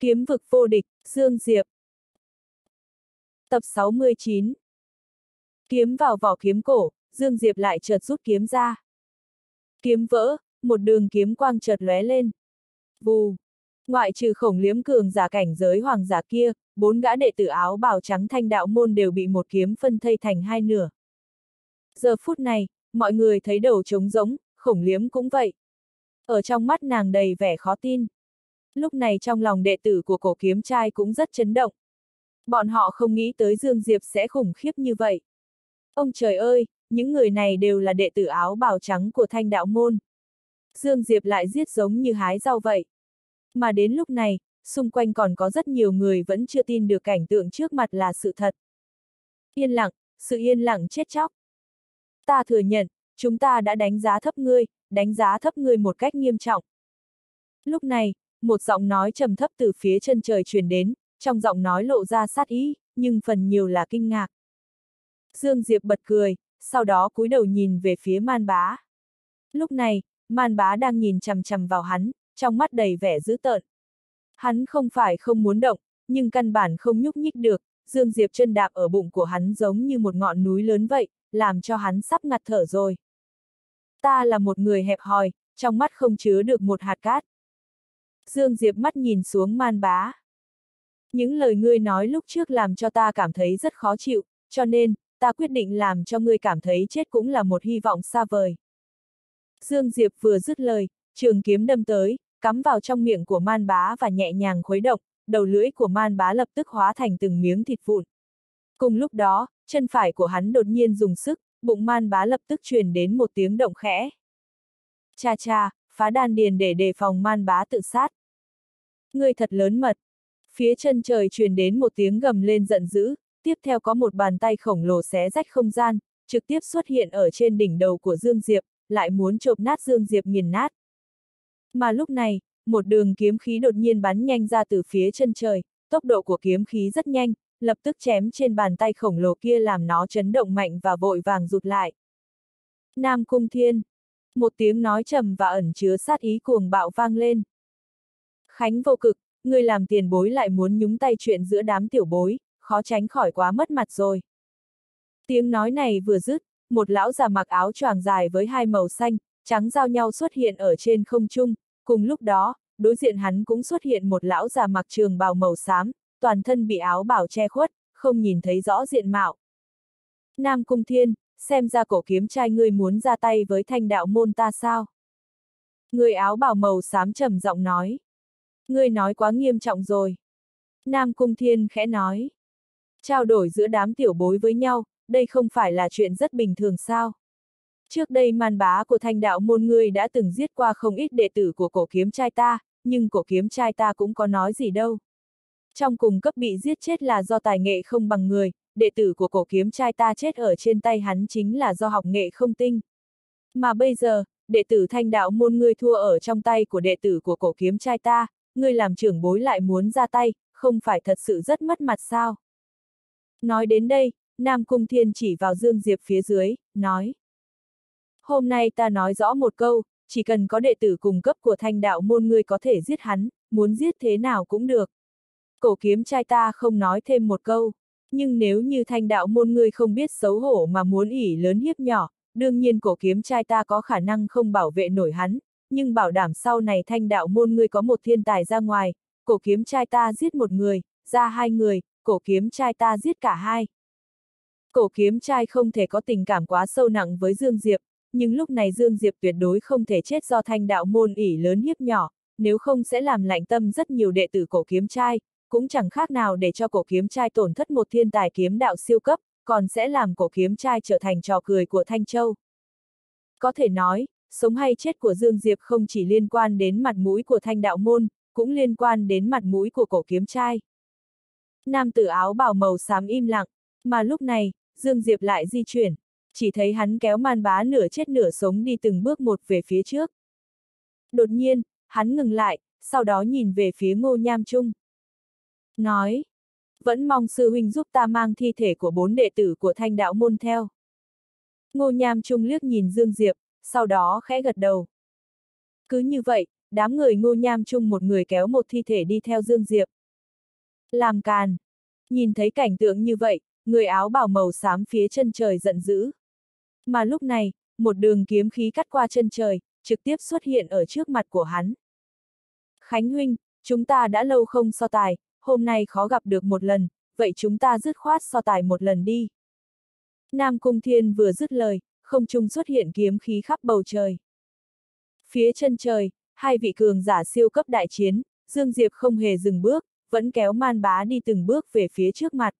Kiếm vực vô địch, Dương Diệp. Tập 69 Kiếm vào vỏ kiếm cổ, Dương Diệp lại chợt rút kiếm ra. Kiếm vỡ, một đường kiếm quang chợt lóe lên. Vù. Ngoại trừ khổng liếm cường giả cảnh giới hoàng giả kia, bốn gã đệ tử áo bào trắng thanh đạo môn đều bị một kiếm phân thây thành hai nửa. Giờ phút này, mọi người thấy đầu trống rỗng, khổng liếm cũng vậy. Ở trong mắt nàng đầy vẻ khó tin. Lúc này trong lòng đệ tử của cổ kiếm trai cũng rất chấn động. Bọn họ không nghĩ tới Dương Diệp sẽ khủng khiếp như vậy. Ông trời ơi, những người này đều là đệ tử áo bào trắng của thanh đạo môn. Dương Diệp lại giết giống như hái rau vậy. Mà đến lúc này, xung quanh còn có rất nhiều người vẫn chưa tin được cảnh tượng trước mặt là sự thật. Yên lặng, sự yên lặng chết chóc. Ta thừa nhận, chúng ta đã đánh giá thấp ngươi, đánh giá thấp ngươi một cách nghiêm trọng. Lúc này, một giọng nói trầm thấp từ phía chân trời truyền đến, trong giọng nói lộ ra sát ý, nhưng phần nhiều là kinh ngạc. Dương Diệp bật cười, sau đó cúi đầu nhìn về phía man bá. Lúc này, man bá đang nhìn chằm chằm vào hắn, trong mắt đầy vẻ dữ tợn. Hắn không phải không muốn động, nhưng căn bản không nhúc nhích được, Dương Diệp chân đạp ở bụng của hắn giống như một ngọn núi lớn vậy, làm cho hắn sắp ngạt thở rồi. Ta là một người hẹp hòi, trong mắt không chứa được một hạt cát. Dương Diệp mắt nhìn xuống man bá. Những lời ngươi nói lúc trước làm cho ta cảm thấy rất khó chịu, cho nên, ta quyết định làm cho ngươi cảm thấy chết cũng là một hy vọng xa vời. Dương Diệp vừa dứt lời, trường kiếm đâm tới, cắm vào trong miệng của man bá và nhẹ nhàng khuấy động, đầu lưỡi của man bá lập tức hóa thành từng miếng thịt vụn. Cùng lúc đó, chân phải của hắn đột nhiên dùng sức, bụng man bá lập tức truyền đến một tiếng động khẽ. Cha cha, phá đan điền để đề phòng man bá tự sát. Ngươi thật lớn mật. Phía chân trời truyền đến một tiếng gầm lên giận dữ, tiếp theo có một bàn tay khổng lồ xé rách không gian, trực tiếp xuất hiện ở trên đỉnh đầu của Dương Diệp, lại muốn chộp nát Dương Diệp nghiền nát. Mà lúc này, một đường kiếm khí đột nhiên bắn nhanh ra từ phía chân trời, tốc độ của kiếm khí rất nhanh, lập tức chém trên bàn tay khổng lồ kia làm nó chấn động mạnh và vội vàng rụt lại. Nam Cung Thiên. Một tiếng nói trầm và ẩn chứa sát ý cuồng bạo vang lên. Khánh vô cực, người làm tiền bối lại muốn nhúng tay chuyện giữa đám tiểu bối, khó tránh khỏi quá mất mặt rồi. Tiếng nói này vừa dứt, một lão già mặc áo choàng dài với hai màu xanh, trắng giao nhau xuất hiện ở trên không trung, cùng lúc đó, đối diện hắn cũng xuất hiện một lão già mặc trường bào màu xám, toàn thân bị áo bào che khuất, không nhìn thấy rõ diện mạo. Nam Cung Thiên, xem ra cổ kiếm trai ngươi muốn ra tay với thanh đạo môn ta sao? Người áo bào màu xám trầm giọng nói. Ngươi nói quá nghiêm trọng rồi. Nam Cung Thiên khẽ nói. Trao đổi giữa đám tiểu bối với nhau, đây không phải là chuyện rất bình thường sao? Trước đây màn bá của thanh đạo môn ngươi đã từng giết qua không ít đệ tử của cổ kiếm trai ta, nhưng cổ kiếm trai ta cũng có nói gì đâu. Trong cùng cấp bị giết chết là do tài nghệ không bằng người, đệ tử của cổ kiếm trai ta chết ở trên tay hắn chính là do học nghệ không tinh. Mà bây giờ, đệ tử thanh đạo môn ngươi thua ở trong tay của đệ tử của cổ kiếm trai ta, ngươi làm trưởng bối lại muốn ra tay, không phải thật sự rất mất mặt sao. Nói đến đây, Nam Cung Thiên chỉ vào Dương Diệp phía dưới, nói. Hôm nay ta nói rõ một câu, chỉ cần có đệ tử cùng cấp của thanh đạo môn ngươi có thể giết hắn, muốn giết thế nào cũng được. Cổ kiếm trai ta không nói thêm một câu, nhưng nếu như thanh đạo môn ngươi không biết xấu hổ mà muốn ỉ lớn hiếp nhỏ, đương nhiên cổ kiếm trai ta có khả năng không bảo vệ nổi hắn, nhưng bảo đảm sau này thanh đạo môn ngươi có một thiên tài ra ngoài, cổ kiếm trai ta giết một người, ra hai người, cổ kiếm trai ta giết cả hai. Cổ kiếm trai không thể có tình cảm quá sâu nặng với Dương Diệp, nhưng lúc này Dương Diệp tuyệt đối không thể chết do thanh đạo môn ỉ lớn hiếp nhỏ, nếu không sẽ làm lạnh tâm rất nhiều đệ tử cổ kiếm trai, cũng chẳng khác nào để cho cổ kiếm trai tổn thất một thiên tài kiếm đạo siêu cấp, còn sẽ làm cổ kiếm trai trở thành trò cười của Thanh Châu. Có thể nói, sống hay chết của Dương Diệp không chỉ liên quan đến mặt mũi của thanh đạo môn, cũng liên quan đến mặt mũi của cổ kiếm trai. Nam tử áo bào màu xám im lặng, mà lúc này, Dương Diệp lại di chuyển, chỉ thấy hắn kéo man bá nửa chết nửa sống đi từng bước một về phía trước. Đột nhiên, hắn ngừng lại, sau đó nhìn về phía ngô nham trung. Nói, vẫn mong sư huynh giúp ta mang thi thể của bốn đệ tử của thanh đạo môn theo. Ngô nham trung liếc nhìn Dương Diệp, sau đó khẽ gật đầu. Cứ như vậy, đám người ngô nham chung một người kéo một thi thể đi theo Dương Diệp. Làm càn. Nhìn thấy cảnh tượng như vậy, người áo bào màu xám phía chân trời giận dữ. Mà lúc này, một đường kiếm khí cắt qua chân trời, trực tiếp xuất hiện ở trước mặt của hắn. Khánh Huynh, chúng ta đã lâu không so tài, hôm nay khó gặp được một lần, vậy chúng ta dứt khoát so tài một lần đi. Nam Cung Thiên vừa dứt lời, không trung xuất hiện kiếm khí khắp bầu trời. Phía chân trời, hai vị cường giả siêu cấp đại chiến, Dương Diệp không hề dừng bước, vẫn kéo man bá đi từng bước về phía trước mặt.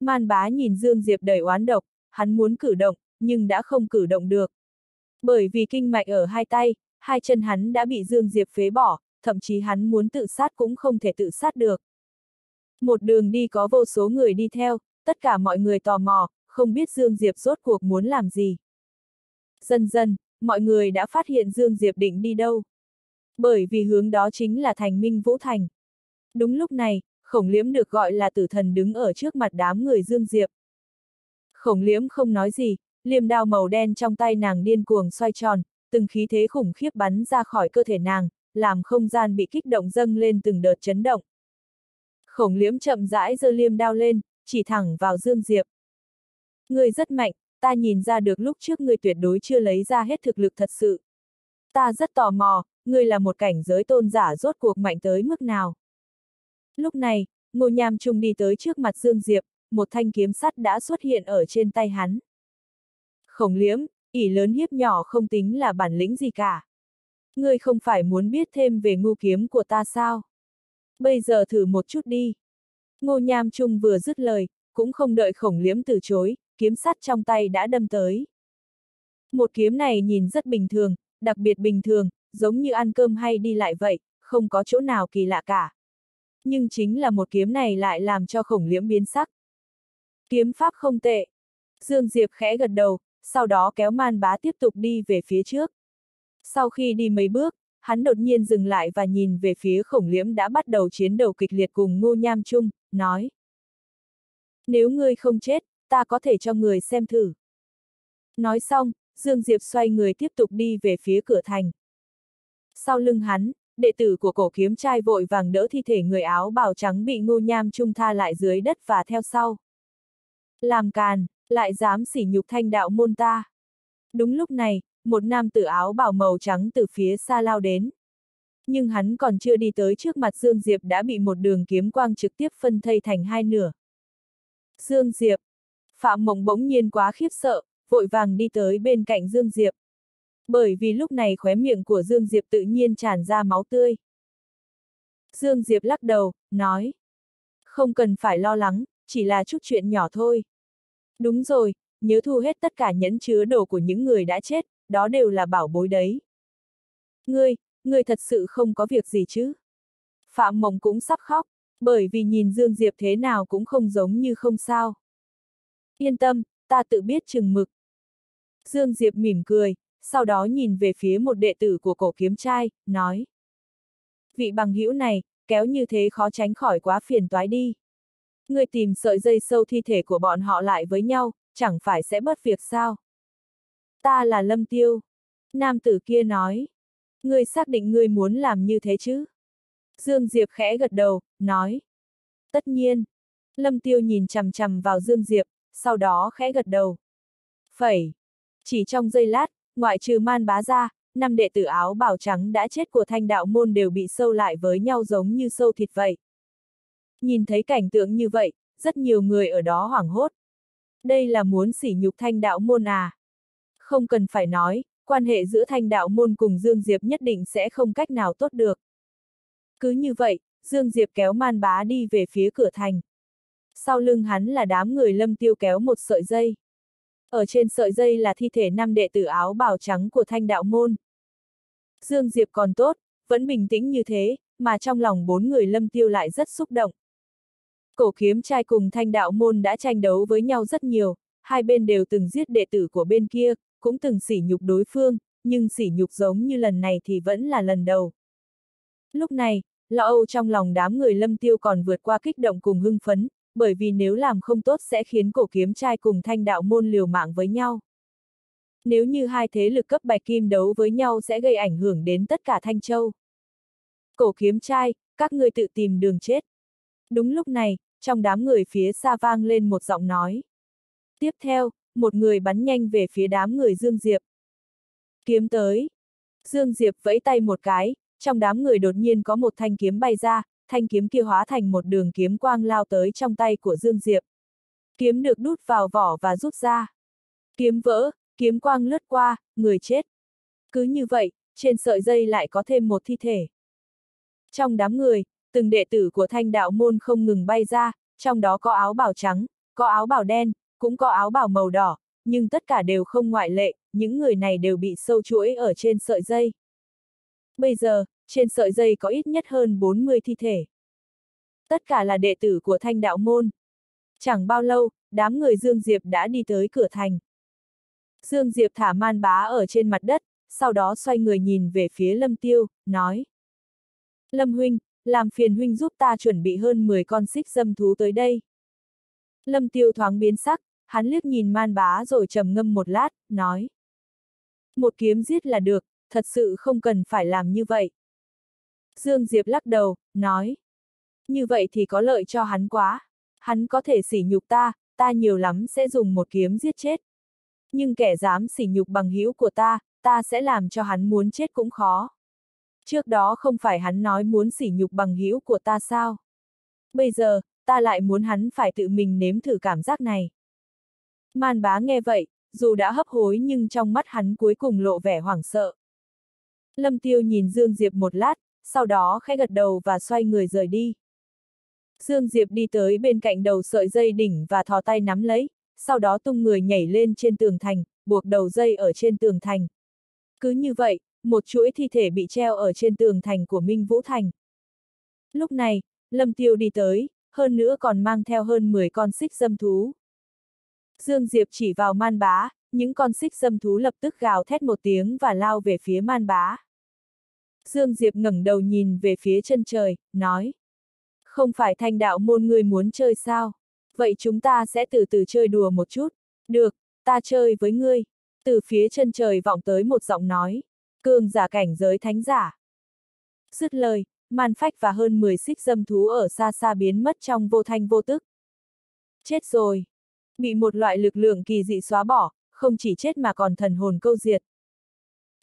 Man bá nhìn Dương Diệp đầy oán độc, hắn muốn cử động, nhưng đã không cử động được. Bởi vì kinh mạch ở hai tay, hai chân hắn đã bị Dương Diệp phế bỏ, thậm chí hắn muốn tự sát cũng không thể tự sát được. Một đường đi có vô số người đi theo, tất cả mọi người tò mò, không biết Dương Diệp rốt cuộc muốn làm gì. Dần dần, mọi người đã phát hiện Dương Diệp định đi đâu. Bởi vì hướng đó chính là thành Minh Vũ Thành. Đúng lúc này, khổng liễm được gọi là tử thần đứng ở trước mặt đám người Dương Diệp. Khổng liễm không nói gì, liềm đao màu đen trong tay nàng điên cuồng xoay tròn, từng khí thế khủng khiếp bắn ra khỏi cơ thể nàng, làm không gian bị kích động dâng lên từng đợt chấn động. Khổng liễm chậm rãi giơ liêm đao lên, chỉ thẳng vào Dương Diệp. Người rất mạnh, ta nhìn ra được lúc trước ngươi tuyệt đối chưa lấy ra hết thực lực thật sự. Ta rất tò mò, ngươi là một cảnh giới tôn giả rốt cuộc mạnh tới mức nào. Lúc này, Ngô Nham Trung đi tới trước mặt Dương Diệp, một thanh kiếm sắt đã xuất hiện ở trên tay hắn. Khổng liếm, ỉ lớn hiếp nhỏ không tính là bản lĩnh gì cả. Ngươi không phải muốn biết thêm về ngu kiếm của ta sao? Bây giờ thử một chút đi. Ngô Nham Trung vừa dứt lời, cũng không đợi khổng liếm từ chối, kiếm sắt trong tay đã đâm tới. Một kiếm này nhìn rất bình thường, đặc biệt bình thường, giống như ăn cơm hay đi lại vậy, không có chỗ nào kỳ lạ cả. Nhưng chính là một kiếm này lại làm cho khổng liễm biến sắc. Kiếm pháp không tệ. Dương Diệp khẽ gật đầu, sau đó kéo man bá tiếp tục đi về phía trước. Sau khi đi mấy bước, hắn đột nhiên dừng lại và nhìn về phía khổng liễm đã bắt đầu chiến đấu kịch liệt cùng ngô nham chung, nói. Nếu ngươi không chết, ta có thể cho người xem thử. Nói xong, Dương Diệp xoay người tiếp tục đi về phía cửa thành. Sau lưng hắn, đệ tử của cổ kiếm trai vội vàng đỡ thi thể người áo bào trắng bị ngô nham trung tha lại dưới đất và theo sau. Làm càn, lại dám sỉ nhục thanh đạo môn ta. Đúng lúc này, một nam tử áo bào màu trắng từ phía xa lao đến. Nhưng hắn còn chưa đi tới trước mặt Dương Diệp đã bị một đường kiếm quang trực tiếp phân thây thành hai nửa. Dương Diệp. Phạm Mộng bỗng nhiên quá khiếp sợ, vội vàng đi tới bên cạnh Dương Diệp. Bởi vì lúc này khóe miệng của Dương Diệp tự nhiên tràn ra máu tươi. Dương Diệp lắc đầu, nói. Không cần phải lo lắng, chỉ là chút chuyện nhỏ thôi. Đúng rồi, nhớ thu hết tất cả nhẫn chứa đồ của những người đã chết, đó đều là bảo bối đấy. Ngươi, ngươi thật sự không có việc gì chứ? Phạm Mộng cũng sắp khóc, bởi vì nhìn Dương Diệp thế nào cũng không giống như không sao. Yên tâm, ta tự biết chừng mực. Dương Diệp mỉm cười, sau đó nhìn về phía một đệ tử của cổ kiếm trai, nói. Vị bằng hữu này, kéo như thế khó tránh khỏi quá phiền toái đi. Người tìm sợi dây sâu thi thể của bọn họ lại với nhau, chẳng phải sẽ bớt việc sao? Ta là Lâm Tiêu. Nam tử kia nói. Ngươi xác định ngươi muốn làm như thế chứ? Dương Diệp khẽ gật đầu, nói. Tất nhiên. Lâm Tiêu nhìn chằm chằm vào Dương Diệp, sau đó khẽ gật đầu. Phẩy. Chỉ trong giây lát, ngoại trừ man bá ra, năm đệ tử áo bảo trắng đã chết của thanh đạo môn đều bị sâu lại với nhau giống như sâu thịt vậy. Nhìn thấy cảnh tượng như vậy, rất nhiều người ở đó hoảng hốt. Đây là muốn sỉ nhục thanh đạo môn à? Không cần phải nói, quan hệ giữa thanh đạo môn cùng Dương Diệp nhất định sẽ không cách nào tốt được. Cứ như vậy, Dương Diệp kéo man bá đi về phía cửa thành. Sau lưng hắn là đám người lâm tiêu kéo một sợi dây. Ở trên sợi dây là thi thể năm đệ tử áo bào trắng của thanh đạo môn. Dương Diệp còn tốt, vẫn bình tĩnh như thế, mà trong lòng bốn người lâm tiêu lại rất xúc động. Cổ kiếm trai cùng thanh đạo môn đã tranh đấu với nhau rất nhiều, hai bên đều từng giết đệ tử của bên kia, cũng từng sỉ nhục đối phương, nhưng sỉ nhục giống như lần này thì vẫn là lần đầu. Lúc này, lo âu trong lòng đám người lâm tiêu còn vượt qua kích động cùng hưng phấn, bởi vì nếu làm không tốt sẽ khiến cổ kiếm trai cùng thanh đạo môn liều mạng với nhau. Nếu như hai thế lực cấp bạch kim đấu với nhau sẽ gây ảnh hưởng đến tất cả Thanh Châu. Cổ kiếm trai, các người tự tìm đường chết. Đúng lúc này, trong đám người phía xa vang lên một giọng nói. Tiếp theo, một người bắn nhanh về phía đám người Dương Diệp. Kiếm tới. Dương Diệp vẫy tay một cái, trong đám người đột nhiên có một thanh kiếm bay ra, thanh kiếm kia hóa thành một đường kiếm quang lao tới trong tay của Dương Diệp. Kiếm được đút vào vỏ và rút ra. Kiếm vỡ, kiếm quang lướt qua, người chết. Cứ như vậy, trên sợi dây lại có thêm một thi thể. Trong đám người, từng đệ tử của thanh đạo môn không ngừng bay ra, trong đó có áo bào trắng, có áo bào đen, cũng có áo bào màu đỏ, nhưng tất cả đều không ngoại lệ, những người này đều bị sâu chuỗi ở trên sợi dây. Bây giờ, trên sợi dây có ít nhất hơn 40 thi thể. Tất cả là đệ tử của thanh đạo môn. Chẳng bao lâu, đám người Dương Diệp đã đi tới cửa thành. Dương Diệp thả man bá ở trên mặt đất, sau đó xoay người nhìn về phía Lâm Tiêu, nói. Lâm Huynh, làm phiền Huynh giúp ta chuẩn bị hơn 10 con xích dâm thú tới đây. Lâm Tiêu thoáng biến sắc, hắn liếc nhìn man bá rồi trầm ngâm một lát, nói. Một kiếm giết là được, thật sự không cần phải làm như vậy. Dương Diệp lắc đầu, nói. Như vậy thì có lợi cho hắn quá. Hắn có thể sỉ nhục ta, ta nhiều lắm sẽ dùng một kiếm giết chết. Nhưng kẻ dám sỉ nhục bằng hữu của ta, ta sẽ làm cho hắn muốn chết cũng khó. Trước đó không phải hắn nói muốn sỉ nhục bằng hữu của ta sao? Bây giờ, ta lại muốn hắn phải tự mình nếm thử cảm giác này. Man bá nghe vậy, dù đã hấp hối nhưng trong mắt hắn cuối cùng lộ vẻ hoảng sợ. Lâm Tiêu nhìn Dương Diệp một lát, sau đó khẽ gật đầu và xoay người rời đi. Dương Diệp đi tới bên cạnh đầu sợi dây đỉnh và thò tay nắm lấy, sau đó tung người nhảy lên trên tường thành, buộc đầu dây ở trên tường thành. Cứ như vậy, một chuỗi thi thể bị treo ở trên tường thành của Minh Vũ Thành. Lúc này, Lâm Tiêu đi tới, hơn nữa còn mang theo hơn 10 con xích dâm thú. Dương Diệp chỉ vào man bá, những con xích dâm thú lập tức gào thét một tiếng và lao về phía man bá. Dương Diệp ngẩng đầu nhìn về phía chân trời, nói. Không phải thanh đạo môn người muốn chơi sao? Vậy chúng ta sẽ từ từ chơi đùa một chút. Được, ta chơi với ngươi. Từ phía chân trời vọng tới một giọng nói. Cường giả cảnh giới thánh giả. Dứt lời, man phách và hơn 10 xích dâm thú ở xa xa biến mất trong vô thanh vô tức. Chết rồi. Bị một loại lực lượng kỳ dị xóa bỏ, không chỉ chết mà còn thần hồn câu diệt.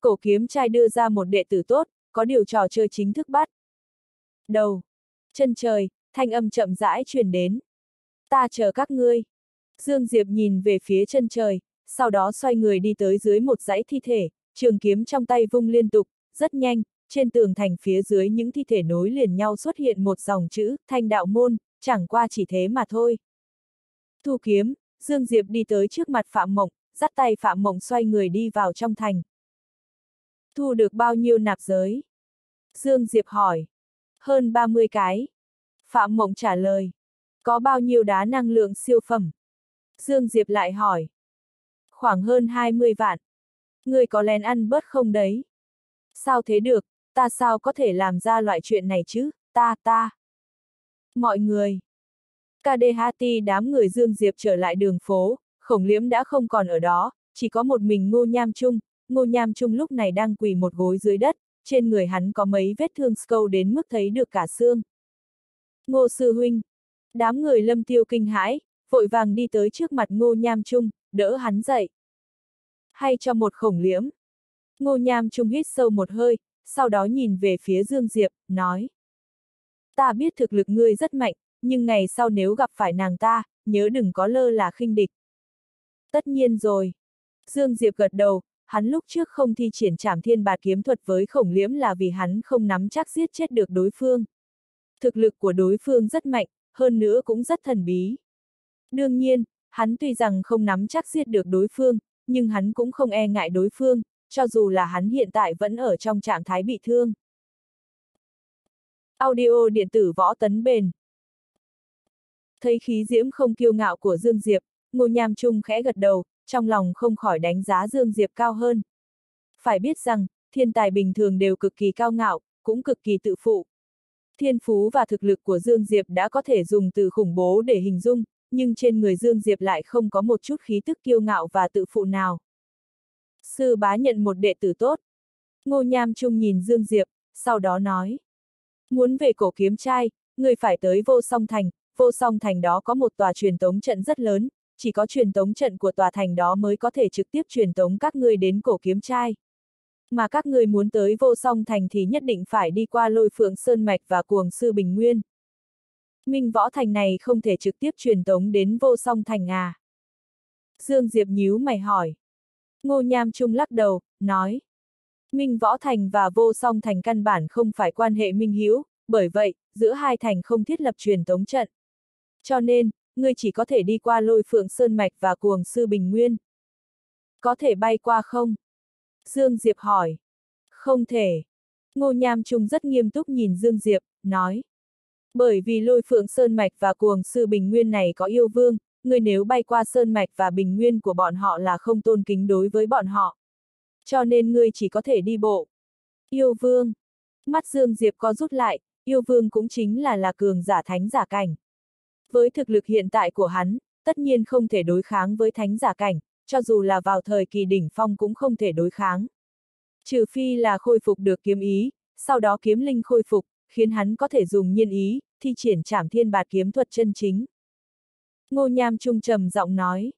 Cổ kiếm trai đưa ra một đệ tử tốt, có điều trò chơi chính thức bắt. Đầu. Chân trời, thanh âm chậm rãi truyền đến. Ta chờ các ngươi. Dương Diệp nhìn về phía chân trời, sau đó xoay người đi tới dưới một dãy thi thể, trường kiếm trong tay vung liên tục, rất nhanh, trên tường thành phía dưới những thi thể nối liền nhau xuất hiện một dòng chữ, thanh đạo môn, chẳng qua chỉ thế mà thôi. Thu kiếm, Dương Diệp đi tới trước mặt Phạm Mộng, dắt tay Phạm Mộng xoay người đi vào trong thành. Thu được bao nhiêu nạp giới? Dương Diệp hỏi. Hơn 30 cái. Phạm Mộng trả lời. Có bao nhiêu đá năng lượng siêu phẩm? Dương Diệp lại hỏi. Khoảng hơn 20 vạn. Người có lén ăn bớt không đấy? Sao thế được, ta sao có thể làm ra loại chuyện này chứ, ta, ta. Mọi người. Kadehati đám người Dương Diệp trở lại đường phố, khổng liếm đã không còn ở đó, chỉ có một mình ngô nham Chung ngô nham trung lúc này đang quỳ một gối dưới đất, trên người hắn có mấy vết thương sâu đến mức thấy được cả xương. Ngô sư huynh. Đám người lâm tiêu kinh hãi, vội vàng đi tới trước mặt ngô nham trung, đỡ hắn dậy. Hay cho một khổng liếm. Ngô nham trung hít sâu một hơi, sau đó nhìn về phía Dương Diệp, nói. Ta biết thực lực ngươi rất mạnh, nhưng ngày sau nếu gặp phải nàng ta, nhớ đừng có lơ là khinh địch. Tất nhiên rồi. Dương Diệp gật đầu, hắn lúc trước không thi triển trảm thiên bạt kiếm thuật với khổng liễm là vì hắn không nắm chắc giết chết được đối phương. Thực lực của đối phương rất mạnh, hơn nữa cũng rất thần bí. Đương nhiên, hắn tuy rằng không nắm chắc giết được đối phương, nhưng hắn cũng không e ngại đối phương, cho dù là hắn hiện tại vẫn ở trong trạng thái bị thương. Audio điện tử võ tấn bền Thấy khí diễm không kiêu ngạo của Dương Diệp, Ngô Nham Trung khẽ gật đầu, trong lòng không khỏi đánh giá Dương Diệp cao hơn. Phải biết rằng, thiên tài bình thường đều cực kỳ cao ngạo, cũng cực kỳ tự phụ. Thiên phú và thực lực của Dương Diệp đã có thể dùng từ khủng bố để hình dung, nhưng trên người Dương Diệp lại không có một chút khí tức kiêu ngạo và tự phụ nào. Sư bá nhận một đệ tử tốt. Ngô Nham Trung nhìn Dương Diệp, sau đó nói. Muốn về cổ kiếm trai, người phải tới vô song thành, vô song thành đó có một tòa truyền tống trận rất lớn, chỉ có truyền tống trận của tòa thành đó mới có thể trực tiếp truyền tống các ngươi đến cổ kiếm trai. Mà các ngươi muốn tới vô song thành thì nhất định phải đi qua lôi phượng sơn mạch và cuồng sư bình nguyên. Minh võ thành này không thể trực tiếp truyền tống đến vô song thành à? Dương Diệp nhíu mày hỏi. Ngô Nham Trung lắc đầu, nói. Minh Võ Thành và Vô Song Thành căn bản không phải quan hệ minh hiếu, bởi vậy, giữa hai thành không thiết lập truyền tống trận. Cho nên, ngươi chỉ có thể đi qua lôi phượng Sơn Mạch và cuồng sư Bình Nguyên. Có thể bay qua không? Dương Diệp hỏi. Không thể. Ngô Nham Trung rất nghiêm túc nhìn Dương Diệp, nói. Bởi vì lôi phượng Sơn Mạch và cuồng sư Bình Nguyên này có yêu vương, ngươi nếu bay qua Sơn Mạch và Bình Nguyên của bọn họ là không tôn kính đối với bọn họ. Cho nên ngươi chỉ có thể đi bộ. Yêu vương. Mắt Dương Diệp có rút lại, yêu vương cũng chính là là cường giả thánh giả cảnh. Với thực lực hiện tại của hắn, tất nhiên không thể đối kháng với thánh giả cảnh, cho dù là vào thời kỳ đỉnh phong cũng không thể đối kháng. Trừ phi là khôi phục được kiếm ý, sau đó kiếm linh khôi phục, khiến hắn có thể dùng nhiên ý, thi triển trảm thiên bạt kiếm thuật chân chính. Ngô Nham Trung trầm giọng nói.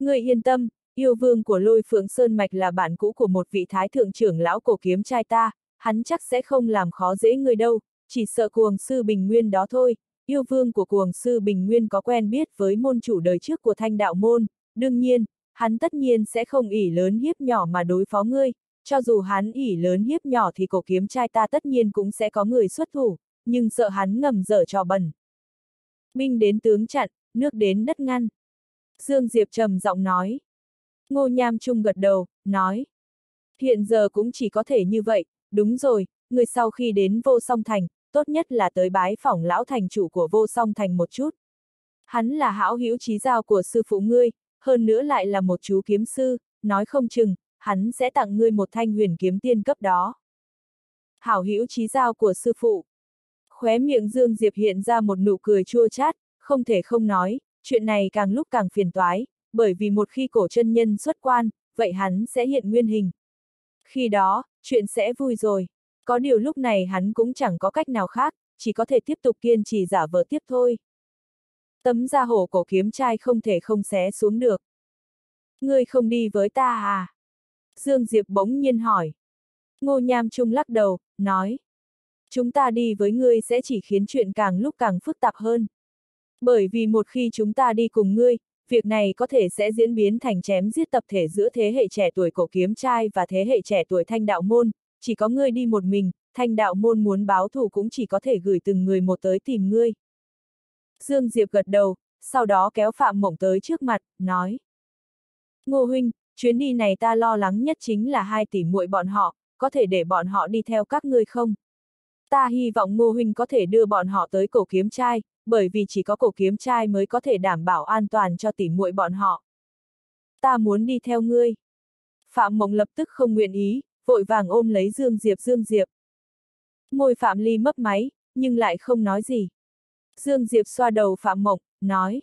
Người yên tâm, yêu vương của lôi phượng Sơn Mạch là bạn cũ của một vị thái thượng trưởng lão cổ kiếm trai ta, hắn chắc sẽ không làm khó dễ người đâu, chỉ sợ cuồng sư Bình Nguyên đó thôi. Yêu vương của cuồng sư Bình Nguyên có quen biết với môn chủ đời trước của thanh đạo môn, đương nhiên, hắn tất nhiên sẽ không ỉ lớn hiếp nhỏ mà đối phó ngươi, cho dù hắn ỉ lớn hiếp nhỏ thì cổ kiếm trai ta tất nhiên cũng sẽ có người xuất thủ, nhưng sợ hắn ngầm dở trò bẩn. Binh đến tướng chặn, nước đến đất ngăn. Dương Diệp trầm giọng nói. Ngô Nham Trung gật đầu, nói. Hiện giờ cũng chỉ có thể như vậy, đúng rồi, người sau khi đến vô song thành, tốt nhất là tới bái phỏng lão thành chủ của vô song thành một chút. Hắn là hảo hữu trí giao của sư phụ ngươi, hơn nữa lại là một chú kiếm sư, nói không chừng, hắn sẽ tặng ngươi một thanh huyền kiếm tiên cấp đó. Hảo hữu trí giao của sư phụ. Khóe miệng Dương Diệp hiện ra một nụ cười chua chát, không thể không nói, chuyện này càng lúc càng phiền toái, bởi vì một khi cổ chân nhân xuất quan, vậy hắn sẽ hiện nguyên hình. Khi đó, chuyện sẽ vui rồi. Có điều lúc này hắn cũng chẳng có cách nào khác, chỉ có thể tiếp tục kiên trì giả vờ tiếp thôi. Tấm da hổ cổ kiếm trai không thể không xé xuống được. Ngươi không đi với ta à? Dương Diệp bỗng nhiên hỏi. Ngô Nham Trung lắc đầu, nói. Chúng ta đi với ngươi sẽ chỉ khiến chuyện càng lúc càng phức tạp hơn. Bởi vì một khi chúng ta đi cùng ngươi, việc này có thể sẽ diễn biến thành chém giết tập thể giữa thế hệ trẻ tuổi cổ kiếm trai và thế hệ trẻ tuổi thanh đạo môn, chỉ có ngươi đi một mình, thanh đạo môn muốn báo thù cũng chỉ có thể gửi từng người một tới tìm ngươi. Dương Diệp gật đầu, sau đó kéo Phạm Mộng tới trước mặt, nói. Ngô huynh, chuyến đi này ta lo lắng nhất chính là hai tỷ muội bọn họ, có thể để bọn họ đi theo các ngươi không? Ta hy vọng Ngô huynh có thể đưa bọn họ tới cổ kiếm trai, bởi vì chỉ có cổ kiếm trai mới có thể đảm bảo an toàn cho tỷ muội bọn họ. Ta muốn đi theo ngươi. Phạm Mộng lập tức không nguyện ý, vội vàng ôm lấy Dương Diệp Dương Diệp. Môi Phạm Ly mấp máy, nhưng lại không nói gì. Dương Diệp xoa đầu Phạm Mộng, nói.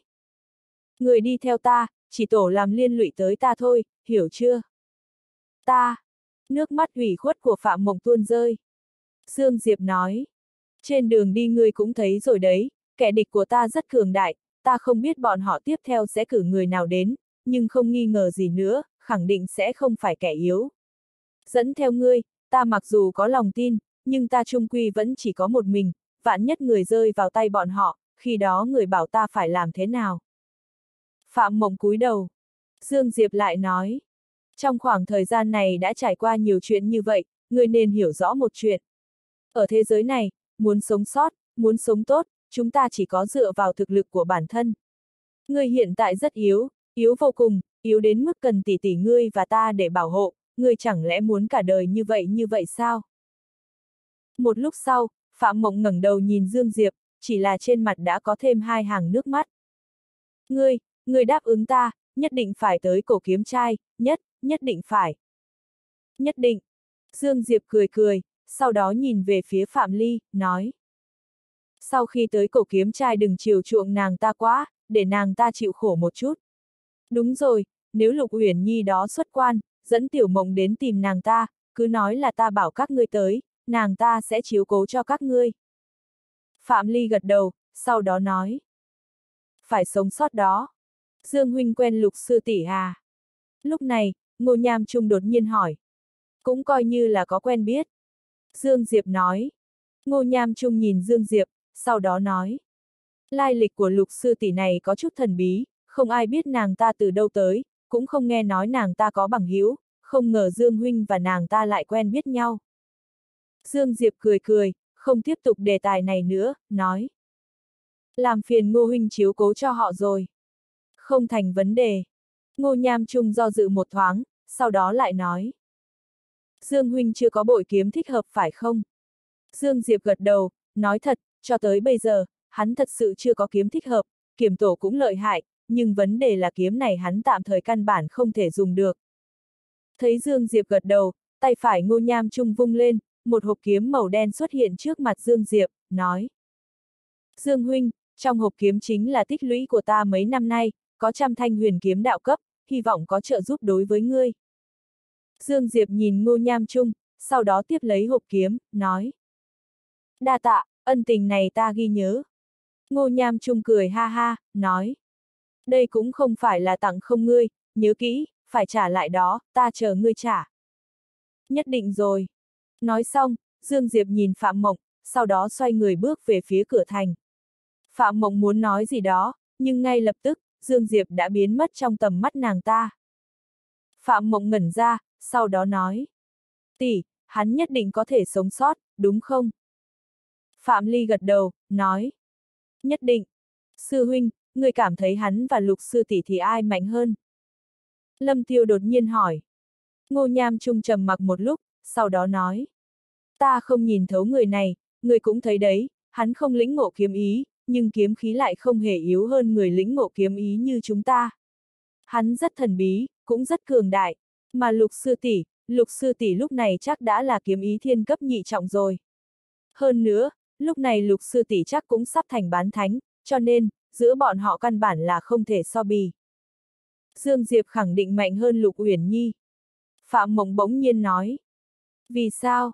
Người đi theo ta, chỉ tổ làm liên lụy tới ta thôi, hiểu chưa? Ta. Nước mắt ủy khuất của Phạm Mộng tuôn rơi. Dương Diệp nói. Trên đường đi ngươi cũng thấy rồi đấy, kẻ địch của ta rất cường đại, ta không biết bọn họ tiếp theo sẽ cử người nào đến, nhưng không nghi ngờ gì nữa, khẳng định sẽ không phải kẻ yếu. Dẫn theo ngươi, ta mặc dù có lòng tin, nhưng ta trung quy vẫn chỉ có một mình, vạn nhất người rơi vào tay bọn họ, khi đó người bảo ta phải làm thế nào. Phạm Mộng cúi đầu. Dương Diệp lại nói. Trong khoảng thời gian này đã trải qua nhiều chuyện như vậy, người nên hiểu rõ một chuyện. Ở thế giới này, muốn sống sót, muốn sống tốt, chúng ta chỉ có dựa vào thực lực của bản thân. Ngươi hiện tại rất yếu, yếu vô cùng, yếu đến mức cần tỷ tỷ ngươi và ta để bảo hộ, ngươi chẳng lẽ muốn cả đời như vậy như vậy sao? Một lúc sau, Phạm Mộng ngẩng đầu nhìn Dương Diệp, chỉ là trên mặt đã có thêm hai hàng nước mắt. Ngươi, ngươi đáp ứng ta, nhất định phải tới cổ kiếm trai, nhất, nhất định phải. Nhất định. Dương Diệp cười cười, sau đó nhìn về phía Phạm Ly, nói sau khi tới cổ kiếm trai đừng chiều chuộng nàng ta quá, để nàng ta chịu khổ một chút. Đúng rồi, nếu Lục Uyển Nhi đó xuất quan, dẫn Tiểu Mộng đến tìm nàng ta, cứ nói là ta bảo các ngươi tới, nàng ta sẽ chiếu cố cho các ngươi. Phạm Ly gật đầu, sau đó nói. Phải sống sót đó. Dương Huynh quen lục sư tỷ à? Lúc này, Ngô Nham Trung đột nhiên hỏi. Cũng coi như là có quen biết. Dương Diệp nói. Ngô Nham Trung nhìn Dương Diệp, sau đó nói. Lai lịch của lục sư tỷ này có chút thần bí, không ai biết nàng ta từ đâu tới, cũng không nghe nói nàng ta có bằng hữu, không ngờ Dương Huynh và nàng ta lại quen biết nhau. Dương Diệp cười cười, không tiếp tục đề tài này nữa, nói. Làm phiền Ngô Huynh chiếu cố cho họ rồi. Không thành vấn đề. Ngô Nham Trung do dự một thoáng, sau đó lại nói. Dương Huynh chưa có bội kiếm thích hợp phải không? Dương Diệp gật đầu, nói thật, cho tới bây giờ, hắn thật sự chưa có kiếm thích hợp, kiểm tổ cũng lợi hại, nhưng vấn đề là kiếm này hắn tạm thời căn bản không thể dùng được. Thấy Dương Diệp gật đầu, tay phải ngô nham trung vung lên, một hộp kiếm màu đen xuất hiện trước mặt Dương Diệp, nói. Dương Huynh, trong hộp kiếm chính là tích lũy của ta mấy năm nay, có trăm thanh huyền kiếm đạo cấp, hy vọng có trợ giúp đối với ngươi. Dương Diệp nhìn ngô nham trung, sau đó tiếp lấy hộp kiếm, nói. Đa tạ, ân tình này ta ghi nhớ. Ngô nham trung cười ha ha, nói. Đây cũng không phải là tặng không ngươi, nhớ kỹ, phải trả lại đó, ta chờ ngươi trả. Nhất định rồi. Nói xong, Dương Diệp nhìn Phạm Mộng, sau đó xoay người bước về phía cửa thành. Phạm Mộng muốn nói gì đó, nhưng ngay lập tức, Dương Diệp đã biến mất trong tầm mắt nàng ta. Phạm Mộng ngẩn ra, sau đó nói. Tỷ, hắn nhất định có thể sống sót, đúng không? Phạm Ly gật đầu, nói. Nhất định. Sư huynh, người cảm thấy hắn và lục sư tỷ thì ai mạnh hơn? Lâm Tiêu đột nhiên hỏi. Ngô Nham Trung trầm mặc một lúc, sau đó nói. Ta không nhìn thấu người này, người cũng thấy đấy, hắn không lĩnh ngộ kiếm ý, nhưng kiếm khí lại không hề yếu hơn người lĩnh ngộ kiếm ý như chúng ta. Hắn rất thần bí, cũng rất cường đại, mà lục sư tỷ, lục sư tỷ lúc này chắc đã là kiếm ý thiên cấp nhị trọng rồi. Hơn nữa, lúc này lục sư tỷ chắc cũng sắp thành bán thánh, cho nên, giữa bọn họ căn bản là không thể so bì. Dương Diệp khẳng định mạnh hơn Lục Uyển Nhi. Phạm Mộng bỗng nhiên nói. Vì sao?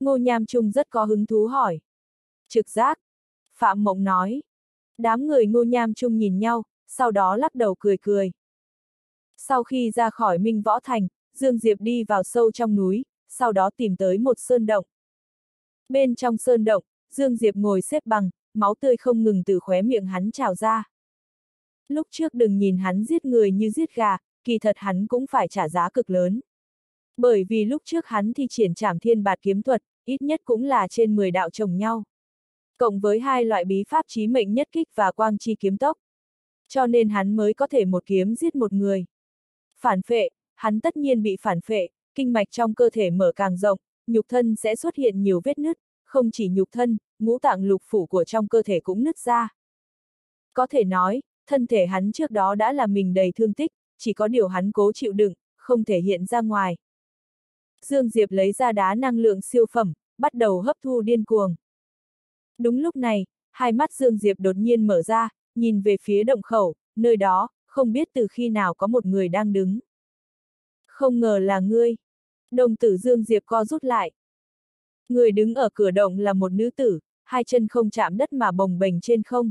Ngô Nham Trung rất có hứng thú hỏi. Trực giác. Phạm Mộng nói. Đám người Ngô Nham Trung nhìn nhau, sau đó lắc đầu cười cười. Sau khi ra khỏi Minh Võ Thành, Dương Diệp đi vào sâu trong núi, sau đó tìm tới một sơn động. Bên trong sơn động, Dương Diệp ngồi xếp bằng, máu tươi không ngừng từ khóe miệng hắn trào ra. Lúc trước đừng nhìn hắn giết người như giết gà, kỳ thật hắn cũng phải trả giá cực lớn. Bởi vì lúc trước hắn thi triển trảm thiên bạt kiếm thuật, ít nhất cũng là trên 10 đạo chồng nhau. Cộng với hai loại bí pháp trí mệnh nhất kích và quang chi kiếm tốc. Cho nên hắn mới có thể một kiếm giết một người. Phản phệ, hắn tất nhiên bị phản phệ, kinh mạch trong cơ thể mở càng rộng, nhục thân sẽ xuất hiện nhiều vết nứt, không chỉ nhục thân, ngũ tạng lục phủ của trong cơ thể cũng nứt ra. Có thể nói, thân thể hắn trước đó đã là mình đầy thương tích, chỉ có điều hắn cố chịu đựng, không thể hiện ra ngoài. Dương Diệp lấy ra đá năng lượng siêu phẩm, bắt đầu hấp thu điên cuồng. Đúng lúc này, hai mắt Dương Diệp đột nhiên mở ra, nhìn về phía động khẩu, nơi đó, không biết từ khi nào có một người đang đứng. Không ngờ là ngươi. Đồng tử Dương Diệp co rút lại. Người đứng ở cửa động là một nữ tử, hai chân không chạm đất mà bồng bềnh trên không.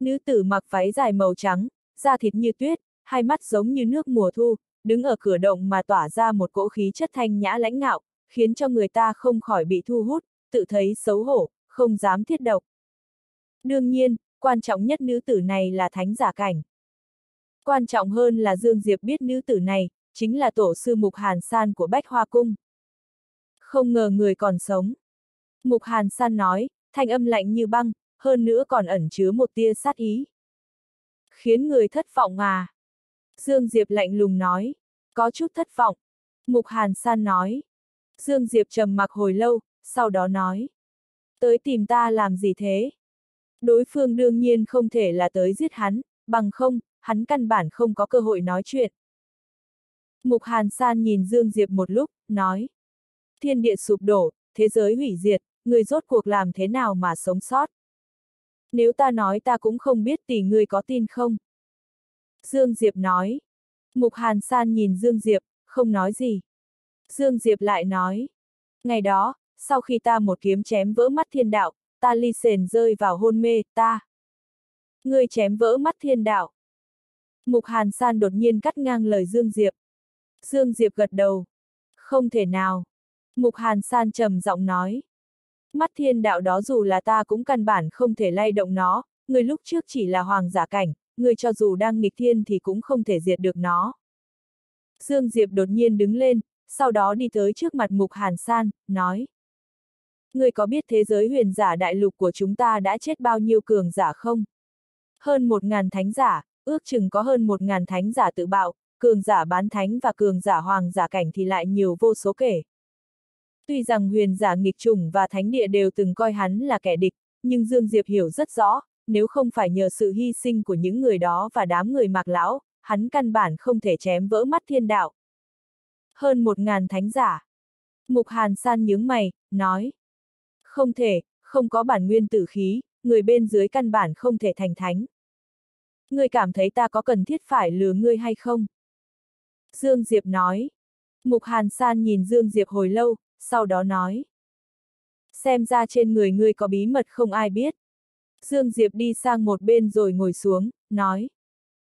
Nữ tử mặc váy dài màu trắng, da thịt như tuyết, hai mắt giống như nước mùa thu, đứng ở cửa động mà tỏa ra một cỗ khí chất thanh nhã lãnh ngạo, khiến cho người ta không khỏi bị thu hút, tự thấy xấu hổ, không dám thiết độc. Đương nhiên, quan trọng nhất nữ tử này là thánh giả cảnh. Quan trọng hơn là Dương Diệp biết nữ tử này, chính là tổ sư Mục Hàn San của Bách Hoa Cung. Không ngờ người còn sống. Mục Hàn San nói, thanh âm lạnh như băng, hơn nữa còn ẩn chứa một tia sát ý. Khiến người thất vọng à? Dương Diệp lạnh lùng nói, có chút thất vọng. Mục Hàn San nói. Dương Diệp trầm mặc hồi lâu, sau đó nói. Tới tìm ta làm gì thế? Đối phương đương nhiên không thể là tới giết hắn, bằng không, hắn căn bản không có cơ hội nói chuyện. Mục Hàn San nhìn Dương Diệp một lúc, nói. Thiên địa sụp đổ, thế giới hủy diệt, người rốt cuộc làm thế nào mà sống sót? Nếu ta nói ta cũng không biết tỷ người có tin không? Dương Diệp nói. Mục Hàn San nhìn Dương Diệp, không nói gì. Dương Diệp lại nói. Ngày đó, sau khi ta một kiếm chém vỡ mắt thiên đạo, ta ly sền rơi vào hôn mê, ta. Ngươi chém vỡ mắt thiên đạo. Mục Hàn San đột nhiên cắt ngang lời Dương Diệp. Dương Diệp gật đầu. Không thể nào. Mục Hàn San trầm giọng nói. Mắt thiên đạo đó dù là ta cũng căn bản không thể lay động nó, người lúc trước chỉ là hoàng giả cảnh, người cho dù đang nghịch thiên thì cũng không thể diệt được nó. Dương Diệp đột nhiên đứng lên, sau đó đi tới trước mặt Mục Hàn San, nói. Người có biết thế giới huyền giả đại lục của chúng ta đã chết bao nhiêu cường giả không? Hơn một ngàn thánh giả, ước chừng có hơn một ngàn thánh giả tự bạo, cường giả bán thánh và cường giả hoàng giả cảnh thì lại nhiều vô số kể. Tuy rằng huyền giả nghịch trùng và thánh địa đều từng coi hắn là kẻ địch, nhưng Dương Diệp hiểu rất rõ, nếu không phải nhờ sự hy sinh của những người đó và đám người mạc lão, hắn căn bản không thể chém vỡ mắt thiên đạo. Hơn một ngàn thánh giả. Mục Hàn San nhướng mày, nói. Không thể, không có bản nguyên tử khí, người bên dưới căn bản không thể thành thánh. Ngươi cảm thấy ta có cần thiết phải lừa ngươi hay không? Dương Diệp nói. Mục Hàn San nhìn Dương Diệp hồi lâu, sau đó nói. Xem ra trên người ngươi có bí mật không ai biết. Dương Diệp đi sang một bên rồi ngồi xuống, nói.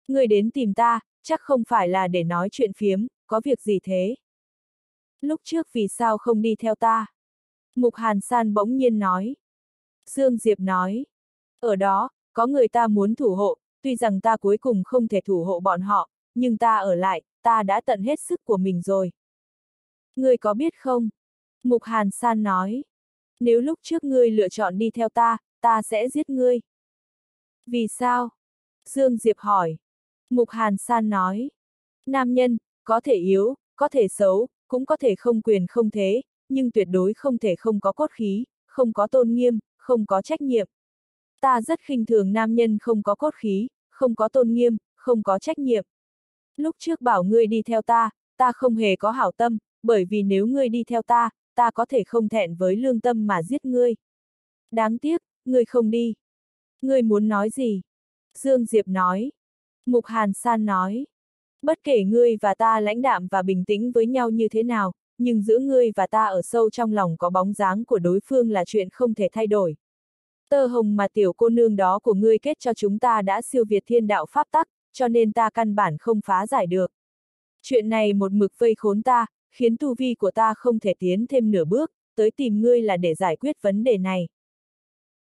Ngươi đến tìm ta, chắc không phải là để nói chuyện phiếm, có việc gì thế? Lúc trước vì sao không đi theo ta? Mục Hàn San bỗng nhiên nói. Dương Diệp nói. Ở đó, có người ta muốn thủ hộ, tuy rằng ta cuối cùng không thể thủ hộ bọn họ, nhưng ta ở lại, ta đã tận hết sức của mình rồi. Ngươi có biết không? Mục Hàn San nói. Nếu lúc trước ngươi lựa chọn đi theo ta, ta sẽ giết ngươi. Vì sao? Dương Diệp hỏi. Mục Hàn San nói. Nam nhân, có thể yếu, có thể xấu, cũng có thể không quyền không thế, nhưng tuyệt đối không thể không có cốt khí, không có tôn nghiêm, không có trách nhiệm. Ta rất khinh thường nam nhân không có cốt khí, không có tôn nghiêm, không có trách nhiệm. Lúc trước bảo ngươi đi theo ta, ta không hề có hảo tâm, bởi vì nếu ngươi đi theo ta, ta có thể không thẹn với lương tâm mà giết ngươi. Đáng tiếc, ngươi không đi. Ngươi muốn nói gì? Dương Diệp nói. Mục Hàn San nói. Bất kể ngươi và ta lãnh đạm và bình tĩnh với nhau như thế nào, nhưng giữa ngươi và ta ở sâu trong lòng có bóng dáng của đối phương là chuyện không thể thay đổi. Tơ hồng mà tiểu cô nương đó của ngươi kết cho chúng ta đã siêu việt thiên đạo pháp tắc, cho nên ta căn bản không phá giải được. Chuyện này một mực vây khốn ta, khiến tu vi của ta không thể tiến thêm nửa bước, tới tìm ngươi là để giải quyết vấn đề này.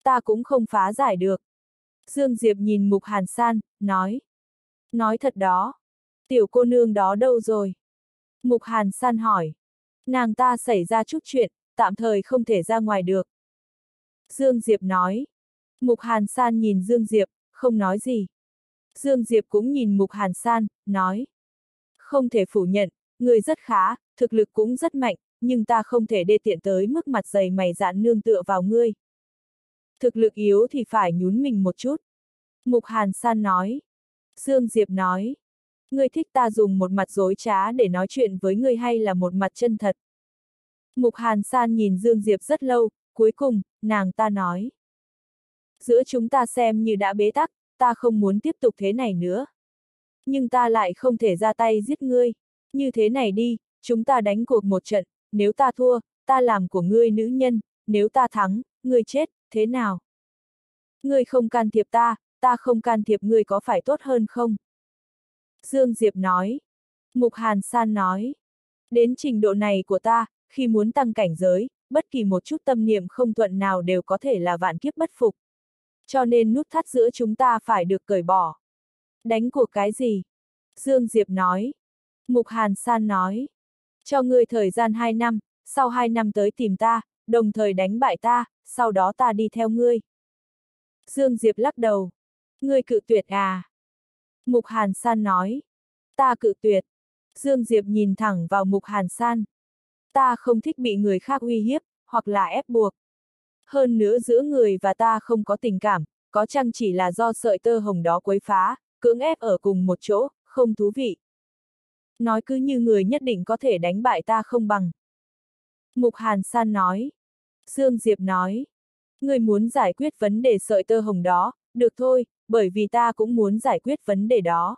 Ta cũng không phá giải được. Dương Diệp nhìn Mục Hàn San, nói. Nói thật đó. Tiểu cô nương đó đâu rồi? Mục Hàn San hỏi. Nàng ta xảy ra chút chuyện, tạm thời không thể ra ngoài được. Dương Diệp nói. Mục Hàn San nhìn Dương Diệp, không nói gì. Dương Diệp cũng nhìn Mục Hàn San, nói. Không thể phủ nhận, người rất khá, thực lực cũng rất mạnh, nhưng ta không thể đê tiện tới mức mặt dày mày dạn nương tựa vào ngươi. Thực lực yếu thì phải nhún mình một chút. Mục Hàn San nói. Dương Diệp nói. Ngươi thích ta dùng một mặt dối trá để nói chuyện với ngươi hay là một mặt chân thật? Mục Hàn San nhìn Dương Diệp rất lâu, cuối cùng, nàng ta nói. Giữa chúng ta xem như đã bế tắc, ta không muốn tiếp tục thế này nữa. Nhưng ta lại không thể ra tay giết ngươi. Như thế này đi, chúng ta đánh cuộc một trận, nếu ta thua, ta làm của ngươi nữ nhân, nếu ta thắng, ngươi chết, thế nào? Ngươi không can thiệp ta, ta không can thiệp ngươi có phải tốt hơn không? Dương Diệp nói. Mục Hàn San nói. Đến trình độ này của ta, khi muốn tăng cảnh giới, bất kỳ một chút tâm niệm không thuận nào đều có thể là vạn kiếp bất phục. Cho nên nút thắt giữa chúng ta phải được cởi bỏ. Đánh cuộc cái gì? Dương Diệp nói. Mục Hàn San nói. Cho ngươi thời gian 2 năm, sau 2 năm tới tìm ta, đồng thời đánh bại ta, sau đó ta đi theo ngươi. Dương Diệp lắc đầu. Ngươi cự tuyệt à? Mục Hàn San nói. Ta cự tuyệt. Dương Diệp nhìn thẳng vào Mục Hàn San. Ta không thích bị người khác uy hiếp, hoặc là ép buộc. Hơn nữa giữa người và ta không có tình cảm, có chăng chỉ là do sợi tơ hồng đó quấy phá, cưỡng ép ở cùng một chỗ, không thú vị. Nói cứ như người nhất định có thể đánh bại ta không bằng. Mục Hàn San nói. Dương Diệp nói. Người muốn giải quyết vấn đề sợi tơ hồng đó, được thôi, bởi vì ta cũng muốn giải quyết vấn đề đó.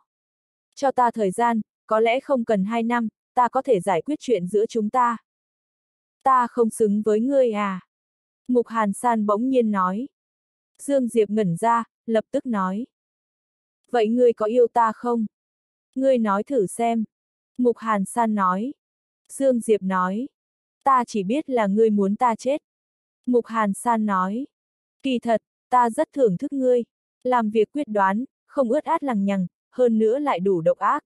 Cho ta thời gian, có lẽ không cần hai năm, ta có thể giải quyết chuyện giữa chúng ta. Ta không xứng với ngươi à? Mục Hàn San bỗng nhiên nói. Dương Diệp ngẩn ra, lập tức nói. Vậy ngươi có yêu ta không? Ngươi nói thử xem. Mục Hàn San nói. Dương Diệp nói. Ta chỉ biết là ngươi muốn ta chết. Mục Hàn San nói. Kỳ thật, ta rất thưởng thức ngươi. Làm việc quyết đoán, không ướt át lằng nhằng, hơn nữa lại đủ độc ác.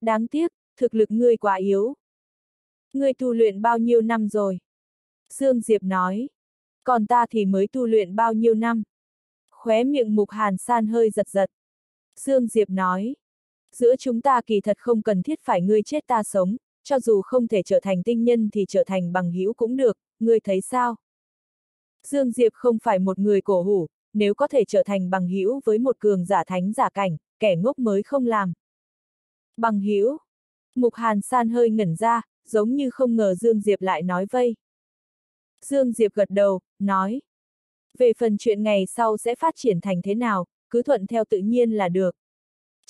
Đáng tiếc, thực lực ngươi quá yếu. Ngươi tu luyện bao nhiêu năm rồi? Dương Diệp nói. Còn ta thì mới tu luyện bao nhiêu năm? Khóe miệng mục hàn san hơi giật giật. Dương Diệp nói. Giữa chúng ta kỳ thật không cần thiết phải ngươi chết ta sống, cho dù không thể trở thành tinh nhân thì trở thành bằng hữu cũng được, ngươi thấy sao? Dương Diệp không phải một người cổ hủ, nếu có thể trở thành bằng hữu với một cường giả thánh giả cảnh, kẻ ngốc mới không làm. Bằng hữu Mục Hàn San hơi ngẩn ra, giống như không ngờ Dương Diệp lại nói vây. Dương Diệp gật đầu, nói. Về phần chuyện ngày sau sẽ phát triển thành thế nào, cứ thuận theo tự nhiên là được.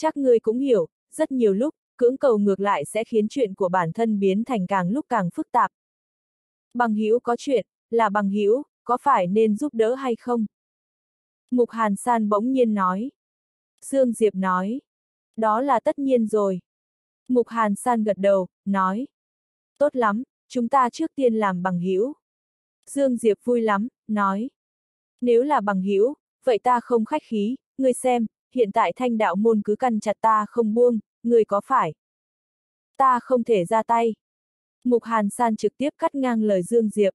Chắc ngươi cũng hiểu, rất nhiều lúc, cưỡng cầu ngược lại sẽ khiến chuyện của bản thân biến thành càng lúc càng phức tạp. Bằng hữu có chuyện, là bằng hữu, có phải nên giúp đỡ hay không? Mục Hàn San bỗng nhiên nói. Dương Diệp nói. Đó là tất nhiên rồi. Mục Hàn San gật đầu, nói. Tốt lắm, chúng ta trước tiên làm bằng hữu. Dương Diệp vui lắm, nói. Nếu là bằng hữu, vậy ta không khách khí, ngươi xem, hiện tại thanh đạo môn cứ căn chặt ta không buông, người có phải? Ta không thể ra tay. Mục Hàn San trực tiếp cắt ngang lời Dương Diệp.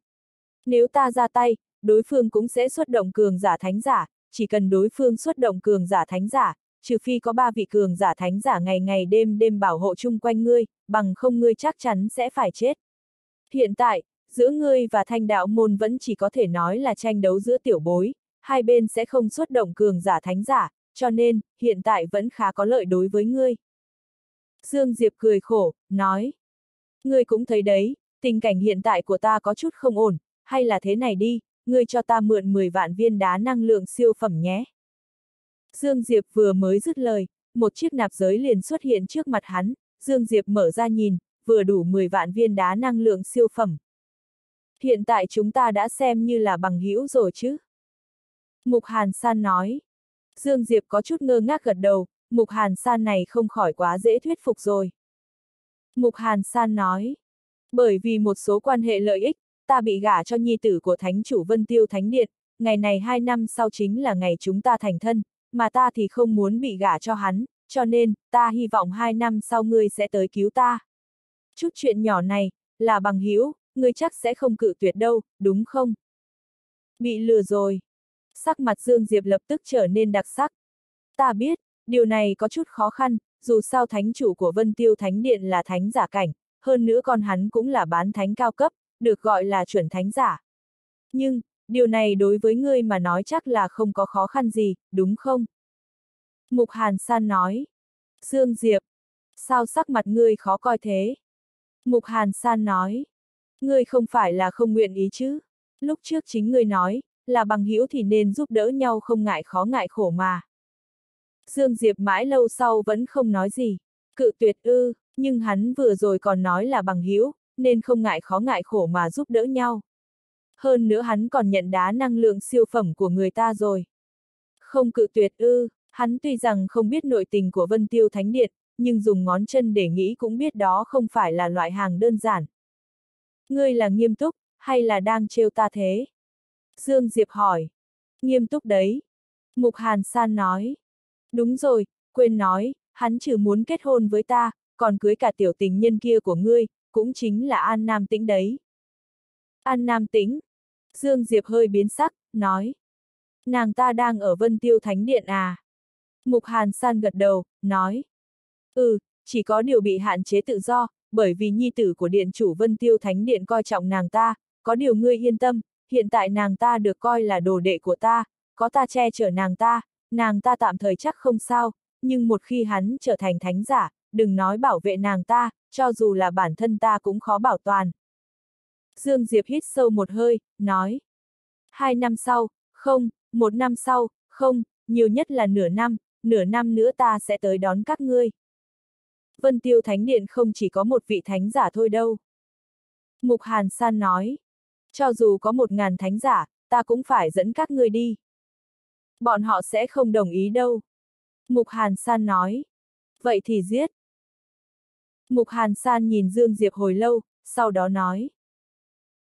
Nếu ta ra tay, đối phương cũng sẽ xuất động cường giả thánh giả, chỉ cần đối phương xuất động cường giả thánh giả, trừ phi có ba vị cường giả thánh giả ngày ngày đêm đêm bảo hộ chung quanh ngươi, bằng không ngươi chắc chắn sẽ phải chết. Hiện tại, giữa ngươi và thanh đạo môn vẫn chỉ có thể nói là tranh đấu giữa tiểu bối, hai bên sẽ không xuất động cường giả thánh giả, cho nên, hiện tại vẫn khá có lợi đối với ngươi. Dương Diệp cười khổ, nói. Ngươi cũng thấy đấy, tình cảnh hiện tại của ta có chút không ổn, hay là thế này đi, ngươi cho ta mượn 10 vạn viên đá năng lượng siêu phẩm nhé. Dương Diệp vừa mới dứt lời, một chiếc nạp giới liền xuất hiện trước mặt hắn, Dương Diệp mở ra nhìn, vừa đủ 10 vạn viên đá năng lượng siêu phẩm. Hiện tại chúng ta đã xem như là bằng hữu rồi chứ? Mục Hàn San nói. Dương Diệp có chút ngơ ngác gật đầu, Mục Hàn San này không khỏi quá dễ thuyết phục rồi. Mục Hàn San nói. Bởi vì một số quan hệ lợi ích, ta bị gả cho nhi tử của thánh chủ Vân Tiêu Thánh Điện, ngày này hai năm sau chính là ngày chúng ta thành thân, mà ta thì không muốn bị gả cho hắn, cho nên, ta hy vọng hai năm sau ngươi sẽ tới cứu ta. Chút chuyện nhỏ này, là bằng hữu, ngươi chắc sẽ không cự tuyệt đâu, đúng không? Bị lừa rồi. Sắc mặt Dương Diệp lập tức trở nên đặc sắc. Ta biết, điều này có chút khó khăn, dù sao thánh chủ của Vân Tiêu Thánh Điện là thánh giả cảnh, hơn nữa còn hắn cũng là bán thánh cao cấp, được gọi là chuẩn thánh giả. Nhưng, điều này đối với ngươi mà nói chắc là không có khó khăn gì, đúng không? Mục Hàn San nói. Dương Diệp, sao sắc mặt ngươi khó coi thế? Mục Hàn San nói. Ngươi không phải là không nguyện ý chứ? Lúc trước chính ngươi nói, là bằng hữu thì nên giúp đỡ nhau không ngại khó ngại khổ mà. Dương Diệp mãi lâu sau vẫn không nói gì. Cự tuyệt ư, nhưng hắn vừa rồi còn nói là bằng hữu, nên không ngại khó ngại khổ mà giúp đỡ nhau. Hơn nữa hắn còn nhận đá năng lượng siêu phẩm của người ta rồi. Không cự tuyệt ư, hắn tuy rằng không biết nội tình của Vân Tiêu Thánh Điện, nhưng dùng ngón chân để nghĩ cũng biết đó không phải là loại hàng đơn giản. Ngươi là nghiêm túc, hay là đang trêu ta thế? Dương Diệp hỏi. Nghiêm túc đấy. Mục Hàn San nói. Đúng rồi, quên nói, hắn trừ muốn kết hôn với ta, còn cưới cả tiểu tình nhân kia của ngươi, cũng chính là An Nam Tĩnh đấy. An Nam Tĩnh. Dương Diệp hơi biến sắc, nói. Nàng ta đang ở Vân Tiêu Thánh Điện à? Mục Hàn San gật đầu, nói. Ừ, chỉ có điều bị hạn chế tự do, bởi vì nhi tử của điện chủ Vân Tiêu Thánh Điện coi trọng nàng ta, có điều ngươi yên tâm, hiện tại nàng ta được coi là đồ đệ của ta, có ta che chở nàng ta, nàng ta tạm thời chắc không sao, nhưng một khi hắn trở thành thánh giả, đừng nói bảo vệ nàng ta, cho dù là bản thân ta cũng khó bảo toàn. Dương Diệp hít sâu một hơi, nói. Hai năm sau, không, một năm sau, không, nhiều nhất là nửa năm, nửa năm nữa ta sẽ tới đón các ngươi. Vân Tiêu Thánh Điện không chỉ có một vị thánh giả thôi đâu. Mục Hàn San nói. Cho dù có một ngàn thánh giả, ta cũng phải dẫn các ngươi đi. Bọn họ sẽ không đồng ý đâu. Mục Hàn San nói. Vậy thì giết. Mục Hàn San nhìn Dương Diệp hồi lâu, sau đó nói.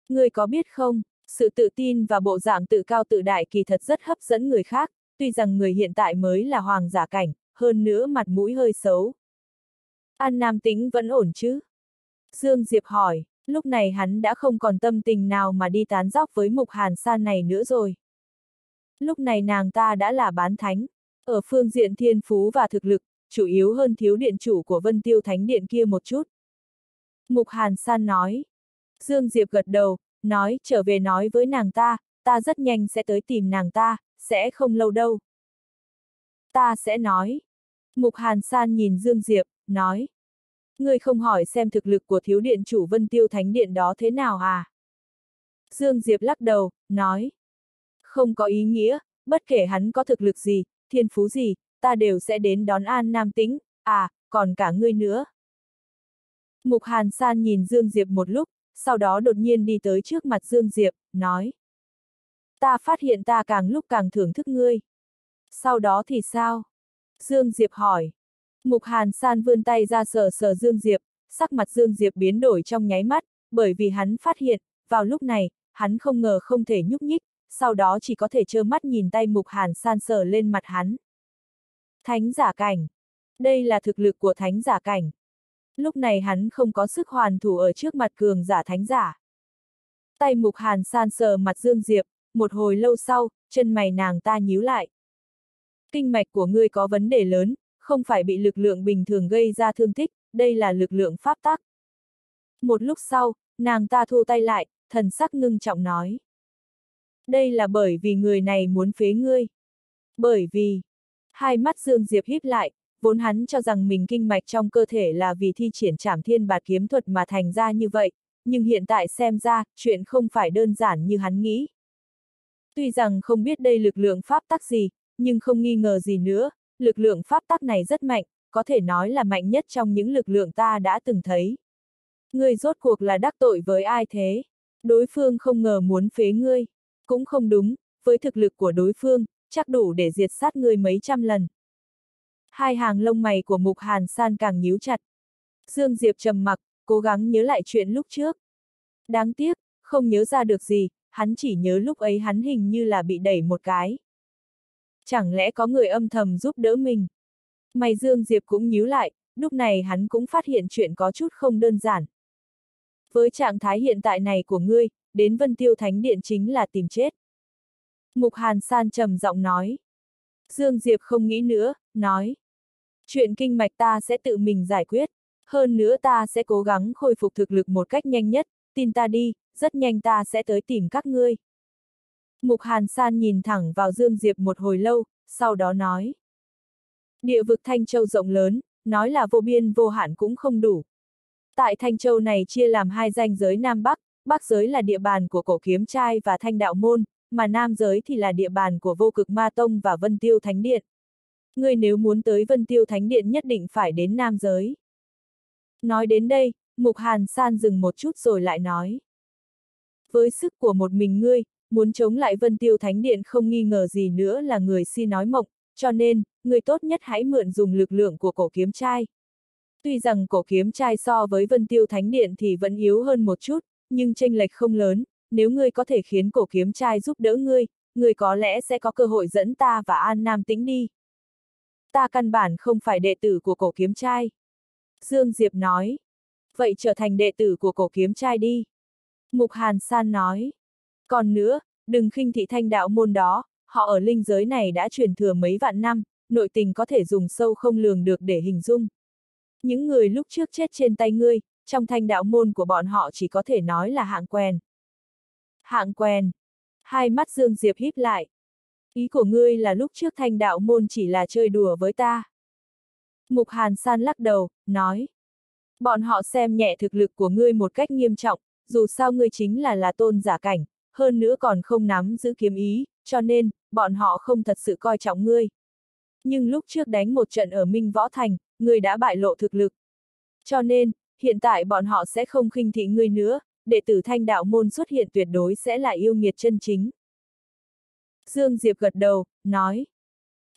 Ngươi có biết không, sự tự tin và bộ dạng tự cao tự đại kỳ thật rất hấp dẫn người khác, tuy rằng người hiện tại mới là hoàng giả cảnh, hơn nữa mặt mũi hơi xấu. An Nam tính vẫn ổn chứ? Dương Diệp hỏi, lúc này hắn đã không còn tâm tình nào mà đi tán dóc với mục hàn san này nữa rồi. Lúc này nàng ta đã là bán thánh, ở phương diện thiên phú và thực lực, chủ yếu hơn thiếu điện chủ của Vân Tiêu Thánh Điện kia một chút. Mục Hàn San nói. Dương Diệp gật đầu, nói trở về nói với nàng ta, ta rất nhanh sẽ tới tìm nàng ta, sẽ không lâu đâu. Ta sẽ nói. Mục Hàn San nhìn Dương Diệp, nói. Ngươi không hỏi xem thực lực của thiếu điện chủ Vân Tiêu Thánh Điện đó thế nào à? Dương Diệp lắc đầu, nói. Không có ý nghĩa, bất kể hắn có thực lực gì, thiên phú gì, ta đều sẽ đến đón An Nam Tĩnh, à, còn cả ngươi nữa. Mục Hàn San nhìn Dương Diệp một lúc, sau đó đột nhiên đi tới trước mặt Dương Diệp, nói. Ta phát hiện ta càng lúc càng thưởng thức ngươi. Sau đó thì sao? Dương Diệp hỏi. Mục Hàn San vươn tay ra sờ sờ Dương Diệp, sắc mặt Dương Diệp biến đổi trong nháy mắt, bởi vì hắn phát hiện, vào lúc này, hắn không ngờ không thể nhúc nhích, sau đó chỉ có thể trơ mắt nhìn tay Mục Hàn San sờ lên mặt hắn. Thánh giả cảnh. Đây là thực lực của thánh giả cảnh. Lúc này hắn không có sức hoàn thủ ở trước mặt cường giả thánh giả. Tay Mục Hàn San sờ mặt Dương Diệp, một hồi lâu sau, chân mày nàng ta nhíu lại. Kinh mạch của ngươi có vấn đề lớn, không phải bị lực lượng bình thường gây ra thương tích, đây là lực lượng pháp tắc. Một lúc sau, nàng ta thu tay lại, thần sắc ngưng trọng nói. Đây là bởi vì người này muốn phế ngươi. Bởi vì, hai mắt Dương Diệp híp lại, vốn hắn cho rằng mình kinh mạch trong cơ thể là vì thi triển trảm thiên bạt kiếm thuật mà thành ra như vậy, nhưng hiện tại xem ra, chuyện không phải đơn giản như hắn nghĩ. Tuy rằng không biết đây lực lượng pháp tắc gì, nhưng không nghi ngờ gì nữa, lực lượng pháp tắc này rất mạnh, có thể nói là mạnh nhất trong những lực lượng ta đã từng thấy. Ngươi rốt cuộc là đắc tội với ai thế? Đối phương không ngờ muốn phế ngươi. Cũng không đúng, với thực lực của đối phương, chắc đủ để diệt sát ngươi mấy trăm lần. Hai hàng lông mày của Mục Hàn San càng nhíu chặt. Dương Diệp trầm mặc, cố gắng nhớ lại chuyện lúc trước. Đáng tiếc, không nhớ ra được gì, hắn chỉ nhớ lúc ấy hắn hình như là bị đẩy một cái. Chẳng lẽ có người âm thầm giúp đỡ mình? Mày Dương Diệp cũng nhíu lại, lúc này hắn cũng phát hiện chuyện có chút không đơn giản. Với trạng thái hiện tại này của ngươi, đến Vân Tiêu Thánh Điện chính là tìm chết. Mục Hàn San trầm giọng nói. Dương Diệp không nghĩ nữa, nói. Chuyện kinh mạch ta sẽ tự mình giải quyết. Hơn nữa ta sẽ cố gắng khôi phục thực lực một cách nhanh nhất, tin ta đi, rất nhanh ta sẽ tới tìm các ngươi. Mục Hàn San nhìn thẳng vào Dương Diệp một hồi lâu, sau đó nói. Địa vực Thanh Châu rộng lớn, nói là vô biên vô hạn cũng không đủ. Tại Thanh Châu này chia làm hai danh giới Nam Bắc, Bắc giới là địa bàn của cổ kiếm trai và thanh đạo môn, mà Nam giới thì là địa bàn của vô cực ma tông và Vân Tiêu Thánh Điện. Ngươi nếu muốn tới Vân Tiêu Thánh Điện nhất định phải đến Nam giới. Nói đến đây, Mục Hàn San dừng một chút rồi lại nói. Với sức của một mình ngươi, muốn chống lại Vân Tiêu Thánh Điện không nghi ngờ gì nữa là người si nói mộng, cho nên, người tốt nhất hãy mượn dùng lực lượng của cổ kiếm trai. Tuy rằng cổ kiếm trai so với Vân Tiêu Thánh Điện thì vẫn yếu hơn một chút, nhưng tranh lệch không lớn, nếu ngươi có thể khiến cổ kiếm trai giúp đỡ ngươi, ngươi có lẽ sẽ có cơ hội dẫn ta và An Nam tĩnh đi. Ta căn bản không phải đệ tử của cổ kiếm trai. Dương Diệp nói. Vậy trở thành đệ tử của cổ kiếm trai đi. Mục Hàn San nói. Còn nữa, đừng khinh thị thanh đạo môn đó, họ ở linh giới này đã truyền thừa mấy vạn năm, nội tình có thể dùng sâu không lường được để hình dung. Những người lúc trước chết trên tay ngươi, trong thanh đạo môn của bọn họ chỉ có thể nói là hạng quen. Hạng quen. Hai mắt Dương Diệp híp lại. Ý của ngươi là lúc trước thanh đạo môn chỉ là chơi đùa với ta. Mục Hàn San lắc đầu, nói. Bọn họ xem nhẹ thực lực của ngươi một cách nghiêm trọng, dù sao ngươi chính là là tôn giả cảnh, hơn nữa còn không nắm giữ kiếm ý, cho nên, bọn họ không thật sự coi trọng ngươi. Nhưng lúc trước đánh một trận ở Minh Võ Thành, ngươi đã bại lộ thực lực. Cho nên, hiện tại bọn họ sẽ không khinh thị ngươi nữa, đệ tử thanh đạo môn xuất hiện tuyệt đối sẽ là yêu nghiệt chân chính. Dương Diệp gật đầu, nói.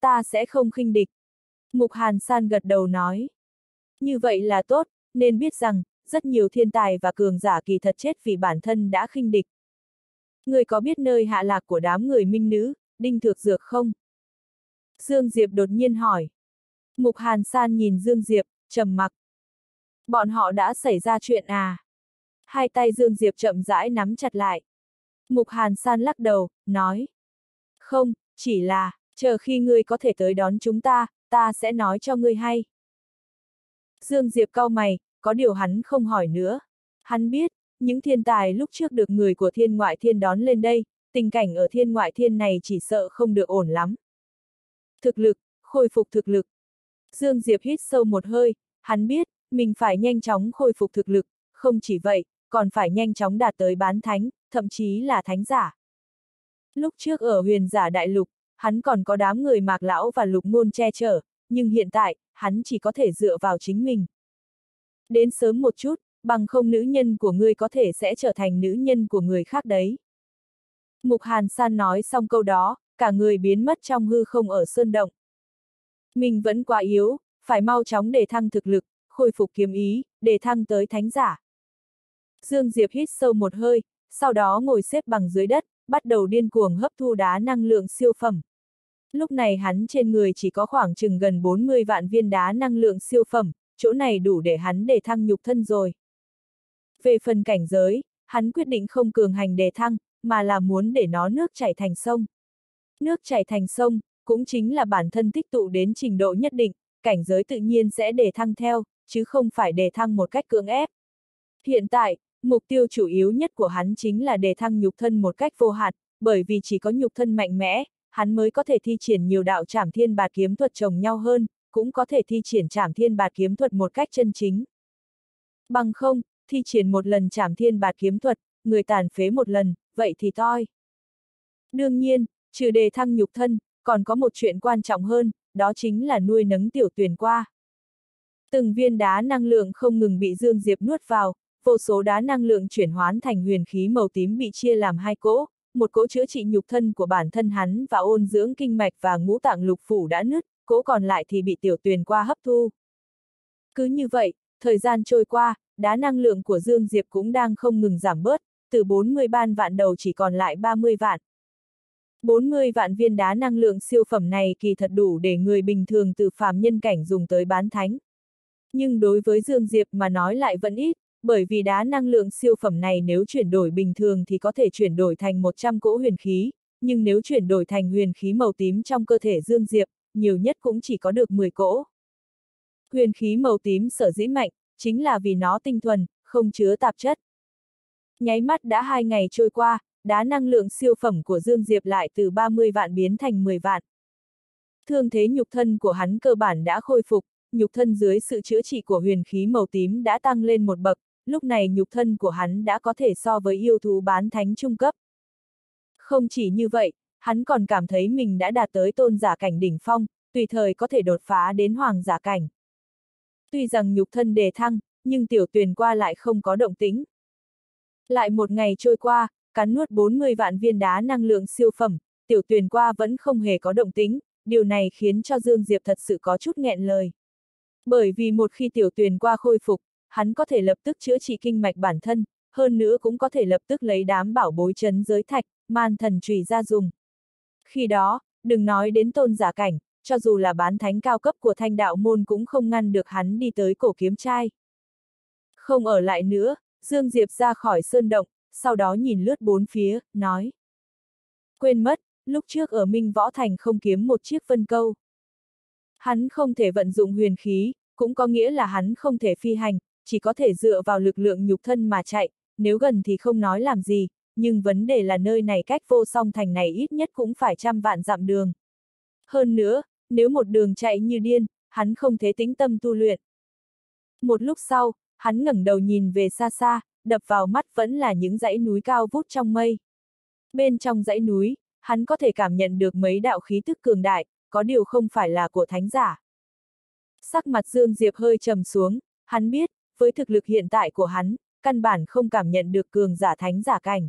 Ta sẽ không khinh địch. Mục Hàn San gật đầu nói. Như vậy là tốt, nên biết rằng, rất nhiều thiên tài và cường giả kỳ thật chết vì bản thân đã khinh địch. Người có biết nơi hạ lạc của đám người minh nữ, đinh thược dược không? Dương Diệp đột nhiên hỏi. Mục Hàn San nhìn Dương Diệp, trầm mặc. Bọn họ đã xảy ra chuyện à? Hai tay Dương Diệp chậm rãi nắm chặt lại. Mục Hàn San lắc đầu, nói. Không, chỉ là, chờ khi ngươi có thể tới đón chúng ta, ta sẽ nói cho ngươi hay. Dương Diệp cau mày, có điều hắn không hỏi nữa. Hắn biết, những thiên tài lúc trước được người của thiên ngoại thiên đón lên đây, tình cảnh ở thiên ngoại thiên này chỉ sợ không được ổn lắm. Thực lực, khôi phục thực lực. Dương Diệp hít sâu một hơi, hắn biết, mình phải nhanh chóng khôi phục thực lực, không chỉ vậy, còn phải nhanh chóng đạt tới bán thánh, thậm chí là thánh giả. Lúc trước ở huyền giả đại lục, hắn còn có đám người mạc lão và lục ngôn che chở, nhưng hiện tại, hắn chỉ có thể dựa vào chính mình. Đến sớm một chút, bằng không nữ nhân của ngươi có thể sẽ trở thành nữ nhân của người khác đấy. Mục Hàn San nói xong câu đó, cả người biến mất trong hư không ở sơn động. Mình vẫn quá yếu, phải mau chóng để thăng thực lực, khôi phục kiếm ý, để thăng tới thánh giả. Dương Diệp hít sâu một hơi, sau đó ngồi xếp bằng dưới đất, bắt đầu điên cuồng hấp thu đá năng lượng siêu phẩm. Lúc này hắn trên người chỉ có khoảng chừng gần 40 vạn viên đá năng lượng siêu phẩm, chỗ này đủ để hắn để thăng nhục thân rồi. Về phần cảnh giới, hắn quyết định không cường hành đề thăng, mà là muốn để nó nước chảy thành sông. Nước chảy thành sông, cũng chính là bản thân tích tụ đến trình độ nhất định, cảnh giới tự nhiên sẽ đề thăng theo, chứ không phải đề thăng một cách cưỡng ép. Hiện tại, mục tiêu chủ yếu nhất của hắn chính là đề thăng nhục thân một cách vô hạn, bởi vì chỉ có nhục thân mạnh mẽ, hắn mới có thể thi triển nhiều đạo trảm thiên bạt kiếm thuật chồng nhau hơn, cũng có thể thi triển trảm thiên bạt kiếm thuật một cách chân chính. Bằng không, thi triển một lần trảm thiên bạt kiếm thuật, người tàn phế một lần, vậy thì toi. Đương nhiên, trừ đề thăng nhục thân, còn có một chuyện quan trọng hơn, đó chính là nuôi nấng tiểu tuyển qua. Từng viên đá năng lượng không ngừng bị Dương Diệp nuốt vào, vô số đá năng lượng chuyển hoán thành huyền khí màu tím bị chia làm hai cỗ, một cỗ chữa trị nhục thân của bản thân hắn và ôn dưỡng kinh mạch và ngũ tạng lục phủ đã nứt, cỗ còn lại thì bị tiểu tuyền qua hấp thu. Cứ như vậy, thời gian trôi qua, đá năng lượng của Dương Diệp cũng đang không ngừng giảm bớt, từ 40 ban vạn đầu chỉ còn lại 30 vạn. 40 vạn viên đá năng lượng siêu phẩm này kỳ thật đủ để người bình thường từ phàm nhân cảnh dùng tới bán thánh. Nhưng đối với Dương Diệp mà nói lại vẫn ít, bởi vì đá năng lượng siêu phẩm này nếu chuyển đổi bình thường thì có thể chuyển đổi thành 100 cỗ huyền khí, nhưng nếu chuyển đổi thành huyền khí màu tím trong cơ thể Dương Diệp, nhiều nhất cũng chỉ có được 10 cỗ. Huyền khí màu tím sở dĩ mạnh, chính là vì nó tinh thuần, không chứa tạp chất. Nháy mắt đã hai ngày trôi qua, đá năng lượng siêu phẩm của Dương Diệp lại từ 30 vạn biến thành 10 vạn. Thương thế nhục thân của hắn cơ bản đã khôi phục, nhục thân dưới sự chữa trị của huyền khí màu tím đã tăng lên một bậc, lúc này nhục thân của hắn đã có thể so với yêu thú bán thánh trung cấp. Không chỉ như vậy, hắn còn cảm thấy mình đã đạt tới tôn giả cảnh đỉnh phong, tùy thời có thể đột phá đến hoàng giả cảnh. Tuy rằng nhục thân đề thăng, nhưng tiểu tuyền qua lại không có động tĩnh. Lại một ngày trôi qua, cắn nuốt 40 vạn viên đá năng lượng siêu phẩm, tiểu tuyền qua vẫn không hề có động tĩnh, điều này khiến cho Dương Diệp thật sự có chút nghẹn lời. Bởi vì một khi tiểu tuyền qua khôi phục, hắn có thể lập tức chữa trị kinh mạch bản thân, hơn nữa cũng có thể lập tức lấy đám bảo bối chấn giới thạch, man thần trùy ra dùng. Khi đó, đừng nói đến tôn giả cảnh, cho dù là bán thánh cao cấp của thanh đạo môn cũng không ngăn được hắn đi tới cổ kiếm trai. Không ở lại nữa, Dương Diệp ra khỏi sơn động, sau đó nhìn lướt bốn phía, nói. Quên mất, lúc trước ở Minh Võ Thành không kiếm một chiếc vân câu. Hắn không thể vận dụng huyền khí, cũng có nghĩa là hắn không thể phi hành, chỉ có thể dựa vào lực lượng nhục thân mà chạy, nếu gần thì không nói làm gì, nhưng vấn đề là nơi này cách vô song thành này ít nhất cũng phải trăm vạn dặm đường. Hơn nữa, nếu một đường chạy như điên, hắn không thể tĩnh tâm tu luyện. Một lúc sau, hắn ngẩng đầu nhìn về xa xa, đập vào mắt vẫn là những dãy núi cao vút trong mây. Bên trong dãy núi, hắn có thể cảm nhận được mấy đạo khí tức cường đại, có điều không phải là của thánh giả. Sắc mặt Dương Diệp hơi trầm xuống, hắn biết, với thực lực hiện tại của hắn, căn bản không cảm nhận được cường giả thánh giả cảnh.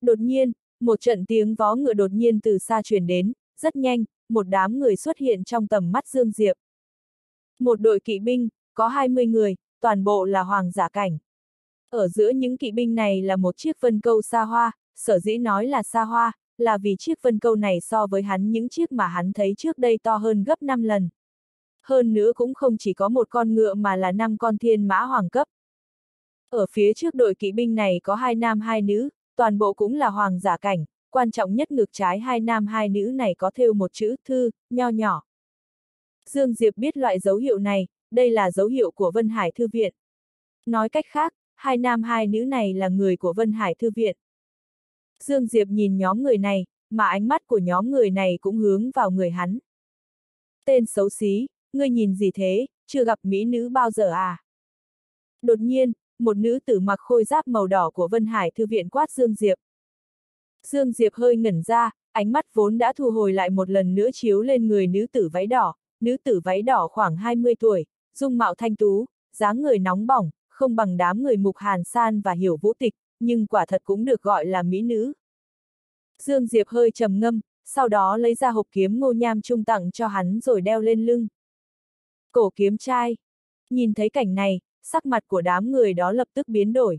Đột nhiên, Một trận tiếng vó ngựa đột nhiên từ xa truyền đến, rất nhanh, một đám người xuất hiện trong tầm mắt Dương Diệp. Một đội kỵ binh, có 20 người, toàn bộ là hoàng giả cảnh. Ở giữa những kỵ binh này là một chiếc vân câu xa hoa, sở dĩ nói là xa hoa, là vì chiếc vân câu này so với hắn những chiếc mà hắn thấy trước đây to hơn gấp 5 lần. Hơn nữa cũng không chỉ có một con ngựa mà là năm con thiên mã hoàng cấp. Ở phía trước đội kỵ binh này có hai nam hai nữ, toàn bộ cũng là hoàng giả cảnh, quan trọng nhất ngược trái hai nam hai nữ này có thêu một chữ thư, nho nhỏ. Dương Diệp biết loại dấu hiệu này, đây là dấu hiệu của Vân Hải Thư Viện. Nói cách khác, hai nam hai nữ này là người của Vân Hải Thư Viện. Dương Diệp nhìn nhóm người này, mà ánh mắt của nhóm người này cũng hướng vào người hắn. Tên xấu xí, ngươi nhìn gì thế, chưa gặp mỹ nữ bao giờ à? Đột nhiên, một nữ tử mặc khôi giáp màu đỏ của Vân Hải Thư Viện quát Dương Diệp. Dương Diệp hơi ngẩn ra, ánh mắt vốn đã thu hồi lại một lần nữa chiếu lên người nữ tử váy đỏ, nữ tử váy đỏ khoảng 20 tuổi, dung mạo thanh tú, dáng người nóng bỏng, không bằng đám người mục hàn san và hiểu vũ tịch, nhưng quả thật cũng được gọi là mỹ nữ. Dương Diệp hơi trầm ngâm, sau đó lấy ra hộp kiếm ngô nham trung tặng cho hắn rồi đeo lên lưng. Cổ kiếm trai. Nhìn thấy cảnh này, sắc mặt của đám người đó lập tức biến đổi.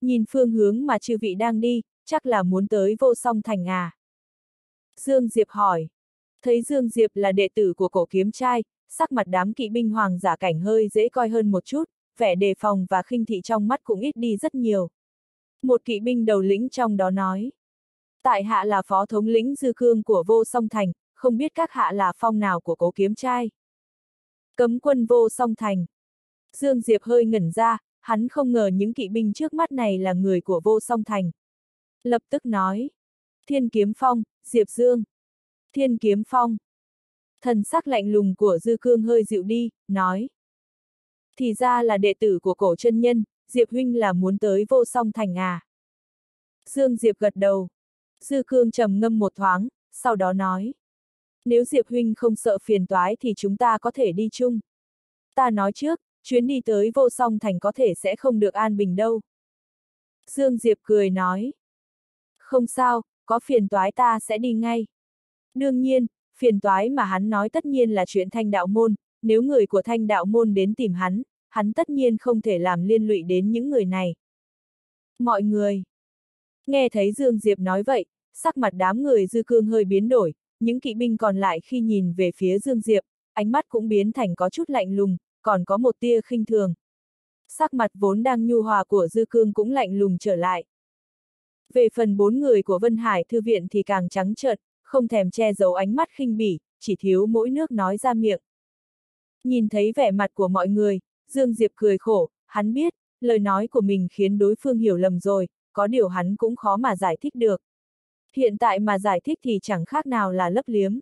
Nhìn phương hướng mà chư vị đang đi, chắc là muốn tới vô song thành à. Dương Diệp hỏi. Thấy Dương Diệp là đệ tử của cổ kiếm trai, sắc mặt đám kỵ binh hoàng giả cảnh hơi dễ coi hơn một chút, vẻ đề phòng và khinh thị trong mắt cũng ít đi rất nhiều. Một kỵ binh đầu lĩnh trong đó nói. Tại hạ là phó thống lĩnh dư cương của vô song thành, không biết các hạ là phong nào của cố kiếm trai. Cấm quân vô song thành. Dương Diệp hơi ngẩn ra, hắn không ngờ những kỵ binh trước mắt này là người của vô song thành. Lập tức nói. Thiên kiếm phong, Diệp Dương. Thiên kiếm phong. Thần sắc lạnh lùng của Dư Cương hơi dịu đi, nói. Thì ra là đệ tử của cổ chân nhân, Diệp Huynh là muốn tới vô song thành à. Dương Diệp gật đầu. Dư Cương trầm ngâm một thoáng, sau đó nói. Nếu Diệp Huynh không sợ phiền toái thì chúng ta có thể đi chung. Ta nói trước, chuyến đi tới vô song thành có thể sẽ không được an bình đâu. Dương Diệp cười nói. Không sao, có phiền toái ta sẽ đi ngay. Đương nhiên, phiền toái mà hắn nói tất nhiên là chuyện thanh đạo môn, nếu người của thanh đạo môn đến tìm hắn, hắn tất nhiên không thể làm liên lụy đến những người này. Mọi người. Nghe thấy Dương Diệp nói vậy, sắc mặt đám người dư cương hơi biến đổi, những kỵ binh còn lại khi nhìn về phía Dương Diệp, ánh mắt cũng biến thành có chút lạnh lùng, còn có một tia khinh thường. Sắc mặt vốn đang nhu hòa của Dư Cương cũng lạnh lùng trở lại. Về phần bốn người của Vân Hải Thư Viện thì càng trắng trợn, không thèm che giấu ánh mắt khinh bỉ, chỉ thiếu mỗi nước nói ra miệng. Nhìn thấy vẻ mặt của mọi người, Dương Diệp cười khổ, hắn biết, lời nói của mình khiến đối phương hiểu lầm rồi, có điều hắn cũng khó mà giải thích được. Hiện tại mà giải thích thì chẳng khác nào là lấp liếm.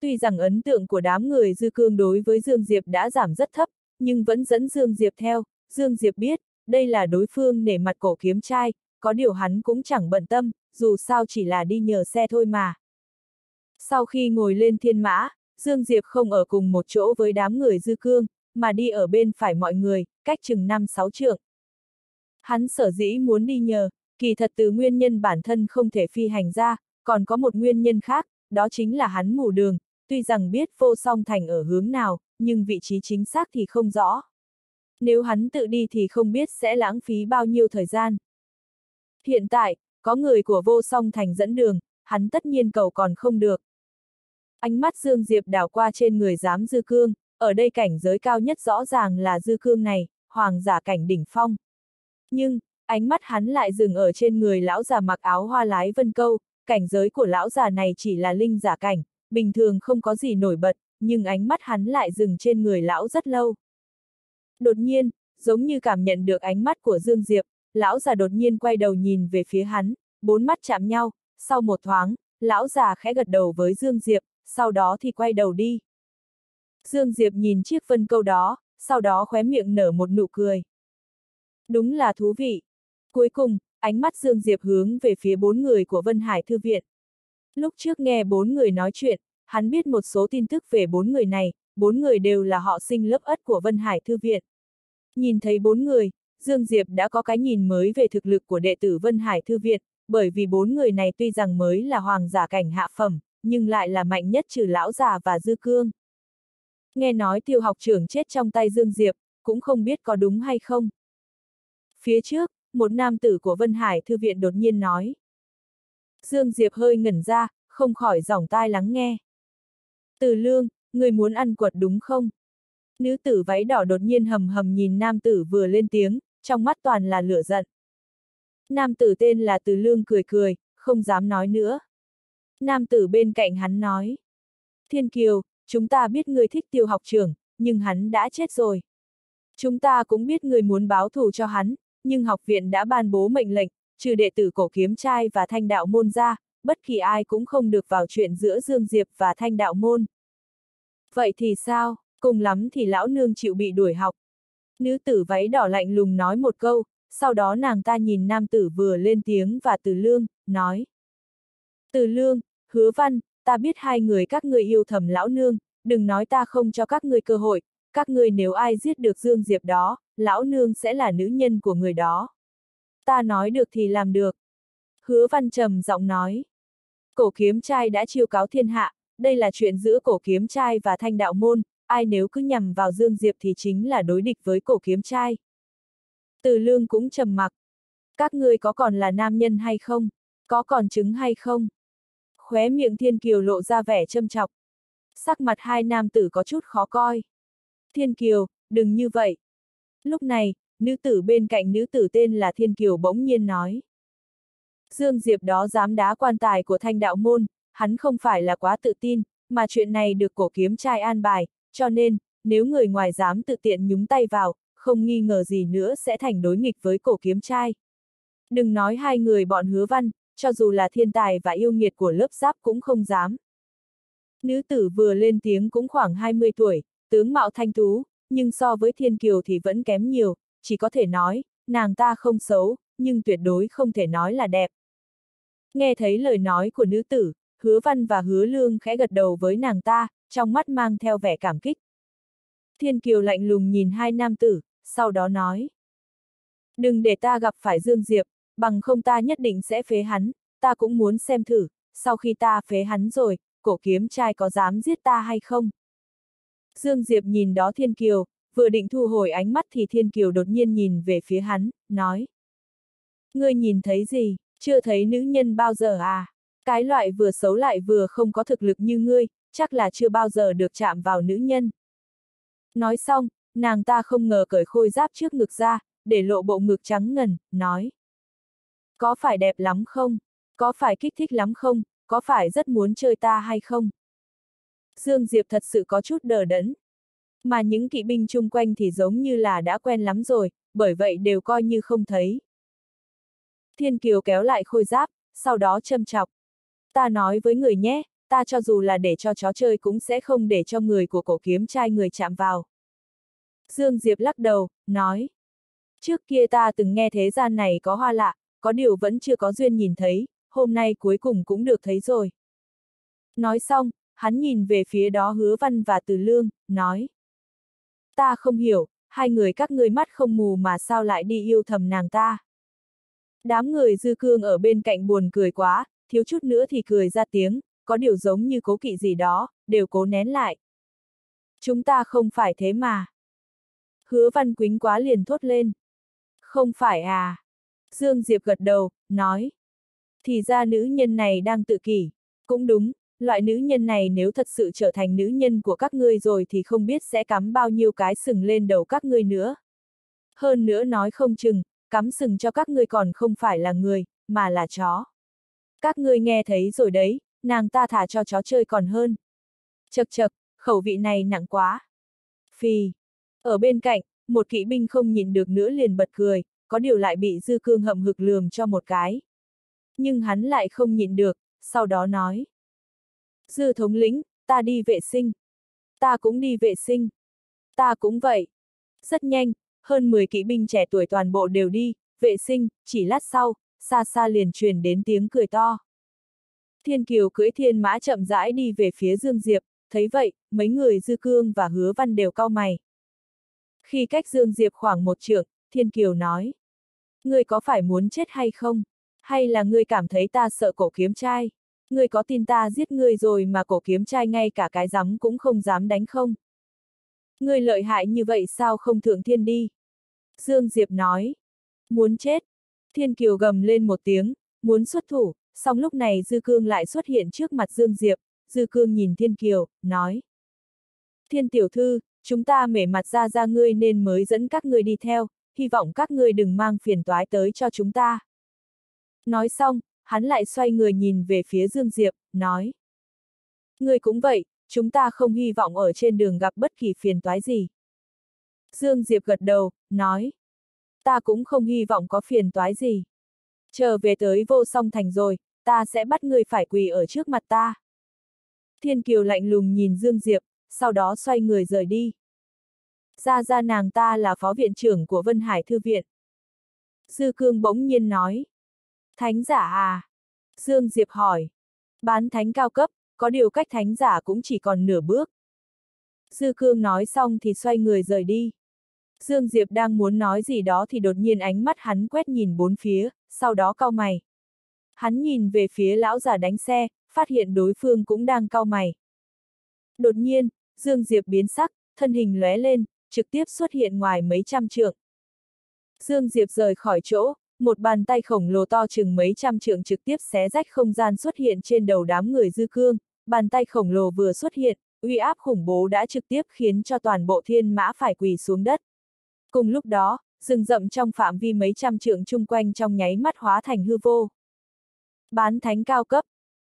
Tuy rằng ấn tượng của đám người dư cương đối với Dương Diệp đã giảm rất thấp, nhưng vẫn dẫn Dương Diệp theo, Dương Diệp biết, đây là đối phương nể mặt cổ kiếm trai, có điều hắn cũng chẳng bận tâm, dù sao chỉ là đi nhờ xe thôi mà. Sau khi ngồi lên thiên mã, Dương Diệp không ở cùng một chỗ với đám người dư cương, mà đi ở bên phải mọi người, cách chừng 5-6 trượng. Hắn sở dĩ muốn đi nhờ, kỳ thật từ nguyên nhân bản thân không thể phi hành ra, còn có một nguyên nhân khác, đó chính là hắn mù đường, tuy rằng biết vô song thành ở hướng nào, nhưng vị trí chính xác thì không rõ. Nếu hắn tự đi thì không biết sẽ lãng phí bao nhiêu thời gian. Hiện tại, có người của vô song thành dẫn đường, hắn tất nhiên cầu còn không được. Ánh mắt Dương Diệp đảo qua trên người giám dư cương, ở đây cảnh giới cao nhất rõ ràng là dư cương này, hoàng giả cảnh đỉnh phong. Nhưng, ánh mắt hắn lại dừng ở trên người lão già mặc áo hoa lái vân câu, cảnh giới của lão già này chỉ là linh giả cảnh, bình thường không có gì nổi bật, nhưng ánh mắt hắn lại dừng trên người lão rất lâu. Đột nhiên, giống như cảm nhận được ánh mắt của Dương Diệp, lão già đột nhiên quay đầu nhìn về phía hắn, bốn mắt chạm nhau, sau một thoáng, lão già khẽ gật đầu với Dương Diệp, sau đó thì quay đầu đi. Dương Diệp nhìn chiếc vân câu đó, sau đó khóe miệng nở một nụ cười. Đúng là thú vị. Cuối cùng, ánh mắt Dương Diệp hướng về phía bốn người của Vân Hải Thư Viện. Lúc trước nghe bốn người nói chuyện, hắn biết một số tin tức về bốn người này, bốn người đều là họ sinh lớp ất của Vân Hải Thư Viện. Nhìn thấy bốn người, Dương Diệp đã có cái nhìn mới về thực lực của đệ tử Vân Hải Thư Viện, bởi vì bốn người này tuy rằng mới là hoàng giả cảnh hạ phẩm, nhưng lại là mạnh nhất trừ lão già và dư cương. Nghe nói tiêu học trưởng chết trong tay Dương Diệp, cũng không biết có đúng hay không. Phía trước, một nam tử của Vân Hải Thư viện đột nhiên nói. Dương Diệp hơi ngẩn ra, không khỏi giỏng tai lắng nghe. Từ lương, người muốn ăn quật đúng không? Nữ tử váy đỏ đột nhiên hầm hầm nhìn nam tử vừa lên tiếng, trong mắt toàn là lửa giận. Nam tử tên là Từ Lương cười cười, không dám nói nữa. Nam tử bên cạnh hắn nói. Thiên Kiều, chúng ta biết người thích tiêu học trưởng, nhưng hắn đã chết rồi. Chúng ta cũng biết người muốn báo thù cho hắn, nhưng học viện đã ban bố mệnh lệnh, trừ đệ tử cổ kiếm trai và thanh đạo môn ra, bất kỳ ai cũng không được vào chuyện giữa Dương Diệp và thanh đạo môn. Vậy thì sao, cùng lắm thì lão nương chịu bị đuổi học. Nữ tử váy đỏ lạnh lùng nói một câu, sau đó nàng ta nhìn nam tử vừa lên tiếng và từ lương, nói. Từ lương, hứa văn, ta biết hai người các ngươi yêu thầm lão nương, đừng nói ta không cho các ngươi cơ hội, các ngươi nếu ai giết được Dương Diệp đó, lão nương sẽ là nữ nhân của người đó. Ta nói được thì làm được. Hứa văn trầm giọng nói. Cổ kiếm trai đã chiêu cáo thiên hạ, đây là chuyện giữa cổ kiếm trai và thanh đạo môn, ai nếu cứ nhằm vào Dương Diệp thì chính là đối địch với cổ kiếm trai. Từ lương cũng trầm mặc. Các ngươi có còn là nam nhân hay không? Có còn chứng hay không? Khóe miệng thiên kiều lộ ra vẻ châm chọc. Sắc mặt hai nam tử có chút khó coi. Thiên kiều, đừng như vậy. Lúc này, nữ tử bên cạnh nữ tử tên là Thiên Kiều bỗng nhiên nói. Dương Diệp đó dám đá quan tài của thanh đạo môn, hắn không phải là quá tự tin, mà chuyện này được cổ kiếm trai an bài, cho nên, nếu người ngoài dám tự tiện nhúng tay vào, không nghi ngờ gì nữa sẽ thành đối nghịch với cổ kiếm trai. Đừng nói hai người bọn hứa văn, cho dù là thiên tài và yêu nghiệt của lớp giáp cũng không dám. Nữ tử vừa lên tiếng cũng khoảng 20 tuổi, tướng mạo thanh tú, nhưng so với thiên kiều thì vẫn kém nhiều, chỉ có thể nói, nàng ta không xấu, nhưng tuyệt đối không thể nói là đẹp. Nghe thấy lời nói của nữ tử, hứa văn và hứa lương khẽ gật đầu với nàng ta, trong mắt mang theo vẻ cảm kích. Thiên kiều lạnh lùng nhìn hai nam tử, sau đó nói. Đừng để ta gặp phải Dương Diệp, bằng không ta nhất định sẽ phế hắn, ta cũng muốn xem thử, sau khi ta phế hắn rồi, cổ kiếm trai có dám giết ta hay không? Dương Diệp nhìn đó Thiên Kiều, vừa định thu hồi ánh mắt thì Thiên Kiều đột nhiên nhìn về phía hắn, nói. Ngươi nhìn thấy gì, chưa thấy nữ nhân bao giờ à? Cái loại vừa xấu lại vừa không có thực lực như ngươi, chắc là chưa bao giờ được chạm vào nữ nhân. Nói xong, nàng ta không ngờ cởi khôi giáp trước ngực ra, để lộ bộ ngực trắng ngần, nói. Có phải đẹp lắm không? Có phải kích thích lắm không? Có phải rất muốn chơi ta hay không? Dương Diệp thật sự có chút đờ đẫn. Mà những kỵ binh chung quanh thì giống như là đã quen lắm rồi, bởi vậy đều coi như không thấy. Thiên Kiều kéo lại khôi giáp, sau đó châm chọc. Ta nói với người nhé, ta cho dù là để cho chó chơi cũng sẽ không để cho người của cổ kiếm trai người chạm vào. Dương Diệp lắc đầu, nói. Trước kia ta từng nghe thế gian này có hoa lạ, có điều vẫn chưa có duyên nhìn thấy, hôm nay cuối cùng cũng được thấy rồi. Nói xong, hắn nhìn về phía đó hứa văn và từ lương, nói. Ta không hiểu, hai người các ngươi mắt không mù mà sao lại đi yêu thầm nàng ta. Đám người dư cương ở bên cạnh buồn cười quá, thiếu chút nữa thì cười ra tiếng, có điều giống như cố kỵ gì đó, đều cố nén lại. Chúng ta không phải thế mà. Hứa văn quính quá liền thốt lên. Không phải à. Dương Diệp gật đầu, nói. Thì ra nữ nhân này đang tự kỷ. Cũng đúng, loại nữ nhân này nếu thật sự trở thành nữ nhân của các ngươi rồi thì không biết sẽ cắm bao nhiêu cái sừng lên đầu các ngươi nữa. Hơn nữa nói không chừng, cắm sừng cho các ngươi còn không phải là người, mà là chó. Các ngươi nghe thấy rồi đấy, nàng ta thả cho chó chơi còn hơn. Chật chật, khẩu vị này nặng quá. Phì. Ở bên cạnh, một kỵ binh không nhìn được nữa liền bật cười, có điều lại bị dư cương hậm hực lườm cho một cái. Nhưng hắn lại không nhịn được, sau đó nói. Dư thống lĩnh, ta đi vệ sinh. Ta cũng đi vệ sinh. Ta cũng vậy. Rất nhanh, hơn 10 kỵ binh trẻ tuổi toàn bộ đều đi, vệ sinh, chỉ lát sau, xa xa liền truyền đến tiếng cười to. Thiên Kiều cưỡi thiên mã chậm rãi đi về phía Dương Diệp, thấy vậy, mấy người Dư Cương và Hứa Văn đều cau mày. Khi cách Dương Diệp khoảng một trượng, Thiên Kiều nói. "Ngươi có phải muốn chết hay không? Hay là ngươi cảm thấy ta sợ cổ kiếm trai? Ngươi có tin ta giết ngươi rồi mà cổ kiếm trai ngay cả cái rắm cũng không dám đánh không? Ngươi lợi hại như vậy sao không thượng thiên đi? Dương Diệp nói. Muốn chết. Thiên Kiều gầm lên một tiếng, muốn xuất thủ, song lúc này Dư Cương lại xuất hiện trước mặt Dương Diệp, Dư Cương nhìn Thiên Kiều, nói. Thiên Tiểu Thư, chúng ta mể mặt ra ra ngươi nên mới dẫn các ngươi đi theo, hy vọng các ngươi đừng mang phiền toái tới cho chúng ta. Nói xong, hắn lại xoay người nhìn về phía Dương Diệp, nói. Ngươi cũng vậy, chúng ta không hy vọng ở trên đường gặp bất kỳ phiền toái gì. Dương Diệp gật đầu, nói. Ta cũng không hy vọng có phiền toái gì. Chờ về tới vô song thành rồi, ta sẽ bắt ngươi phải quỳ ở trước mặt ta. Thiên Kiều lạnh lùng nhìn Dương Diệp, sau đó xoay người rời đi. Ra ra nàng ta là phó viện trưởng của Vân Hải Thư Viện. Dư Cương bỗng nhiên nói. Thánh giả à? Dương Diệp hỏi. Bán thánh cao cấp, có điều cách thánh giả cũng chỉ còn nửa bước. Dư Cương nói xong thì xoay người rời đi. Dương Diệp đang muốn nói gì đó thì đột nhiên ánh mắt hắn quét nhìn bốn phía, sau đó cau mày. Hắn nhìn về phía lão già đánh xe, phát hiện đối phương cũng đang cau mày. Đột nhiên, Dương Diệp biến sắc, thân hình lóe lên, trực tiếp xuất hiện ngoài mấy trăm trượng. Dương Diệp rời khỏi chỗ, một bàn tay khổng lồ to chừng mấy trăm trượng trực tiếp xé rách không gian xuất hiện trên đầu đám người dư cương, bàn tay khổng lồ vừa xuất hiện, uy áp khủng bố đã trực tiếp khiến cho toàn bộ thiên mã phải quỳ xuống đất. Cùng lúc đó, rừng rậm trong phạm vi mấy trăm trượng chung quanh trong nháy mắt hóa thành hư vô. Bán thánh cao cấp.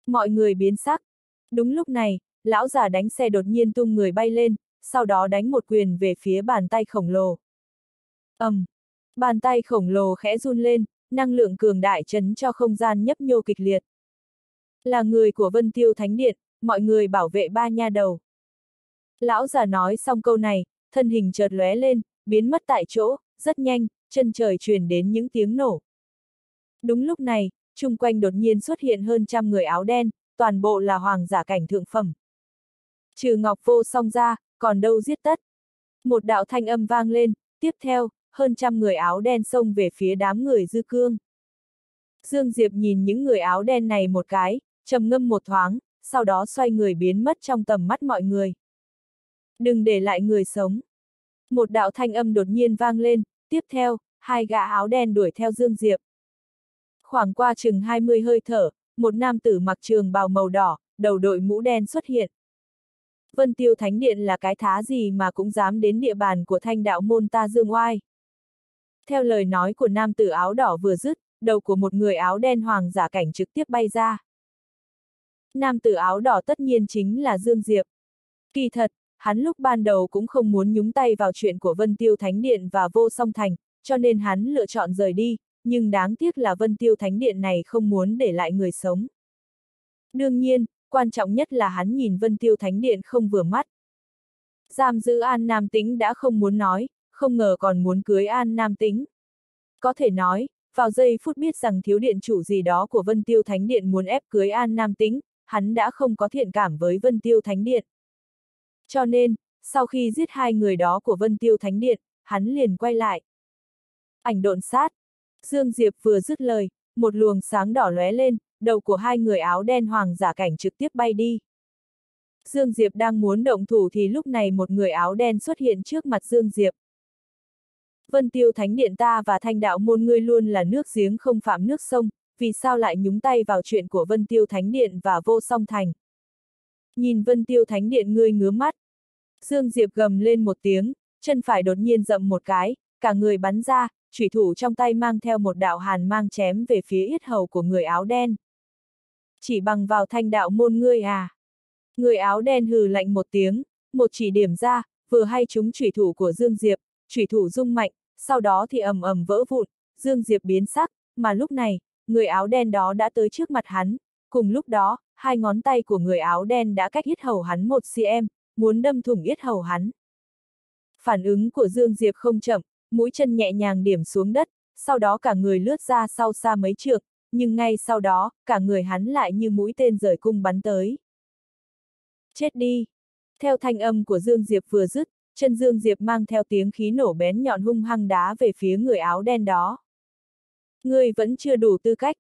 Mọi người biến sắc. Đúng lúc này, lão già đánh xe đột nhiên tung người bay lên, sau đó đánh một quyền về phía bàn tay khổng lồ. ầm, um, Bàn tay khổng lồ khẽ run lên, năng lượng cường đại chấn cho không gian nhấp nhô kịch liệt. Là người của Vân Tiêu Thánh Điện, mọi người bảo vệ ba nha đầu. Lão già nói xong câu này, thân hình chợt lóe lên, biến mất tại chỗ, rất nhanh, chân trời truyền đến những tiếng nổ. Đúng lúc này, chung quanh đột nhiên xuất hiện hơn trăm người áo đen, toàn bộ là hoàng giả cảnh thượng phẩm. Trừ Ngọc Vô song ra, còn đâu giết tất. Một đạo thanh âm vang lên, tiếp theo, hơn trăm người áo đen xông về phía đám người dư cương. Dương Diệp nhìn những người áo đen này một cái, trầm ngâm một thoáng, sau đó xoay người biến mất trong tầm mắt mọi người. Đừng để lại người sống. Một đạo thanh âm đột nhiên vang lên, tiếp theo, hai gã áo đen đuổi theo Dương Diệp. Khoảng qua chừng 20 hơi thở, một nam tử mặc trường bào màu đỏ, đầu đội mũ đen xuất hiện. Vân Tiêu Thánh Điện là cái thá gì mà cũng dám đến địa bàn của thanh đạo môn ta dương oai. Theo lời nói của nam tử áo đỏ vừa dứt, đầu của một người áo đen hoàng giả cảnh trực tiếp bay ra. Nam tử áo đỏ tất nhiên chính là Dương Diệp. Kỳ thật, hắn lúc ban đầu cũng không muốn nhúng tay vào chuyện của Vân Tiêu Thánh Điện và Vô Song Thành, cho nên hắn lựa chọn rời đi, nhưng đáng tiếc là Vân Tiêu Thánh Điện này không muốn để lại người sống. Đương nhiên, quan trọng nhất là hắn nhìn Vân Tiêu Thánh Điện không vừa mắt. Giam giữ An Nam Tĩnh đã không muốn nói, không ngờ còn muốn cưới An Nam Tĩnh. Có thể nói, vào giây phút biết rằng thiếu điện chủ gì đó của Vân Tiêu Thánh Điện muốn ép cưới An Nam Tĩnh, hắn đã không có thiện cảm với Vân Tiêu Thánh Điện. Cho nên, sau khi giết hai người đó của Vân Tiêu Thánh Điện, hắn liền quay lại. Ảnh độn sát. Dương Diệp vừa dứt lời, một luồng sáng đỏ lóe lên, đầu của hai người áo đen hoàng giả cảnh trực tiếp bay đi. Dương Diệp đang muốn động thủ thì lúc này một người áo đen xuất hiện trước mặt Dương Diệp. Vân Tiêu Thánh Điện ta và thanh đạo môn ngươi luôn là nước giếng không phạm nước sông, vì sao lại nhúng tay vào chuyện của Vân Tiêu Thánh Điện và vô song thành. Nhìn Vân Tiêu Thánh Điện ngươi ngứa mắt. Dương Diệp gầm lên một tiếng, chân phải đột nhiên dậm một cái, cả người bắn ra, chủy thủ trong tay mang theo một đạo hàn mang chém về phía yết hầu của người áo đen. Chỉ bằng vào thanh đạo môn ngươi à. Người áo đen hừ lạnh một tiếng, một chỉ điểm ra, vừa hay chúng chủy thủ của Dương Diệp, chủy thủ rung mạnh, sau đó thì ầm ầm vỡ vụn, Dương Diệp biến sắc, mà lúc này, người áo đen đó đã tới trước mặt hắn, cùng lúc đó, hai ngón tay của người áo đen đã cách yết hầu hắn một cm, muốn đâm thủng yết hầu hắn. Phản ứng của Dương Diệp không chậm, mũi chân nhẹ nhàng điểm xuống đất, sau đó cả người lướt ra sau xa mấy trượng, nhưng ngay sau đó, cả người hắn lại như mũi tên rời cung bắn tới. Chết đi! Theo thanh âm của Dương Diệp vừa dứt, chân Dương Diệp mang theo tiếng khí nổ bén nhọn hung hăng đá về phía người áo đen đó. người vẫn chưa đủ tư cách,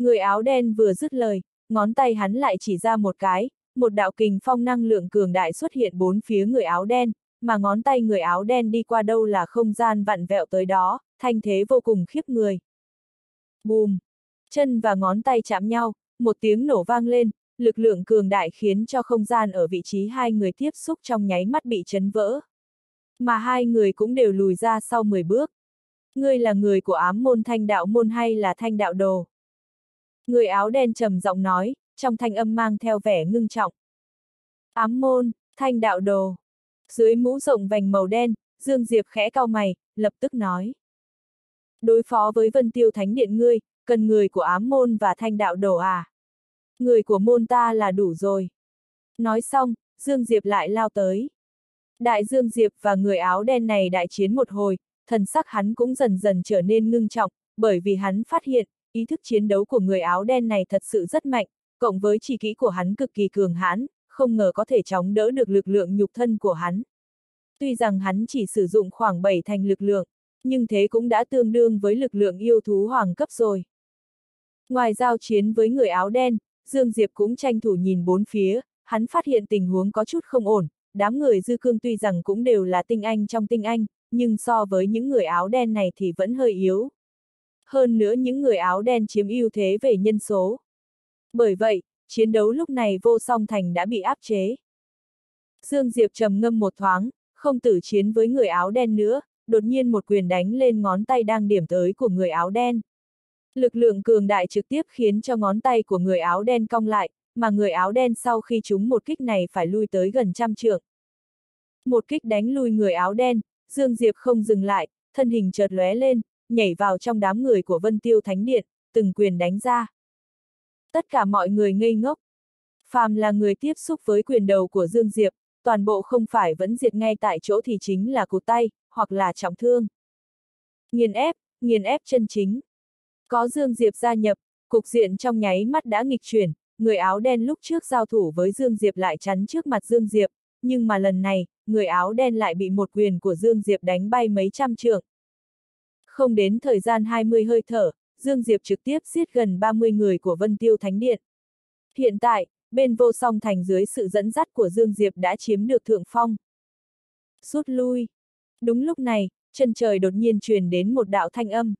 Người áo đen vừa dứt lời, ngón tay hắn lại chỉ ra một cái, một đạo kình phong năng lượng cường đại xuất hiện bốn phía người áo đen, mà ngón tay người áo đen đi qua đâu là không gian vặn vẹo tới đó, thanh thế vô cùng khiếp người. Bùm! Chân và ngón tay chạm nhau, một tiếng nổ vang lên, lực lượng cường đại khiến cho không gian ở vị trí hai người tiếp xúc trong nháy mắt bị chấn vỡ. Mà hai người cũng đều lùi ra sau 10 bước. Ngươi là người của ám môn thanh đạo môn hay là thanh đạo đồ? Người áo đen trầm giọng nói, trong thanh âm mang theo vẻ ngưng trọng. Ám môn, thanh đạo đồ. Dưới mũ rộng vành màu đen, Dương Diệp khẽ cau mày, lập tức nói. Đối phó với Vân Tiêu Thánh Điện ngươi, cần người của ám môn và thanh đạo đồ à? Người của môn ta là đủ rồi. Nói xong, Dương Diệp lại lao tới. Đại Dương Diệp và người áo đen này đại chiến một hồi, thần sắc hắn cũng dần dần trở nên ngưng trọng, bởi vì hắn phát hiện, ý thức chiến đấu của người áo đen này thật sự rất mạnh, cộng với chỉ kỹ của hắn cực kỳ cường hãn, không ngờ có thể chống đỡ được lực lượng nhục thân của hắn. Tuy rằng hắn chỉ sử dụng khoảng 7 thành lực lượng, nhưng thế cũng đã tương đương với lực lượng yêu thú hoàng cấp rồi. Ngoài giao chiến với người áo đen, Dương Diệp cũng tranh thủ nhìn bốn phía, hắn phát hiện tình huống có chút không ổn, đám người dư cương tuy rằng cũng đều là tinh anh trong tinh anh, nhưng so với những người áo đen này thì vẫn hơi yếu. Hơn nữa những người áo đen chiếm ưu thế về nhân số. Bởi vậy, chiến đấu lúc này vô song thành đã bị áp chế. Dương Diệp trầm ngâm một thoáng, không tử chiến với người áo đen nữa, đột nhiên một quyền đánh lên ngón tay đang điểm tới của người áo đen. Lực lượng cường đại trực tiếp khiến cho ngón tay của người áo đen cong lại, mà người áo đen sau khi trúng một kích này phải lui tới gần trăm trượng. Một kích đánh lui người áo đen, Dương Diệp không dừng lại, thân hình chợt lóe lên, nhảy vào trong đám người của Vân Tiêu Thánh Điện, từng quyền đánh ra. Tất cả mọi người ngây ngốc. Phàm là người tiếp xúc với quyền đầu của Dương Diệp, toàn bộ không phải vẫn diệt ngay tại chỗ thì chính là cụt tay, hoặc là trọng thương. Nghiền ép, nghiền ép chân chính. Có Dương Diệp gia nhập, cục diện trong nháy mắt đã nghịch chuyển, người áo đen lúc trước giao thủ với Dương Diệp lại chắn trước mặt Dương Diệp, nhưng mà lần này, người áo đen lại bị một quyền của Dương Diệp đánh bay mấy trăm trượng. Không đến thời gian 20 hơi thở, Dương Diệp trực tiếp giết gần 30 người của Vân Tiêu Thánh Điện. Hiện tại, bên vô song thành dưới sự dẫn dắt của Dương Diệp đã chiếm được thượng phong. Rút lui. Đúng lúc này, chân trời đột nhiên truyền đến một đạo thanh âm.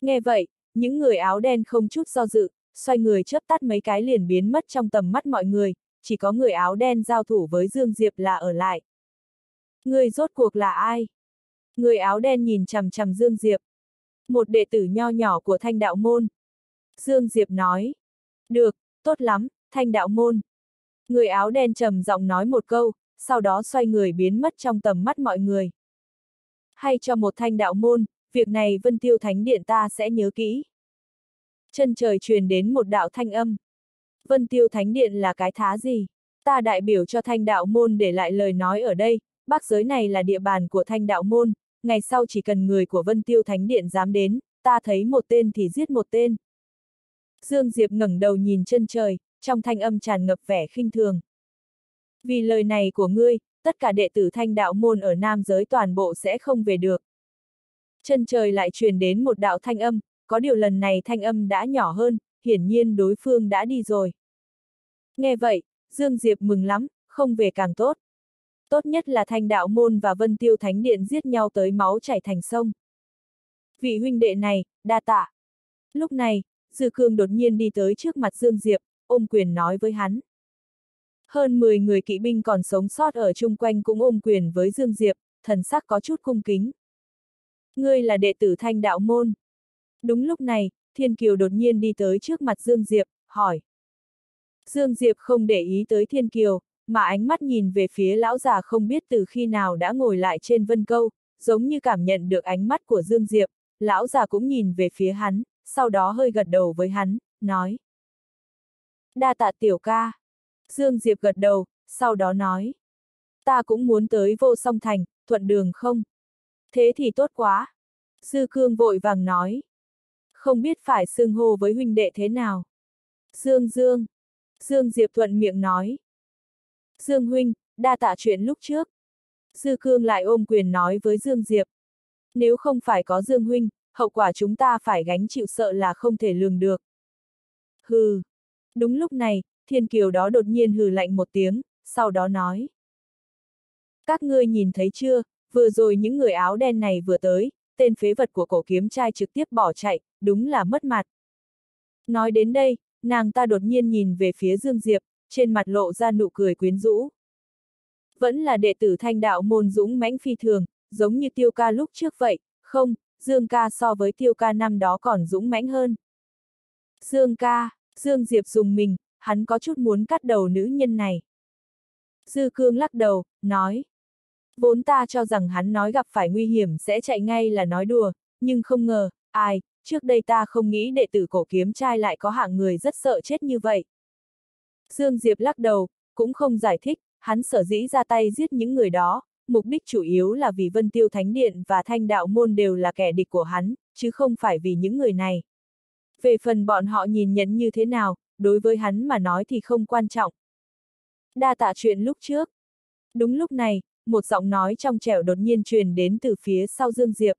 Nghe vậy, những người áo đen không chút do dự, xoay người chớp tắt mấy cái liền biến mất trong tầm mắt mọi người, chỉ có người áo đen giao thủ với Dương Diệp là ở lại. Người rốt cuộc là ai? Người áo đen nhìn chằm chằm Dương Diệp. Một đệ tử nho nhỏ của thanh đạo môn. Dương Diệp nói. Được, tốt lắm, thanh đạo môn. Người áo đen trầm giọng nói một câu, sau đó xoay người biến mất trong tầm mắt mọi người. Hay cho một thanh đạo môn, việc này Vân Tiêu Thánh Điện ta sẽ nhớ kỹ. Chân trời truyền đến một đạo thanh âm. Vân Tiêu Thánh Điện là cái thá gì? Ta đại biểu cho thanh đạo môn để lại lời nói ở đây, bắc giới này là địa bàn của thanh đạo môn, ngày sau chỉ cần người của Vân Tiêu Thánh Điện dám đến, ta thấy một tên thì giết một tên. Dương Diệp ngẩng đầu nhìn chân trời, trong thanh âm tràn ngập vẻ khinh thường. Vì lời này của ngươi, tất cả đệ tử thanh đạo môn ở Nam giới toàn bộ sẽ không về được. Chân trời lại truyền đến một đạo thanh âm, có điều lần này thanh âm đã nhỏ hơn, hiển nhiên đối phương đã đi rồi. Nghe vậy, Dương Diệp mừng lắm, không về càng tốt. Tốt nhất là thanh đạo môn và vân tiêu thánh điện giết nhau tới máu chảy thành sông. Vị huynh đệ này, đa tạ. Lúc này, Dư Cương đột nhiên đi tới trước mặt Dương Diệp, ôm quyền nói với hắn. Hơn 10 người kỵ binh còn sống sót ở chung quanh cũng ôm quyền với Dương Diệp, thần sắc có chút cung kính. Ngươi là đệ tử thanh đạo môn. Đúng lúc này, Thiên Kiều đột nhiên đi tới trước mặt Dương Diệp, hỏi. Dương Diệp không để ý tới Thiên Kiều, mà ánh mắt nhìn về phía lão già không biết từ khi nào đã ngồi lại trên vân câu, giống như cảm nhận được ánh mắt của Dương Diệp, lão già cũng nhìn về phía hắn, sau đó hơi gật đầu với hắn, nói. Đa tạ tiểu ca. Dương Diệp gật đầu, sau đó nói. Ta cũng muốn tới vô song thành, thuận đường không? Thế thì tốt quá. Sư Cương vội vàng nói. Không biết phải xưng hô với huynh đệ thế nào. Dương Dương. Dương Diệp thuận miệng nói. Dương huynh, đa tạ chuyện lúc trước. Dư Cương lại ôm quyền nói với Dương Diệp. Nếu không phải có Dương huynh, hậu quả chúng ta phải gánh chịu sợ là không thể lường được. hừ. Đúng lúc này, thiên kiều đó đột nhiên hừ lạnh một tiếng, sau đó nói. Các ngươi nhìn thấy chưa, vừa rồi những người áo đen này vừa tới, tên phế vật của cổ kiếm trai trực tiếp bỏ chạy, đúng là mất mặt. Nói đến đây, nàng ta đột nhiên nhìn về phía Dương Diệp, trên mặt lộ ra nụ cười quyến rũ. Vẫn là đệ tử thanh đạo môn dũng mãnh phi thường, giống như tiêu ca lúc trước vậy, không, Dương ca so với tiêu ca năm đó còn dũng mãnh hơn. Dương ca, Dương Diệp dùng mình, hắn có chút muốn cắt đầu nữ nhân này. Dư cương lắc đầu, nói. Vốn ta cho rằng hắn nói gặp phải nguy hiểm sẽ chạy ngay là nói đùa, nhưng không ngờ, ai, trước đây ta không nghĩ đệ tử cổ kiếm trai lại có hạng người rất sợ chết như vậy. Dương Diệp lắc đầu, cũng không giải thích, hắn sở dĩ ra tay giết những người đó, mục đích chủ yếu là vì Vân Tiêu Thánh Điện và Thanh Đạo Môn đều là kẻ địch của hắn, chứ không phải vì những người này. Về phần bọn họ nhìn nhận như thế nào, đối với hắn mà nói thì không quan trọng. Đa tạ chuyện lúc trước. Đúng lúc này, một giọng nói trong trẻo đột nhiên truyền đến từ phía sau Dương Diệp.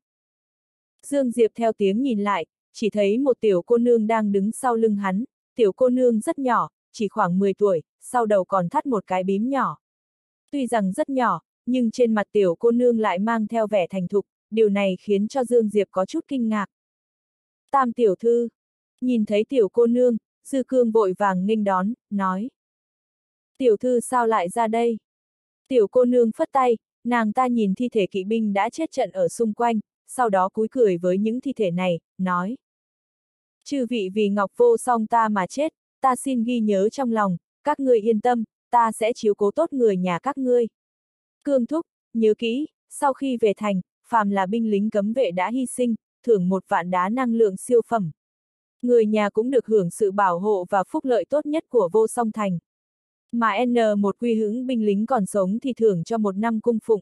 Dương Diệp theo tiếng nhìn lại, chỉ thấy một tiểu cô nương đang đứng sau lưng hắn, tiểu cô nương rất nhỏ, chỉ khoảng 10 tuổi, sau đầu còn thắt một cái bím nhỏ. Tuy rằng rất nhỏ, nhưng trên mặt tiểu cô nương lại mang theo vẻ thành thục, điều này khiến cho Dương Diệp có chút kinh ngạc. Tam tiểu thư, nhìn thấy tiểu cô nương, Dư Cương vội vàng nghênh đón, nói. Tiểu thư sao lại ra đây? Tiểu cô nương phất tay, nàng ta nhìn thi thể kỵ binh đã chết trận ở xung quanh, sau đó cúi cười với những thi thể này, nói. Chư vị vì ngọc vô song ta mà chết, ta xin ghi nhớ trong lòng, các ngươi yên tâm, ta sẽ chiếu cố tốt người nhà các ngươi. Cương thúc, nhớ kỹ, sau khi về thành, phàm là binh lính cấm vệ đã hy sinh, thưởng một vạn đá năng lượng siêu phẩm. Người nhà cũng được hưởng sự bảo hộ và phúc lợi tốt nhất của vô song thành. Mà N một quy hứng binh lính còn sống thì thưởng cho một năm cung phụng.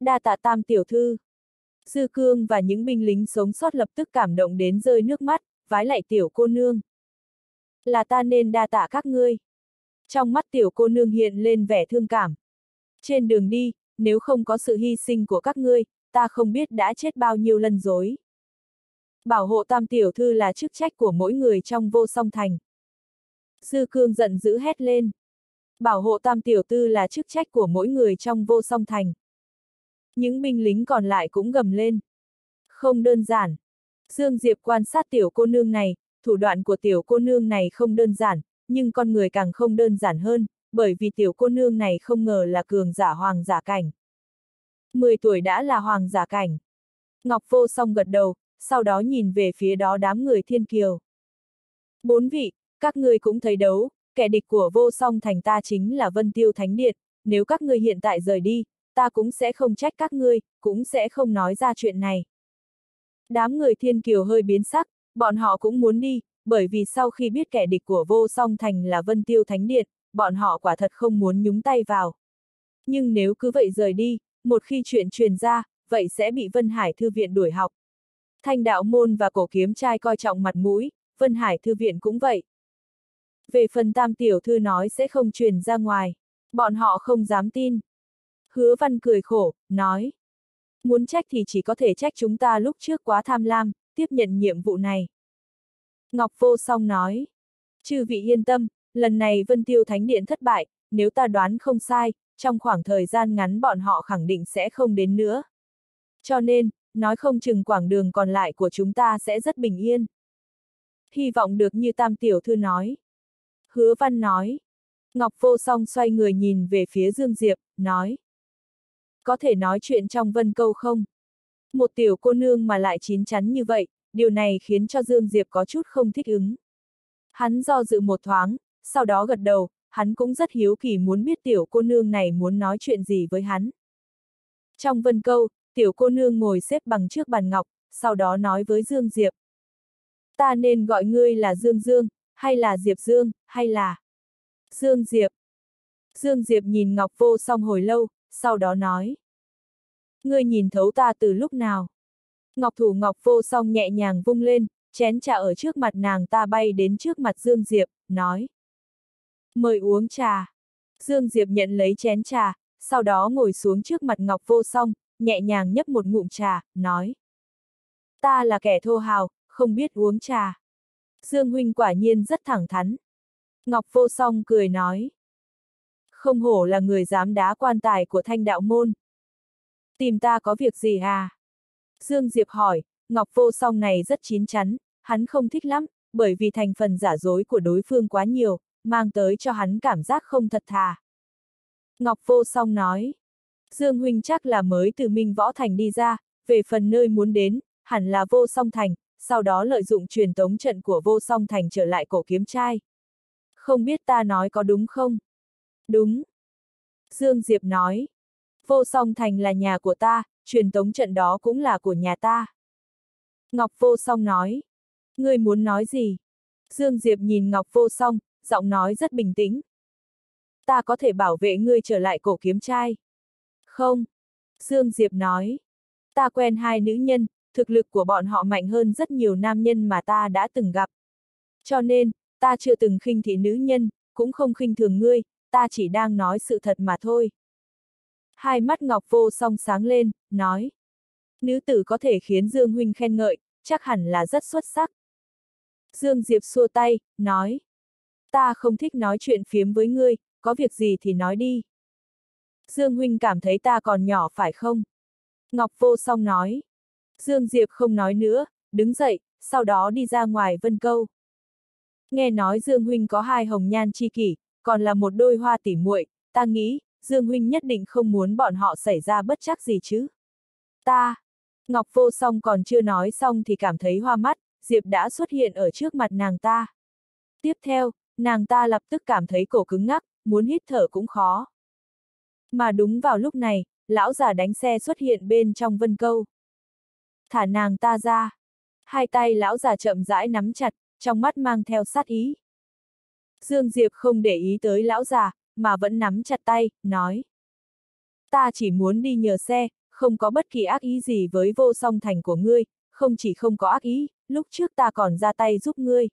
Đa tạ tam tiểu thư. Dư cương và những binh lính sống sót lập tức cảm động đến rơi nước mắt, vái lại tiểu cô nương. Là ta nên đa tạ các ngươi. Trong mắt tiểu cô nương hiện lên vẻ thương cảm. Trên đường đi, nếu không có sự hy sinh của các ngươi, ta không biết đã chết bao nhiêu lần dối. Bảo hộ tam tiểu thư là chức trách của mỗi người trong vô song thành. Sư cương giận dữ hét lên. Bảo hộ tam tiểu thư là chức trách của mỗi người trong vô song thành. Những binh lính còn lại cũng gầm lên. Không đơn giản. Dương Diệp quan sát tiểu cô nương này, thủ đoạn của tiểu cô nương này không đơn giản, nhưng con người càng không đơn giản hơn, bởi vì tiểu cô nương này không ngờ là cường giả hoàng giả cảnh. 10 tuổi đã là hoàng giả cảnh. Ngọc vô song gật đầu, sau đó nhìn về phía đó đám người thiên kiều. Bốn vị, các ngươi cũng thấy đấu, kẻ địch của vô song thành ta chính là Vân Tiêu Thánh Điện, nếu các ngươi hiện tại rời đi, ta cũng sẽ không trách các ngươi, cũng sẽ không nói ra chuyện này. Đám người thiên kiều hơi biến sắc, bọn họ cũng muốn đi, bởi vì sau khi biết kẻ địch của vô song thành là Vân Tiêu Thánh Điện, bọn họ quả thật không muốn nhúng tay vào. Nhưng nếu cứ vậy rời đi, một khi chuyện truyền ra, vậy sẽ bị Vân Hải Thư Viện đuổi học. Thanh đạo môn và cổ kiếm trai coi trọng mặt mũi, Vân Hải Thư Viện cũng vậy. Về phần tam tiểu thư nói sẽ không truyền ra ngoài, bọn họ không dám tin. Hứa văn cười khổ, nói. Muốn trách thì chỉ có thể trách chúng ta lúc trước quá tham lam, tiếp nhận nhiệm vụ này. Ngọc Vô Song nói. Chư vị yên tâm, lần này Vân Tiêu Thánh Điện thất bại, nếu ta đoán không sai, trong khoảng thời gian ngắn bọn họ khẳng định sẽ không đến nữa. Cho nên, nói không chừng quảng đường còn lại của chúng ta sẽ rất bình yên. Hy vọng được như Tam Tiểu Thư nói. Hứa Văn nói. Ngọc Vô Song xoay người nhìn về phía Dương Diệp, nói. Có thể nói chuyện trong vân câu không? Một tiểu cô nương mà lại chín chắn như vậy, điều này khiến cho Dương Diệp có chút không thích ứng. Hắn do dự một thoáng, sau đó gật đầu, hắn cũng rất hiếu kỳ muốn biết tiểu cô nương này muốn nói chuyện gì với hắn. Trong vân câu, tiểu cô nương ngồi xếp bằng trước bàn ngọc, sau đó nói với Dương Diệp. Ta nên gọi ngươi là Dương Dương, hay là Diệp Dương, hay là Dương Diệp. Dương Diệp nhìn Ngọc Vô song hồi lâu, sau đó nói. Ngươi nhìn thấu ta từ lúc nào? Ngọc thủ Ngọc Vô song nhẹ nhàng vung lên, chén trà ở trước mặt nàng ta bay đến trước mặt Dương Diệp, nói. Mời uống trà. Dương Diệp nhận lấy chén trà, sau đó ngồi xuống trước mặt Ngọc Vô Song, nhẹ nhàng nhấp một ngụm trà, nói. Ta là kẻ thô hào, không biết uống trà. Dương Huynh quả nhiên rất thẳng thắn. Ngọc Vô Song cười nói. Không hổ là người dám đá quan tài của thanh đạo môn. Tìm ta có việc gì à? Dương Diệp hỏi, Ngọc Vô Song này rất chín chắn, hắn không thích lắm, bởi vì thành phần giả dối của đối phương quá nhiều, mang tới cho hắn cảm giác không thật thà. Ngọc Vô Song nói, Dương Huynh chắc là mới từ Minh Võ Thành đi ra, về phần nơi muốn đến, hẳn là Vô Song Thành, sau đó lợi dụng truyền tống trận của Vô Song Thành trở lại cổ kiếm trai. Không biết ta nói có đúng không? Đúng. Dương Diệp nói, Vô Song Thành là nhà của ta, truyền tống trận đó cũng là của nhà ta. Ngọc Vô Song nói, ngươi muốn nói gì? Dương Diệp nhìn Ngọc Vô Song, giọng nói rất bình tĩnh. Ta có thể bảo vệ ngươi trở lại cổ kiếm trai. Không. Dương Diệp nói. Ta quen hai nữ nhân, thực lực của bọn họ mạnh hơn rất nhiều nam nhân mà ta đã từng gặp. Cho nên, ta chưa từng khinh thị nữ nhân, cũng không khinh thường ngươi, ta chỉ đang nói sự thật mà thôi. Hai mắt Ngọc Vô song sáng lên, nói. Nữ tử có thể khiến Dương Huynh khen ngợi, chắc hẳn là rất xuất sắc. Dương Diệp xua tay, nói. Ta không thích nói chuyện phiếm với ngươi, có việc gì thì nói đi. Dương Huynh cảm thấy ta còn nhỏ phải không? Ngọc Vô Song nói. Dương Diệp không nói nữa, đứng dậy, sau đó đi ra ngoài vân câu. Nghe nói Dương Huynh có hai hồng nhan chi kỷ, còn là một đôi hoa tỉ muội, ta nghĩ, Dương Huynh nhất định không muốn bọn họ xảy ra bất chắc gì chứ. Ta, Ngọc Vô Song còn chưa nói xong thì cảm thấy hoa mắt, Diệp đã xuất hiện ở trước mặt nàng ta. Tiếp theo, nàng ta lập tức cảm thấy cổ cứng ngắc, muốn hít thở cũng khó. Mà đúng vào lúc này, lão già đánh xe xuất hiện bên trong vân câu. Thả nàng ta ra. Hai tay lão già chậm rãi nắm chặt, trong mắt mang theo sát ý. Dương Diệp không để ý tới lão già, mà vẫn nắm chặt tay, nói. Ta chỉ muốn đi nhờ xe, không có bất kỳ ác ý gì với vô song thành của ngươi, không chỉ không có ác ý, lúc trước ta còn ra tay giúp ngươi.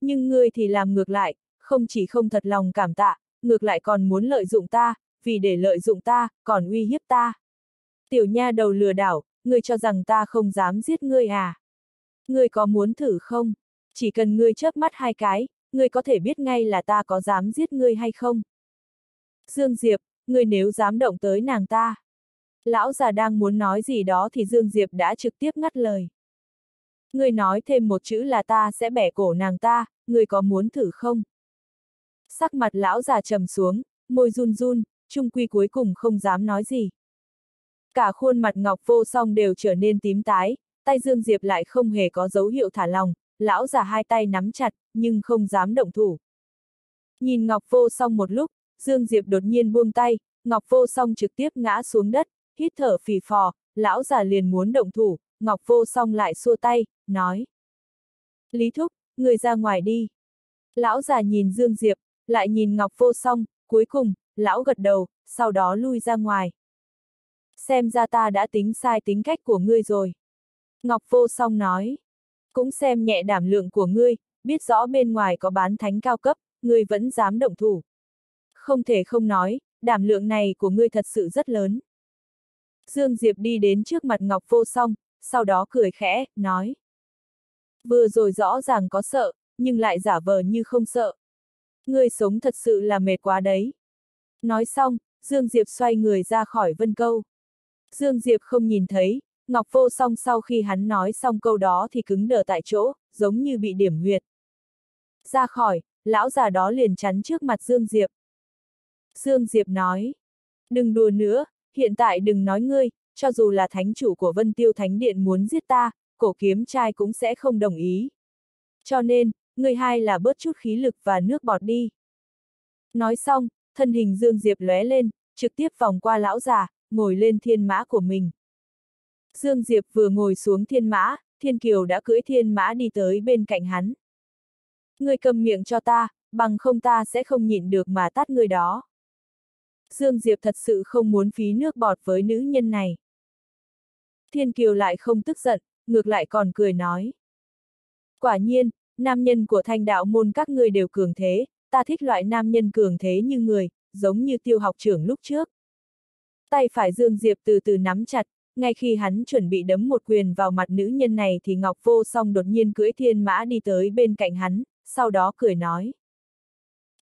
Nhưng ngươi thì làm ngược lại, không chỉ không thật lòng cảm tạ, ngược lại còn muốn lợi dụng ta, vì để lợi dụng ta, còn uy hiếp ta. Tiểu nha đầu lừa đảo, ngươi cho rằng ta không dám giết ngươi à? Ngươi có muốn thử không? Chỉ cần ngươi chớp mắt hai cái, ngươi có thể biết ngay là ta có dám giết ngươi hay không? Dương Diệp, ngươi nếu dám động tới nàng ta. Lão già đang muốn nói gì đó thì Dương Diệp đã trực tiếp ngắt lời. Ngươi nói thêm một chữ là ta sẽ bẻ cổ nàng ta, ngươi có muốn thử không? Sắc mặt lão già trầm xuống, môi run run, trung quy cuối cùng không dám nói gì. Cả khuôn mặt ngọc vô song đều trở nên tím tái, tay Dương Diệp lại không hề có dấu hiệu thả lòng, lão già hai tay nắm chặt, nhưng không dám động thủ. Nhìn ngọc vô song một lúc, Dương Diệp đột nhiên buông tay, ngọc vô song trực tiếp ngã xuống đất, hít thở phì phò, lão già liền muốn động thủ, ngọc vô song lại xua tay, nói. Lý Thúc, người ra ngoài đi. Lão già nhìn Dương Diệp, lại nhìn Ngọc Vô Song, cuối cùng, lão gật đầu, sau đó lui ra ngoài. Xem ra ta đã tính sai tính cách của ngươi rồi. Ngọc Vô Song nói. Cũng xem nhẹ đảm lượng của ngươi, biết rõ bên ngoài có bán thánh cao cấp, ngươi vẫn dám động thủ. Không thể không nói, đảm lượng này của ngươi thật sự rất lớn. Dương Diệp đi đến trước mặt Ngọc Vô Song, sau đó cười khẽ, nói. Vừa rồi rõ ràng có sợ, nhưng lại giả vờ như không sợ. Ngươi sống thật sự là mệt quá đấy. Nói xong, Dương Diệp xoay người ra khỏi vân câu. Dương Diệp không nhìn thấy, Ngọc Vô Song sau khi hắn nói xong câu đó thì cứng đờ tại chỗ, giống như bị điểm huyệt. Ra khỏi, lão già đó liền chắn trước mặt Dương Diệp. Dương Diệp nói, đừng đùa nữa, hiện tại đừng nói ngươi, cho dù là thánh chủ của Vân Tiêu Thánh Điện muốn giết ta, cổ kiếm trai cũng sẽ không đồng ý. Cho nên, ngươi hai là bớt chút khí lực và nước bọt đi. Nói xong, thân hình Dương Diệp lóe lên, trực tiếp vòng qua lão già, ngồi lên thiên mã của mình. Dương Diệp vừa ngồi xuống thiên mã, thiên kiều đã cưỡi thiên mã đi tới bên cạnh hắn. Ngươi cầm miệng cho ta, bằng không ta sẽ không nhịn được mà tát ngươi đó. Dương Diệp thật sự không muốn phí nước bọt với nữ nhân này. Thiên Kiều lại không tức giận, ngược lại còn cười nói. Quả nhiên, nam nhân của thanh đạo môn các người đều cường thế, ta thích loại nam nhân cường thế như người, giống như tiêu học trưởng lúc trước. Tay phải Dương Diệp từ từ nắm chặt, ngay khi hắn chuẩn bị đấm một quyền vào mặt nữ nhân này thì Ngọc Vô Song đột nhiên cưỡi thiên mã đi tới bên cạnh hắn, sau đó cười nói.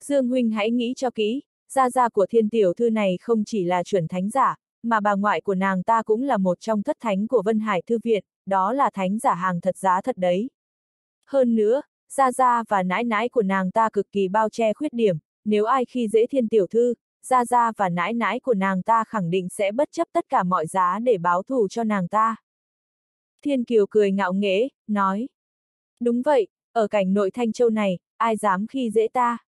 Dương Huynh hãy nghĩ cho kỹ, gia gia của thiên tiểu thư này không chỉ là chuẩn thánh giả, mà bà ngoại của nàng ta cũng là một trong thất thánh của Vân Hải Thư Viện, đó là thánh giả hàng thật giá thật đấy. Hơn nữa, gia gia và nãi nãi của nàng ta cực kỳ bao che khuyết điểm, nếu ai khi dễ thiên tiểu thư, gia gia và nãi nãi của nàng ta khẳng định sẽ bất chấp tất cả mọi giá để báo thù cho nàng ta. Thiên Kiều cười ngạo nghễ, nói. Đúng vậy, ở cảnh nội Thanh Châu này, ai dám khi dễ ta?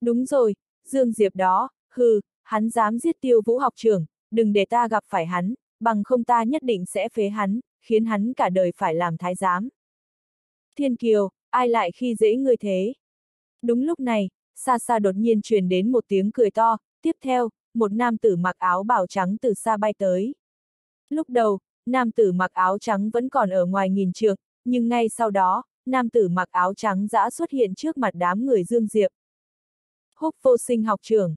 Đúng rồi, Dương Diệp đó, hừ, hắn dám giết tiêu vũ học trưởng, đừng để ta gặp phải hắn, bằng không ta nhất định sẽ phế hắn, khiến hắn cả đời phải làm thái giám. Thiên Kiều, ai lại khi dễ người thế? Đúng lúc này, xa xa đột nhiên truyền đến một tiếng cười to, tiếp theo, một nam tử mặc áo bào trắng từ xa bay tới. Lúc đầu, nam tử mặc áo trắng vẫn còn ở ngoài nghìn trường, nhưng ngay sau đó, nam tử mặc áo trắng đã xuất hiện trước mặt đám người Dương Diệp. Húc vô sinh học trưởng.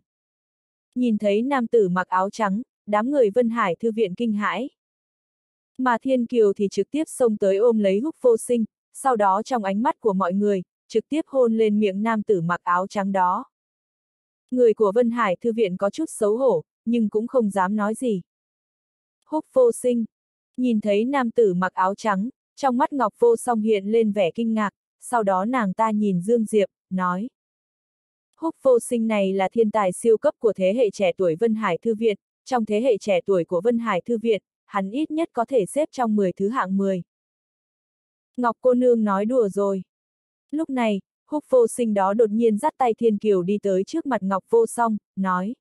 Nhìn thấy nam tử mặc áo trắng, đám người Vân Hải Thư viện kinh hãi. Mà Thiên Kiều thì trực tiếp xông tới ôm lấy húc vô sinh, sau đó trong ánh mắt của mọi người, trực tiếp hôn lên miệng nam tử mặc áo trắng đó. Người của Vân Hải Thư viện có chút xấu hổ, nhưng cũng không dám nói gì. Húc vô sinh, nhìn thấy nam tử mặc áo trắng, trong mắt Ngọc Vô Song hiện lên vẻ kinh ngạc, sau đó nàng ta nhìn Dương Diệp, nói. Húc vô sinh này là thiên tài siêu cấp của thế hệ trẻ tuổi Vân Hải Thư viện, trong thế hệ trẻ tuổi của Vân Hải Thư viện, hắn ít nhất có thể xếp trong 10 thứ hạng 10. Ngọc cô nương nói đùa rồi. Lúc này, húc vô sinh đó đột nhiên dắt tay Thiên Kiều đi tới trước mặt Ngọc vô song, nói.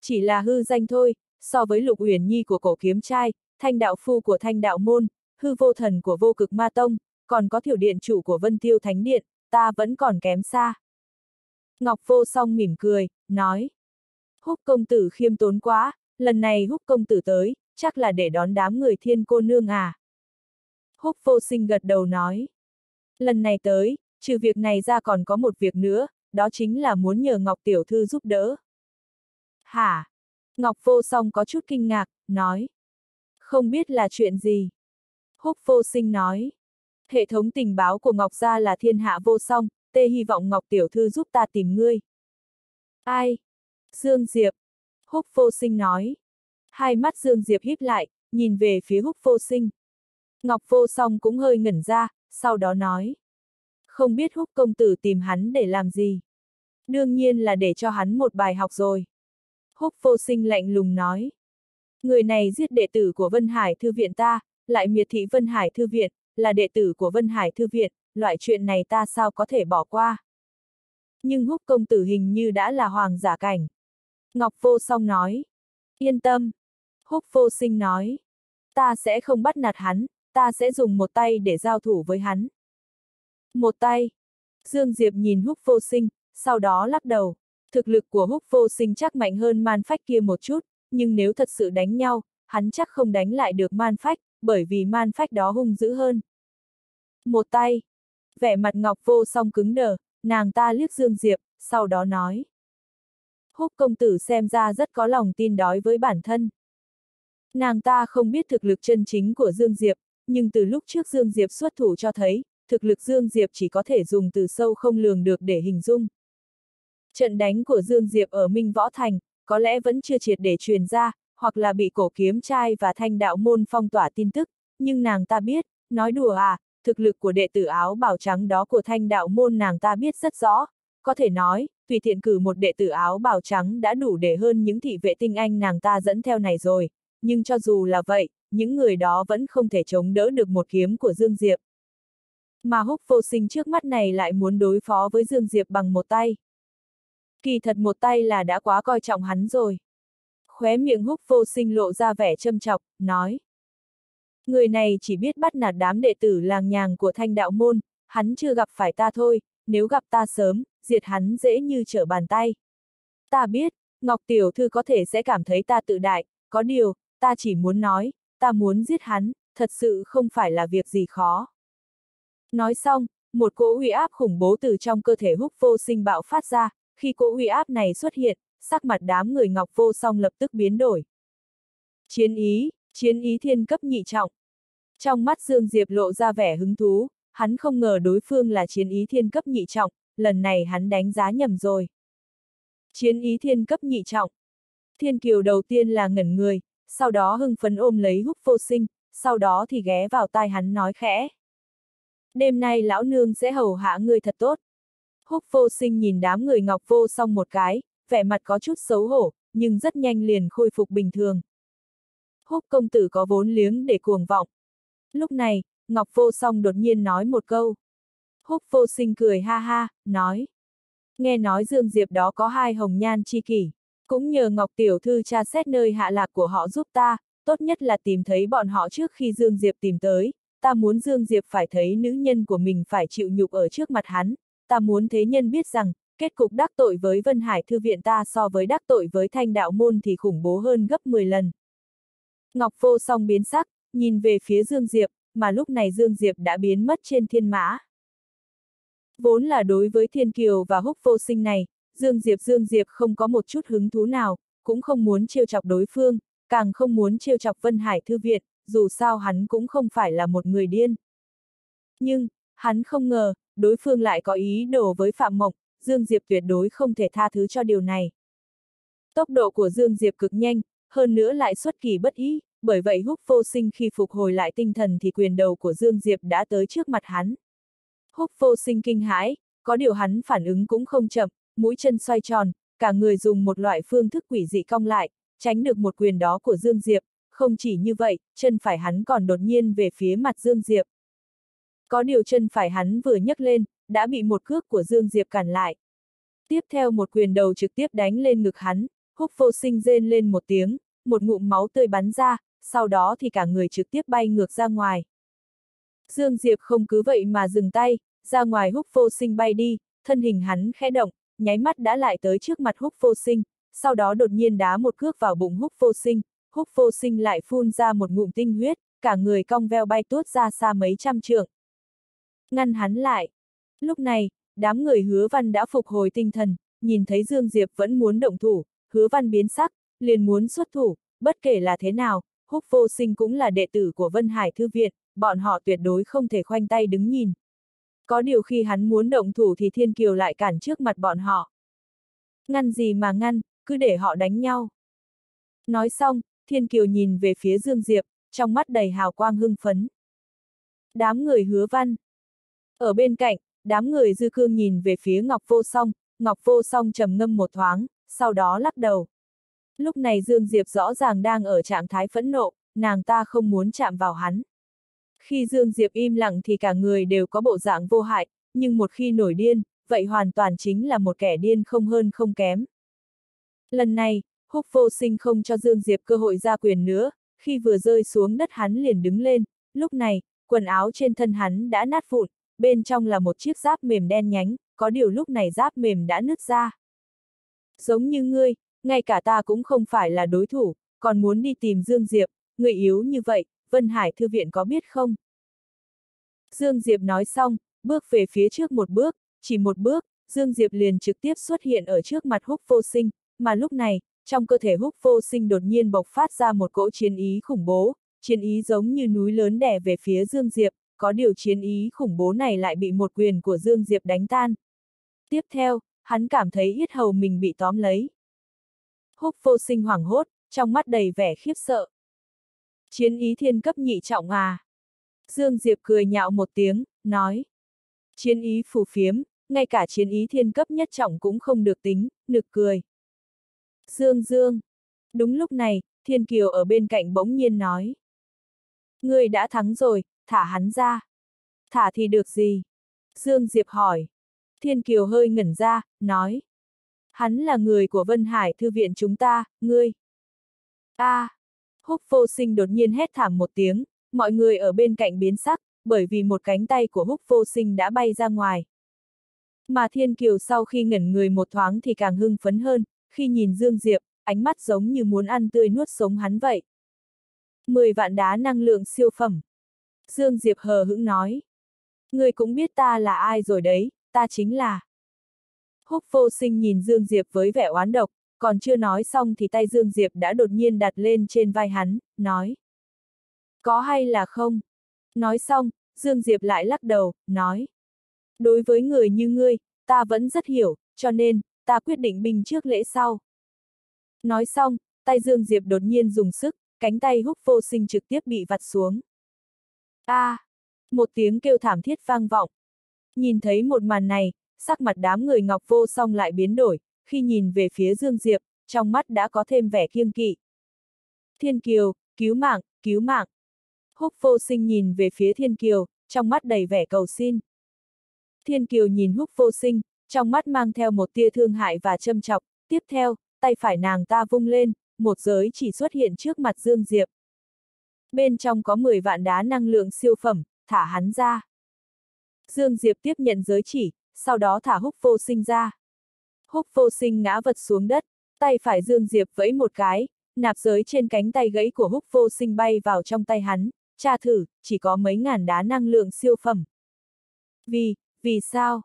Chỉ là hư danh thôi, so với lục uyển nhi của cổ kiếm trai, thanh đạo phu của thanh đạo môn, hư vô thần của vô cực ma tông, còn có thiểu điện chủ của vân tiêu thánh điện, ta vẫn còn kém xa. Ngọc vô song mỉm cười, nói. Húc công tử khiêm tốn quá, lần này húc công tử tới, chắc là để đón đám người thiên cô nương à. Húc vô sinh gật đầu nói. Lần này tới, trừ việc này ra còn có một việc nữa, đó chính là muốn nhờ Ngọc Tiểu Thư giúp đỡ. Hả? Ngọc vô song có chút kinh ngạc, nói. Không biết là chuyện gì. Húc vô sinh nói. Hệ thống tình báo của Ngọc Gia là thiên hạ vô song, tê hy vọng Ngọc Tiểu Thư giúp ta tìm ngươi. Ai? Dương Diệp. Húc vô sinh nói. Hai mắt Dương Diệp híp lại, nhìn về phía húc vô sinh. Ngọc vô song cũng hơi ngẩn ra, sau đó nói. Không biết húc công tử tìm hắn để làm gì. Đương nhiên là để cho hắn một bài học rồi. Húc vô sinh lạnh lùng nói. Người này giết đệ tử của Vân Hải Thư viện ta, lại miệt thị Vân Hải Thư viện, là đệ tử của Vân Hải Thư viện, loại chuyện này ta sao có thể bỏ qua. Nhưng húc công tử hình như đã là hoàng giả cảnh. Ngọc vô song nói. Yên tâm. Húc vô sinh nói. Ta sẽ không bắt nạt hắn, ta sẽ dùng một tay để giao thủ với hắn. Một tay. Dương Diệp nhìn húc vô sinh, sau đó lắc đầu. Thực lực của húc vô sinh chắc mạnh hơn man phách kia một chút, nhưng nếu thật sự đánh nhau, hắn chắc không đánh lại được man phách, bởi vì man phách đó hung dữ hơn. Một tay. Vẻ mặt ngọc vô song cứng đờ, nàng ta liếc Dương Diệp, sau đó nói. Húc công tử xem ra rất có lòng tin đói với bản thân. Nàng ta không biết thực lực chân chính của Dương Diệp, nhưng từ lúc trước Dương Diệp xuất thủ cho thấy, thực lực Dương Diệp chỉ có thể dùng từ sâu không lường được để hình dung. Trận đánh của Dương Diệp ở Minh Võ Thành, có lẽ vẫn chưa triệt để truyền ra, hoặc là bị cổ kiếm trai và thanh đạo môn phong tỏa tin tức, nhưng nàng ta biết, nói đùa à, thực lực của đệ tử áo bảo trắng đó của thanh đạo môn nàng ta biết rất rõ, có thể nói, tùy thiện cử một đệ tử áo bào trắng đã đủ để hơn những thị vệ tinh anh nàng ta dẫn theo này rồi, nhưng cho dù là vậy, những người đó vẫn không thể chống đỡ được một kiếm của Dương Diệp. Mà húc vô sinh trước mắt này lại muốn đối phó với Dương Diệp bằng một tay. Kỳ thật một tay là đã quá coi trọng hắn rồi. Khóe miệng húc vô sinh lộ ra vẻ châm chọc, nói. Người này chỉ biết bắt nạt đám đệ tử làng nhàng của thanh đạo môn, hắn chưa gặp phải ta thôi, nếu gặp ta sớm, diệt hắn dễ như trở bàn tay. Ta biết, Ngọc Tiểu Thư có thể sẽ cảm thấy ta tự đại, có điều, ta chỉ muốn nói, ta muốn giết hắn, thật sự không phải là việc gì khó. Nói xong, một cỗ uy áp khủng bố từ trong cơ thể húc vô sinh bạo phát ra, khi cỗ uy áp này xuất hiện, sắc mặt đám người Ngọc Vô Song lập tức biến đổi. Chiến ý, Chiến ý thiên cấp nhị trọng. Trong mắt Dương Diệp lộ ra vẻ hứng thú, hắn không ngờ đối phương là chiến ý thiên cấp nhị trọng, lần này hắn đánh giá nhầm rồi. Chiến ý thiên cấp nhị trọng. Thiên kiều đầu tiên là ngẩn người, sau đó hưng phấn ôm lấy húc vô sinh, sau đó thì ghé vào tai hắn nói khẽ. Đêm nay lão nương sẽ hầu hạ ngươi thật tốt. Húc vô sinh nhìn đám người ngọc vô xong một cái, vẻ mặt có chút xấu hổ, nhưng rất nhanh liền khôi phục bình thường. Húc công tử có vốn liếng để cuồng vọng. Lúc này, Ngọc vô song đột nhiên nói một câu. Húc vô sinh cười ha ha, nói. Nghe nói Dương Diệp đó có hai hồng nhan chi kỷ. Cũng nhờ Ngọc Tiểu Thư tra xét nơi hạ lạc của họ giúp ta, tốt nhất là tìm thấy bọn họ trước khi Dương Diệp tìm tới, ta muốn Dương Diệp phải thấy nữ nhân của mình phải chịu nhục ở trước mặt hắn, ta muốn thế nhân biết rằng, kết cục đắc tội với Vân Hải Thư viện ta so với đắc tội với thanh đạo môn thì khủng bố hơn gấp 10 lần. Ngọc vô song biến sắc, nhìn về phía Dương Diệp, mà lúc này Dương Diệp đã biến mất trên thiên mã. Vốn là đối với Thiên Kiều và Húc vô sinh này, Dương Diệp Dương Diệp không có một chút hứng thú nào, cũng không muốn trêu chọc đối phương, càng không muốn trêu chọc Vân Hải Thư Viện, dù sao hắn cũng không phải là một người điên. Nhưng, hắn không ngờ, đối phương lại có ý đồ với Phạm Mộng, Dương Diệp tuyệt đối không thể tha thứ cho điều này. Tốc độ của Dương Diệp cực nhanh, hơn nữa lại xuất kỳ bất ý, bởi vậy húc vô sinh khi phục hồi lại tinh thần thì quyền đầu của Dương Diệp đã tới trước mặt hắn. Húc vô sinh kinh hãi, có điều hắn phản ứng cũng không chậm, mũi chân xoay tròn, cả người dùng một loại phương thức quỷ dị cong lại, tránh được một quyền đó của Dương Diệp, không chỉ như vậy, chân phải hắn còn đột nhiên về phía mặt Dương Diệp. Có điều chân phải hắn vừa nhấc lên, đã bị một cước của Dương Diệp cản lại. Tiếp theo một quyền đầu trực tiếp đánh lên ngực hắn, húc vô sinh rên lên một tiếng, một ngụm máu tươi bắn ra, sau đó thì cả người trực tiếp bay ngược ra ngoài. Dương Diệp không cứ vậy mà dừng tay, ra ngoài húc vô sinh bay đi, thân hình hắn khẽ động, nháy mắt đã lại tới trước mặt húc vô sinh, sau đó đột nhiên đá một cước vào bụng húc vô sinh, húc vô sinh lại phun ra một ngụm tinh huyết, cả người cong veo bay tuốt ra xa mấy trăm trượng. Ngăn hắn lại. Lúc này, đám người hứa văn đã phục hồi tinh thần, nhìn thấy Dương Diệp vẫn muốn động thủ, hứa văn biến sắc, liền muốn xuất thủ, bất kể là thế nào, húc vô sinh cũng là đệ tử của Vân Hải Thư Viện, bọn họ tuyệt đối không thể khoanh tay đứng nhìn. Có điều khi hắn muốn động thủ thì Thiên Kiều lại cản trước mặt bọn họ. Ngăn gì mà ngăn, cứ để họ đánh nhau. Nói xong, Thiên Kiều nhìn về phía Dương Diệp, trong mắt đầy hào quang hưng phấn. Đám người hứa văn. Ở bên cạnh, đám người dư cương nhìn về phía Ngọc Vô Song, Ngọc Vô Song trầm ngâm một thoáng, sau đó lắc đầu. Lúc này Dương Diệp rõ ràng đang ở trạng thái phẫn nộ, nàng ta không muốn chạm vào hắn. Khi Dương Diệp im lặng thì cả người đều có bộ dạng vô hại, nhưng một khi nổi điên, vậy hoàn toàn chính là một kẻ điên không hơn không kém. Lần này, húc vô sinh không cho Dương Diệp cơ hội ra quyền nữa, khi vừa rơi xuống đất hắn liền đứng lên, lúc này, quần áo trên thân hắn đã nát vụn, bên trong là một chiếc giáp mềm đen nhánh, có điều lúc này giáp mềm đã nứt ra. Giống như ngươi, ngay cả ta cũng không phải là đối thủ, còn muốn đi tìm Dương Diệp, người yếu như vậy, Vân Hải Thư Viện có biết không? Dương Diệp nói xong, bước về phía trước một bước, chỉ một bước, Dương Diệp liền trực tiếp xuất hiện ở trước mặt húc vô sinh, mà lúc này, trong cơ thể húc vô sinh đột nhiên bộc phát ra một cỗ chiến ý khủng bố, chiến ý giống như núi lớn đè về phía Dương Diệp, có điều chiến ý khủng bố này lại bị một quyền của Dương Diệp đánh tan. Tiếp theo, hắn cảm thấy yết hầu mình bị tóm lấy. Húc vô sinh hoảng hốt, trong mắt đầy vẻ khiếp sợ. Chiến ý thiên cấp nhị trọng à? Dương Diệp cười nhạo một tiếng, nói. Chiến ý phù phiếm, ngay cả chiến ý thiên cấp nhất trọng cũng không được tính, nực cười. Dương Dương. Đúng lúc này, Thiên Kiều ở bên cạnh bỗng nhiên nói. Ngươi đã thắng rồi, thả hắn ra. Thả thì được gì? Dương Diệp hỏi. Thiên Kiều hơi ngẩn ra, nói. Hắn là người của Vân Hải Thư viện chúng ta, ngươi. a à, Húc vô sinh đột nhiên hét thảm một tiếng, mọi người ở bên cạnh biến sắc, bởi vì một cánh tay của húc vô sinh đã bay ra ngoài. Mà Thiên Kiều sau khi ngẩn người một thoáng thì càng hưng phấn hơn, khi nhìn Dương Diệp, ánh mắt giống như muốn ăn tươi nuốt sống hắn vậy. Mười vạn đá năng lượng siêu phẩm. Dương Diệp hờ hững nói. Ngươi cũng biết ta là ai rồi đấy, ta chính là. Húc vô sinh nhìn Dương Diệp với vẻ oán độc, còn chưa nói xong thì tay Dương Diệp đã đột nhiên đặt lên trên vai hắn, nói. Có hay là không? Nói xong, Dương Diệp lại lắc đầu, nói. Đối với người như ngươi, ta vẫn rất hiểu, cho nên, ta quyết định binh trước lễ sau. Nói xong, tay Dương Diệp đột nhiên dùng sức, cánh tay húc vô sinh trực tiếp bị vặt xuống. A! À, một tiếng kêu thảm thiết vang vọng. Nhìn thấy một màn này, sắc mặt đám người ngọc vô song lại biến đổi, khi nhìn về phía Dương Diệp, trong mắt đã có thêm vẻ kiêng kỵ. Thiên Kiều, cứu mạng, cứu mạng. Húc vô sinh nhìn về phía Thiên Kiều, trong mắt đầy vẻ cầu xin. Thiên Kiều nhìn Húc vô sinh, trong mắt mang theo một tia thương hại và châm chọc, tiếp theo, tay phải nàng ta vung lên, một giới chỉ xuất hiện trước mặt Dương Diệp. Bên trong có 10 vạn đá năng lượng siêu phẩm, thả hắn ra. Dương Diệp tiếp nhận giới chỉ, sau đó thả húc vô sinh ra. Húc vô sinh ngã vật xuống đất, tay phải Dương Diệp vẫy một cái, nạp giới trên cánh tay gãy của húc vô sinh bay vào trong tay hắn, tra thử, chỉ có mấy ngàn đá năng lượng siêu phẩm. Vì, vì sao?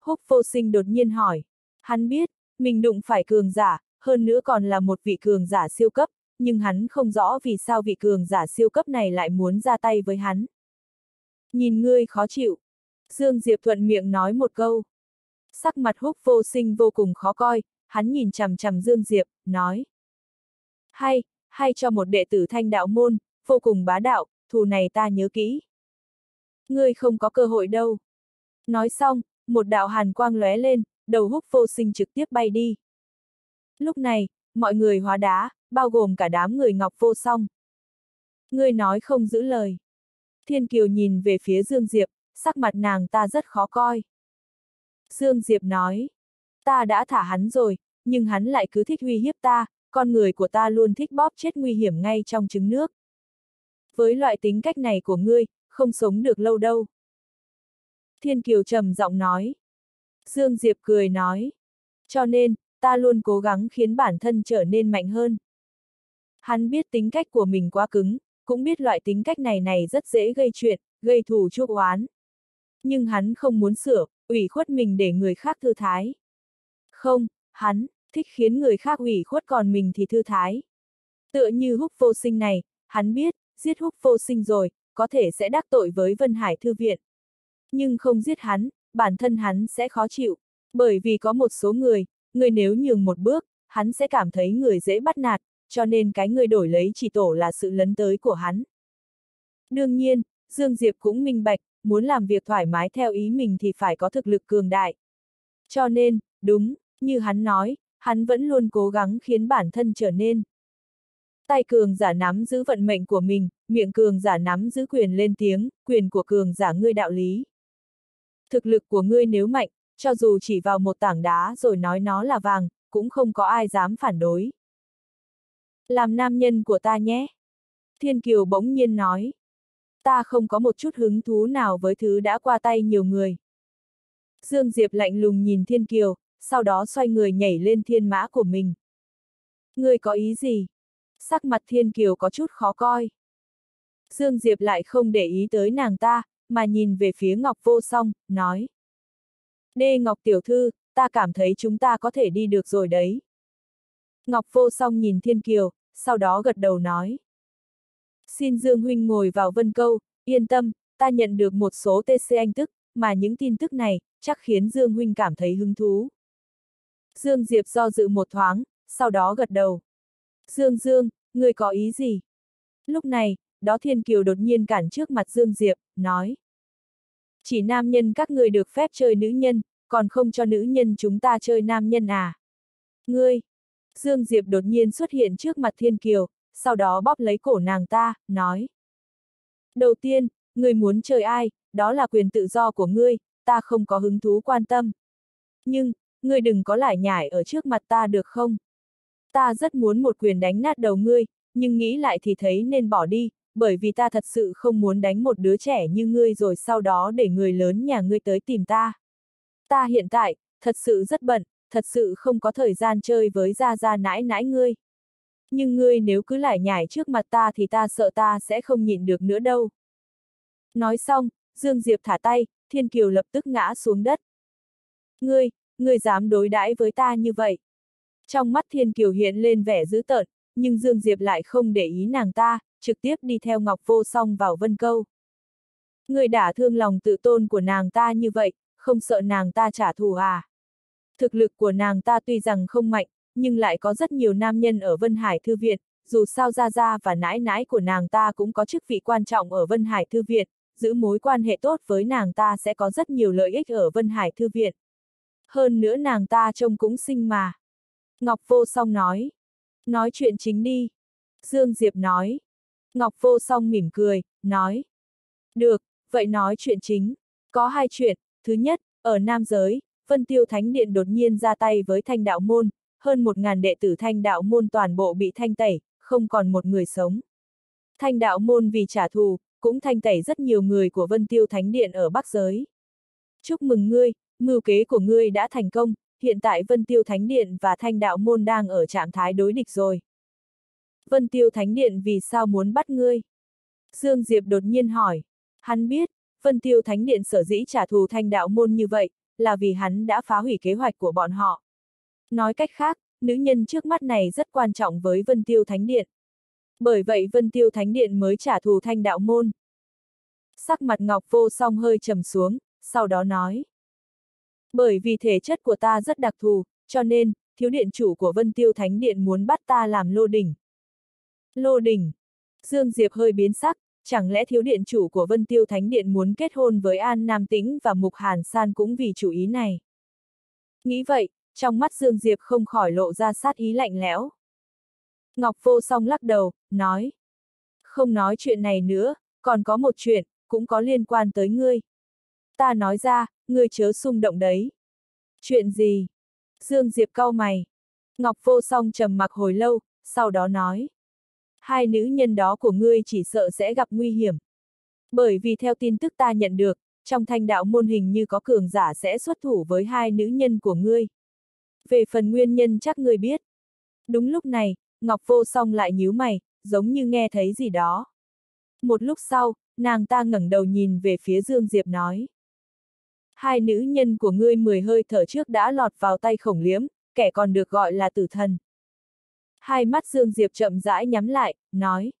Húc vô sinh đột nhiên hỏi. Hắn biết, mình đụng phải cường giả, hơn nữa còn là một vị cường giả siêu cấp, nhưng hắn không rõ vì sao vị cường giả siêu cấp này lại muốn ra tay với hắn. Nhìn ngươi khó chịu. Dương Diệp thuận miệng nói một câu. Sắc mặt húc vô sinh vô cùng khó coi, hắn nhìn chằm chằm Dương Diệp, nói. Hay, hay cho một đệ tử thanh đạo môn, vô cùng bá đạo, thù này ta nhớ kỹ. Ngươi không có cơ hội đâu. Nói xong, một đạo hàn quang lóe lên, đầu húc vô sinh trực tiếp bay đi. Lúc này, mọi người hóa đá, bao gồm cả đám người ngọc vô song. Ngươi nói không giữ lời. Thiên Kiều nhìn về phía Dương Diệp, sắc mặt nàng ta rất khó coi. Dương Diệp nói, ta đã thả hắn rồi, nhưng hắn lại cứ thích uy hiếp ta, con người của ta luôn thích bóp chết nguy hiểm ngay trong trứng nước. Với loại tính cách này của ngươi, không sống được lâu đâu. Thiên Kiều trầm giọng nói. Dương Diệp cười nói. Cho nên, ta luôn cố gắng khiến bản thân trở nên mạnh hơn. Hắn biết tính cách của mình quá cứng, cũng biết loại tính cách này này rất dễ gây chuyện, gây thù chuốc oán. Nhưng hắn không muốn sửa, ủy khuất mình để người khác thư thái. Không, hắn, thích khiến người khác ủy khuất còn mình thì thư thái. Tựa như húc vô sinh này, hắn biết, giết húc vô sinh rồi, có thể sẽ đắc tội với Vân Hải Thư Viện. Nhưng không giết hắn, bản thân hắn sẽ khó chịu, bởi vì có một số người, người nếu nhường một bước, hắn sẽ cảm thấy người dễ bắt nạt, cho nên cái người đổi lấy chỉ tổ là sự lấn tới của hắn. Đương nhiên, Dương Diệp cũng minh bạch, muốn làm việc thoải mái theo ý mình thì phải có thực lực cường đại. Cho nên, đúng, như hắn nói, hắn vẫn luôn cố gắng khiến bản thân trở nên. Tay cường giả nắm giữ vận mệnh của mình, miệng cường giả nắm giữ quyền lên tiếng, quyền của cường giả ngươi đạo lý. Thực lực của ngươi nếu mạnh, cho dù chỉ vào một tảng đá rồi nói nó là vàng, cũng không có ai dám phản đối. Làm nam nhân của ta nhé. Thiên Kiều bỗng nhiên nói. Ta không có một chút hứng thú nào với thứ đã qua tay nhiều người. Dương Diệp lạnh lùng nhìn Thiên Kiều, sau đó xoay người nhảy lên thiên mã của mình. Ngươi có ý gì? Sắc mặt Thiên Kiều có chút khó coi. Dương Diệp lại không để ý tới nàng ta, mà nhìn về phía Ngọc Vô Song, nói. Đê Ngọc Tiểu Thư, ta cảm thấy chúng ta có thể đi được rồi đấy. Ngọc Vô Song nhìn Thiên Kiều, sau đó gật đầu nói. Xin Dương Huynh ngồi vào vân câu, yên tâm, ta nhận được một số TC anh tức, mà những tin tức này, chắc khiến Dương Huynh cảm thấy hứng thú. Dương Diệp do dự một thoáng, sau đó gật đầu. Dương Dương, người có ý gì? Lúc này, đó Thiên Kiều đột nhiên cản trước mặt Dương Diệp, nói. Chỉ nam nhân các người được phép chơi nữ nhân, còn không cho nữ nhân chúng ta chơi nam nhân à? Ngươi! Dương Diệp đột nhiên xuất hiện trước mặt Thiên Kiều, sau đó bóp lấy cổ nàng ta, nói. Đầu tiên, ngươi muốn chơi ai, đó là quyền tự do của ngươi, ta không có hứng thú quan tâm. Nhưng, ngươi đừng có lải nhải ở trước mặt ta được không? Ta rất muốn một quyền đánh nát đầu ngươi, nhưng nghĩ lại thì thấy nên bỏ đi, bởi vì ta thật sự không muốn đánh một đứa trẻ như ngươi rồi sau đó để người lớn nhà ngươi tới tìm ta. Ta hiện tại, thật sự rất bận, thật sự không có thời gian chơi với gia gia nãi nãi ngươi. Nhưng ngươi nếu cứ lại nhảy trước mặt ta thì ta sợ ta sẽ không nhịn được nữa đâu. Nói xong, Dương Diệp thả tay, Thiên Kiều lập tức ngã xuống đất. Ngươi, ngươi dám đối đãi với ta như vậy. Trong mắt Thiên Kiều hiện lên vẻ dữ tợn, nhưng Dương Diệp lại không để ý nàng ta, trực tiếp đi theo Ngọc Vô Song vào Vân Câu. ngươi đã thương lòng tự tôn của nàng ta như vậy, không sợ nàng ta trả thù à? Thực lực của nàng ta tuy rằng không mạnh, nhưng lại có rất nhiều nam nhân ở Vân Hải Thư Viện, dù sao Gia Gia và nãi nãi của nàng ta cũng có chức vị quan trọng ở Vân Hải Thư Viện, giữ mối quan hệ tốt với nàng ta sẽ có rất nhiều lợi ích ở Vân Hải Thư Viện. Hơn nữa nàng ta trông cũng xinh mà. Ngọc Vô Song nói. Nói chuyện chính đi. Dương Diệp nói. Ngọc Vô Song mỉm cười, nói. Được, vậy nói chuyện chính. Có hai chuyện, thứ nhất, ở Nam Giới, Vân Tiêu Thánh Điện đột nhiên ra tay với thanh đạo môn, hơn một ngàn đệ tử thanh đạo môn toàn bộ bị thanh tẩy, không còn một người sống. Thanh đạo môn vì trả thù, cũng thanh tẩy rất nhiều người của Vân Tiêu Thánh Điện ở Bắc Giới. Chúc mừng ngươi, mưu kế của ngươi đã thành công, hiện tại Vân Tiêu Thánh Điện và Thanh Đạo Môn đang ở trạng thái đối địch rồi. Vân Tiêu Thánh Điện vì sao muốn bắt ngươi? Dương Diệp đột nhiên hỏi. Hắn biết, Vân Tiêu Thánh Điện sở dĩ trả thù Thanh Đạo Môn như vậy, là vì hắn đã phá hủy kế hoạch của bọn họ. Nói cách khác, nữ nhân trước mắt này rất quan trọng với Vân Tiêu Thánh Điện. Bởi vậy Vân Tiêu Thánh Điện mới trả thù Thanh Đạo Môn. Sắc mặt Ngọc Vô Song hơi trầm xuống, sau đó nói. Bởi vì thể chất của ta rất đặc thù, cho nên, thiếu điện chủ của Vân Tiêu Thánh Điện muốn bắt ta làm lô đỉnh. Lô đỉnh. Dương Diệp hơi biến sắc, chẳng lẽ thiếu điện chủ của Vân Tiêu Thánh Điện muốn kết hôn với An Nam Tĩnh và Mục Hàn San cũng vì chủ ý này. Nghĩ vậy, trong mắt Dương Diệp không khỏi lộ ra sát ý lạnh lẽo. Ngọc Vô Song lắc đầu, nói. Không nói chuyện này nữa, còn có một chuyện, cũng có liên quan tới ngươi. Ta nói ra, ngươi chớ xung động đấy. Chuyện gì? Dương Diệp cau mày. Ngọc Vô Song trầm mặc hồi lâu, sau đó nói. Hai nữ nhân đó của ngươi chỉ sợ sẽ gặp nguy hiểm. Bởi vì theo tin tức ta nhận được, trong thanh đạo môn hình như có cường giả sẽ xuất thủ với hai nữ nhân của ngươi. Về phần nguyên nhân chắc người biết. Đúng lúc này, Ngọc Vô Song lại nhíu mày, giống như nghe thấy gì đó. Một lúc sau, nàng ta ngẩng đầu nhìn về phía Dương Diệp nói. Hai nữ nhân của ngươi mười hơi thở trước đã lọt vào tay khổng liếm, kẻ còn được gọi là tử thần. Hai mắt Dương Diệp chậm rãi nhắm lại, nói.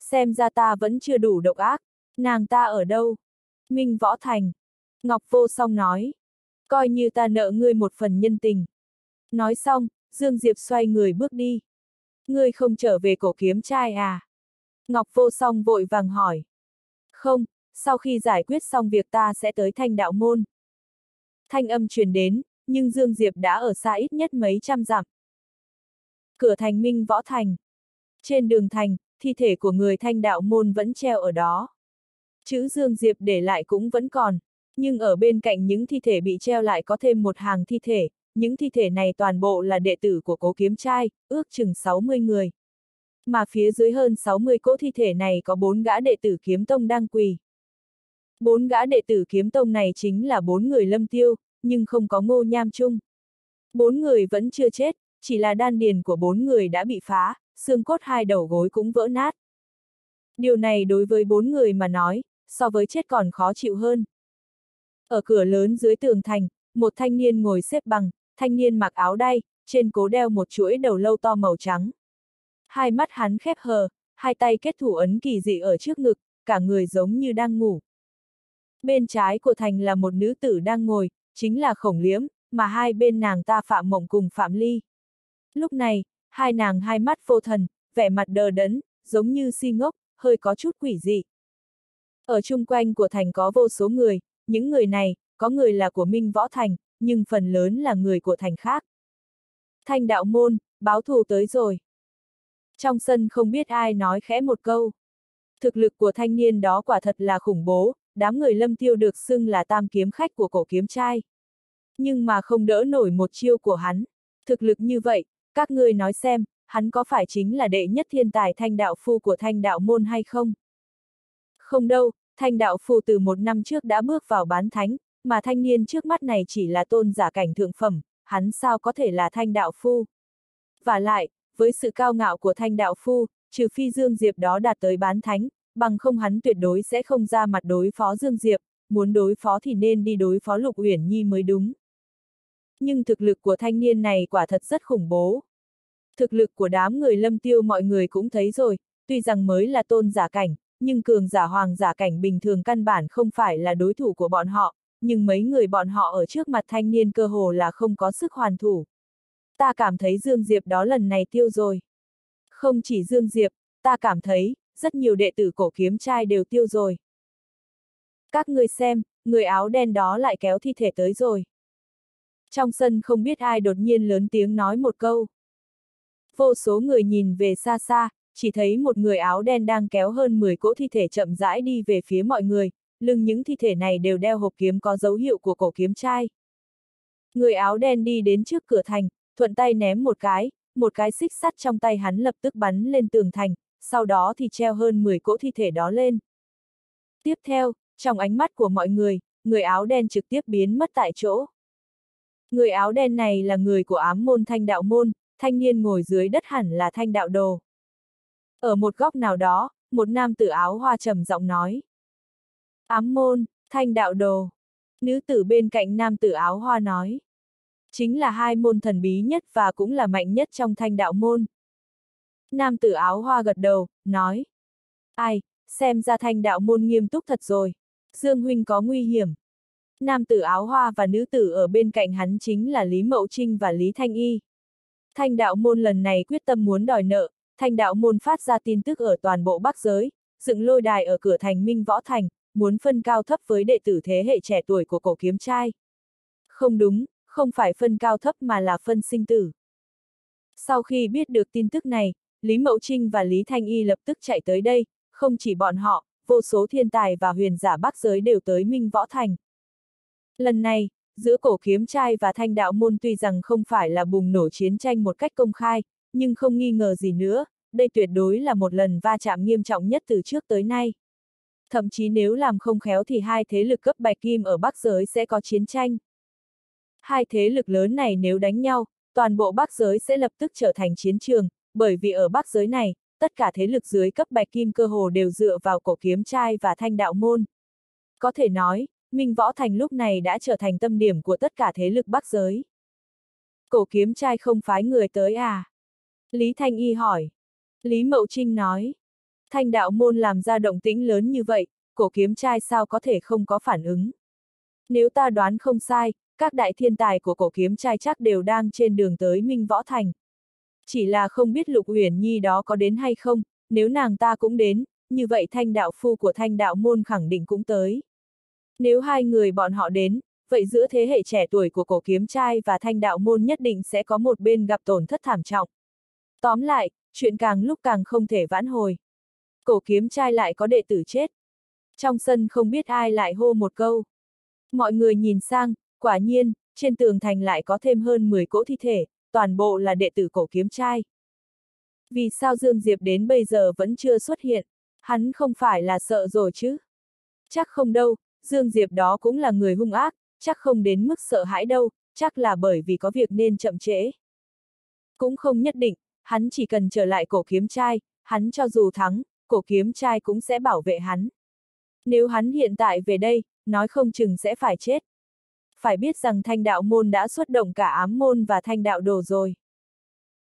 Xem ra ta vẫn chưa đủ độc ác, nàng ta ở đâu? Minh Võ Thành. Ngọc Vô Song nói. Coi như ta nợ ngươi một phần nhân tình. Nói xong, Dương Diệp xoay người bước đi. Ngươi không trở về cổ kiếm trai à? Ngọc Vô Song vội vàng hỏi. Không, sau khi giải quyết xong việc ta sẽ tới thanh đạo môn. Thanh âm truyền đến, nhưng Dương Diệp đã ở xa ít nhất mấy trăm dặm. Cửa thành minh võ thành. Trên đường thành, thi thể của người thanh đạo môn vẫn treo ở đó. Chữ Dương Diệp để lại cũng vẫn còn, nhưng ở bên cạnh những thi thể bị treo lại có thêm một hàng thi thể, những thi thể này toàn bộ là đệ tử của cố kiếm trai, ước chừng 60 người. Mà phía dưới hơn 60 cỗ thi thể này có bốn gã đệ tử kiếm tông đang quỳ. Bốn gã đệ tử kiếm tông này chính là bốn người lâm tiêu, nhưng không có ngô nham chung. Bốn người vẫn chưa chết, chỉ là đan điền của bốn người đã bị phá, xương cốt hai đầu gối cũng vỡ nát. Điều này đối với bốn người mà nói, so với chết còn khó chịu hơn. Ở cửa lớn dưới tường thành, một thanh niên ngồi xếp bằng, thanh niên mặc áo đay, trên cố đeo một chuỗi đầu lâu to màu trắng. Hai mắt hắn khép hờ, hai tay kết thủ ấn kỳ dị ở trước ngực, cả người giống như đang ngủ. Bên trái của thành là một nữ tử đang ngồi, chính là khổng liếm, mà hai bên nàng ta Phạm Mộng cùng Phạm Ly. Lúc này, hai nàng hai mắt vô thần, vẻ mặt đờ đẫn, giống như si ngốc, hơi có chút quỷ dị. Ở chung quanh của thành có vô số người, những người này, có người là của Minh Võ Thành, nhưng phần lớn là người của thành khác. Thanh đạo môn, báo thù tới rồi. Trong sân không biết ai nói khẽ một câu. Thực lực của thanh niên đó quả thật là khủng bố, đám người lâm tiêu được xưng là tam kiếm khách của cổ kiếm trai. Nhưng mà không đỡ nổi một chiêu của hắn. Thực lực như vậy, các ngươi nói xem, hắn có phải chính là đệ nhất thiên tài thanh đạo phu của thanh đạo môn hay không? Không đâu, thanh đạo phu từ một năm trước đã bước vào bán thánh, mà thanh niên trước mắt này chỉ là tôn giả cảnh thượng phẩm, hắn sao có thể là thanh đạo phu? Và lại, với sự cao ngạo của thanh đạo phu, trừ phi Dương Diệp đó đạt tới bán thánh, bằng không hắn tuyệt đối sẽ không ra mặt đối phó Dương Diệp, muốn đối phó thì nên đi đối phó Lục Uyển Nhi mới đúng. Nhưng thực lực của thanh niên này quả thật rất khủng bố. Thực lực của đám người lâm tiêu mọi người cũng thấy rồi, tuy rằng mới là tôn giả cảnh, nhưng cường giả hoàng giả cảnh bình thường căn bản không phải là đối thủ của bọn họ, nhưng mấy người bọn họ ở trước mặt thanh niên cơ hồ là không có sức hoàn thủ. Ta cảm thấy Dương Diệp đó lần này tiêu rồi. Không chỉ Dương Diệp, ta cảm thấy, rất nhiều đệ tử cổ kiếm trai đều tiêu rồi. Các ngươi xem, người áo đen đó lại kéo thi thể tới rồi. Trong sân không biết ai đột nhiên lớn tiếng nói một câu. Vô số người nhìn về xa xa, chỉ thấy một người áo đen đang kéo hơn 10 cỗ thi thể chậm rãi đi về phía mọi người, lưng những thi thể này đều đeo hộp kiếm có dấu hiệu của cổ kiếm trai. Người áo đen đi đến trước cửa thành, thuận tay ném một cái, một cái xích sắt trong tay hắn lập tức bắn lên tường thành, sau đó thì treo hơn 10 cỗ thi thể đó lên. Tiếp theo, trong ánh mắt của mọi người, người áo đen trực tiếp biến mất tại chỗ. Người áo đen này là người của ám môn thanh đạo môn, thanh niên ngồi dưới đất hẳn là thanh đạo đồ. Ở một góc nào đó, một nam tử áo hoa trầm giọng nói. Ám môn, thanh đạo đồ. Nữ tử bên cạnh nam tử áo hoa nói. Chính là hai môn thần bí nhất và cũng là mạnh nhất trong thanh đạo môn. Nam tử áo hoa gật đầu, nói. Ai, xem ra thanh đạo môn nghiêm túc thật rồi. Dương Huynh có nguy hiểm. Nam tử áo hoa và nữ tử ở bên cạnh hắn chính là Lý Mậu Trinh và Lý Thanh Y. Thanh đạo môn lần này quyết tâm muốn đòi nợ, thanh đạo môn phát ra tin tức ở toàn bộ Bắc giới, dựng lôi đài ở cửa thành Minh Võ Thành, muốn phân cao thấp với đệ tử thế hệ trẻ tuổi của cổ kiếm trai. Không đúng, không phải phân cao thấp mà là phân sinh tử. Sau khi biết được tin tức này, Lý Mậu Trinh và Lý Thanh Y lập tức chạy tới đây, không chỉ bọn họ, vô số thiên tài và huyền giả Bắc giới đều tới Minh Võ Thành. Lần này, giữa cổ kiếm trai và thanh đạo môn tuy rằng không phải là bùng nổ chiến tranh một cách công khai, nhưng không nghi ngờ gì nữa, đây tuyệt đối là một lần va chạm nghiêm trọng nhất từ trước tới nay. Thậm chí nếu làm không khéo thì hai thế lực cấp bạch kim ở Bắc giới sẽ có chiến tranh. Hai thế lực lớn này nếu đánh nhau, toàn bộ Bắc giới sẽ lập tức trở thành chiến trường, bởi vì ở Bắc giới này, tất cả thế lực dưới cấp bạch kim cơ hồ đều dựa vào cổ kiếm trai và thanh đạo môn. Có thể nói, Minh Võ Thành lúc này đã trở thành tâm điểm của tất cả thế lực Bắc giới. Cổ kiếm trai không phái người tới à? Lý Thanh Y hỏi. Lý Mậu Trinh nói. Thanh đạo môn làm ra động tĩnh lớn như vậy, cổ kiếm trai sao có thể không có phản ứng. Nếu ta đoán không sai, các đại thiên tài của cổ kiếm trai chắc đều đang trên đường tới Minh Võ Thành. Chỉ là không biết Lục Uyển Nhi đó có đến hay không, nếu nàng ta cũng đến, như vậy thanh đạo phu của thanh đạo môn khẳng định cũng tới. Nếu hai người bọn họ đến, vậy giữa thế hệ trẻ tuổi của cổ kiếm trai và thanh đạo môn nhất định sẽ có một bên gặp tổn thất thảm trọng. Tóm lại, chuyện càng lúc càng không thể vãn hồi. Cổ kiếm trai lại có đệ tử chết. Trong sân không biết ai lại hô một câu. Mọi người nhìn sang, quả nhiên, trên tường thành lại có thêm hơn 10 cỗ thi thể, toàn bộ là đệ tử cổ kiếm trai. Vì sao Dương Diệp đến bây giờ vẫn chưa xuất hiện? Hắn không phải là sợ rồi chứ? Chắc không đâu, Dương Diệp đó cũng là người hung ác, chắc không đến mức sợ hãi đâu, chắc là bởi vì có việc nên chậm trễ. Cũng không nhất định, hắn chỉ cần trở lại cổ kiếm trai, hắn cho dù thắng, cổ kiếm trai cũng sẽ bảo vệ hắn. Nếu hắn hiện tại về đây, nói không chừng sẽ phải chết. Phải biết rằng thanh đạo môn đã xuất động cả ám môn và thanh đạo đồ rồi.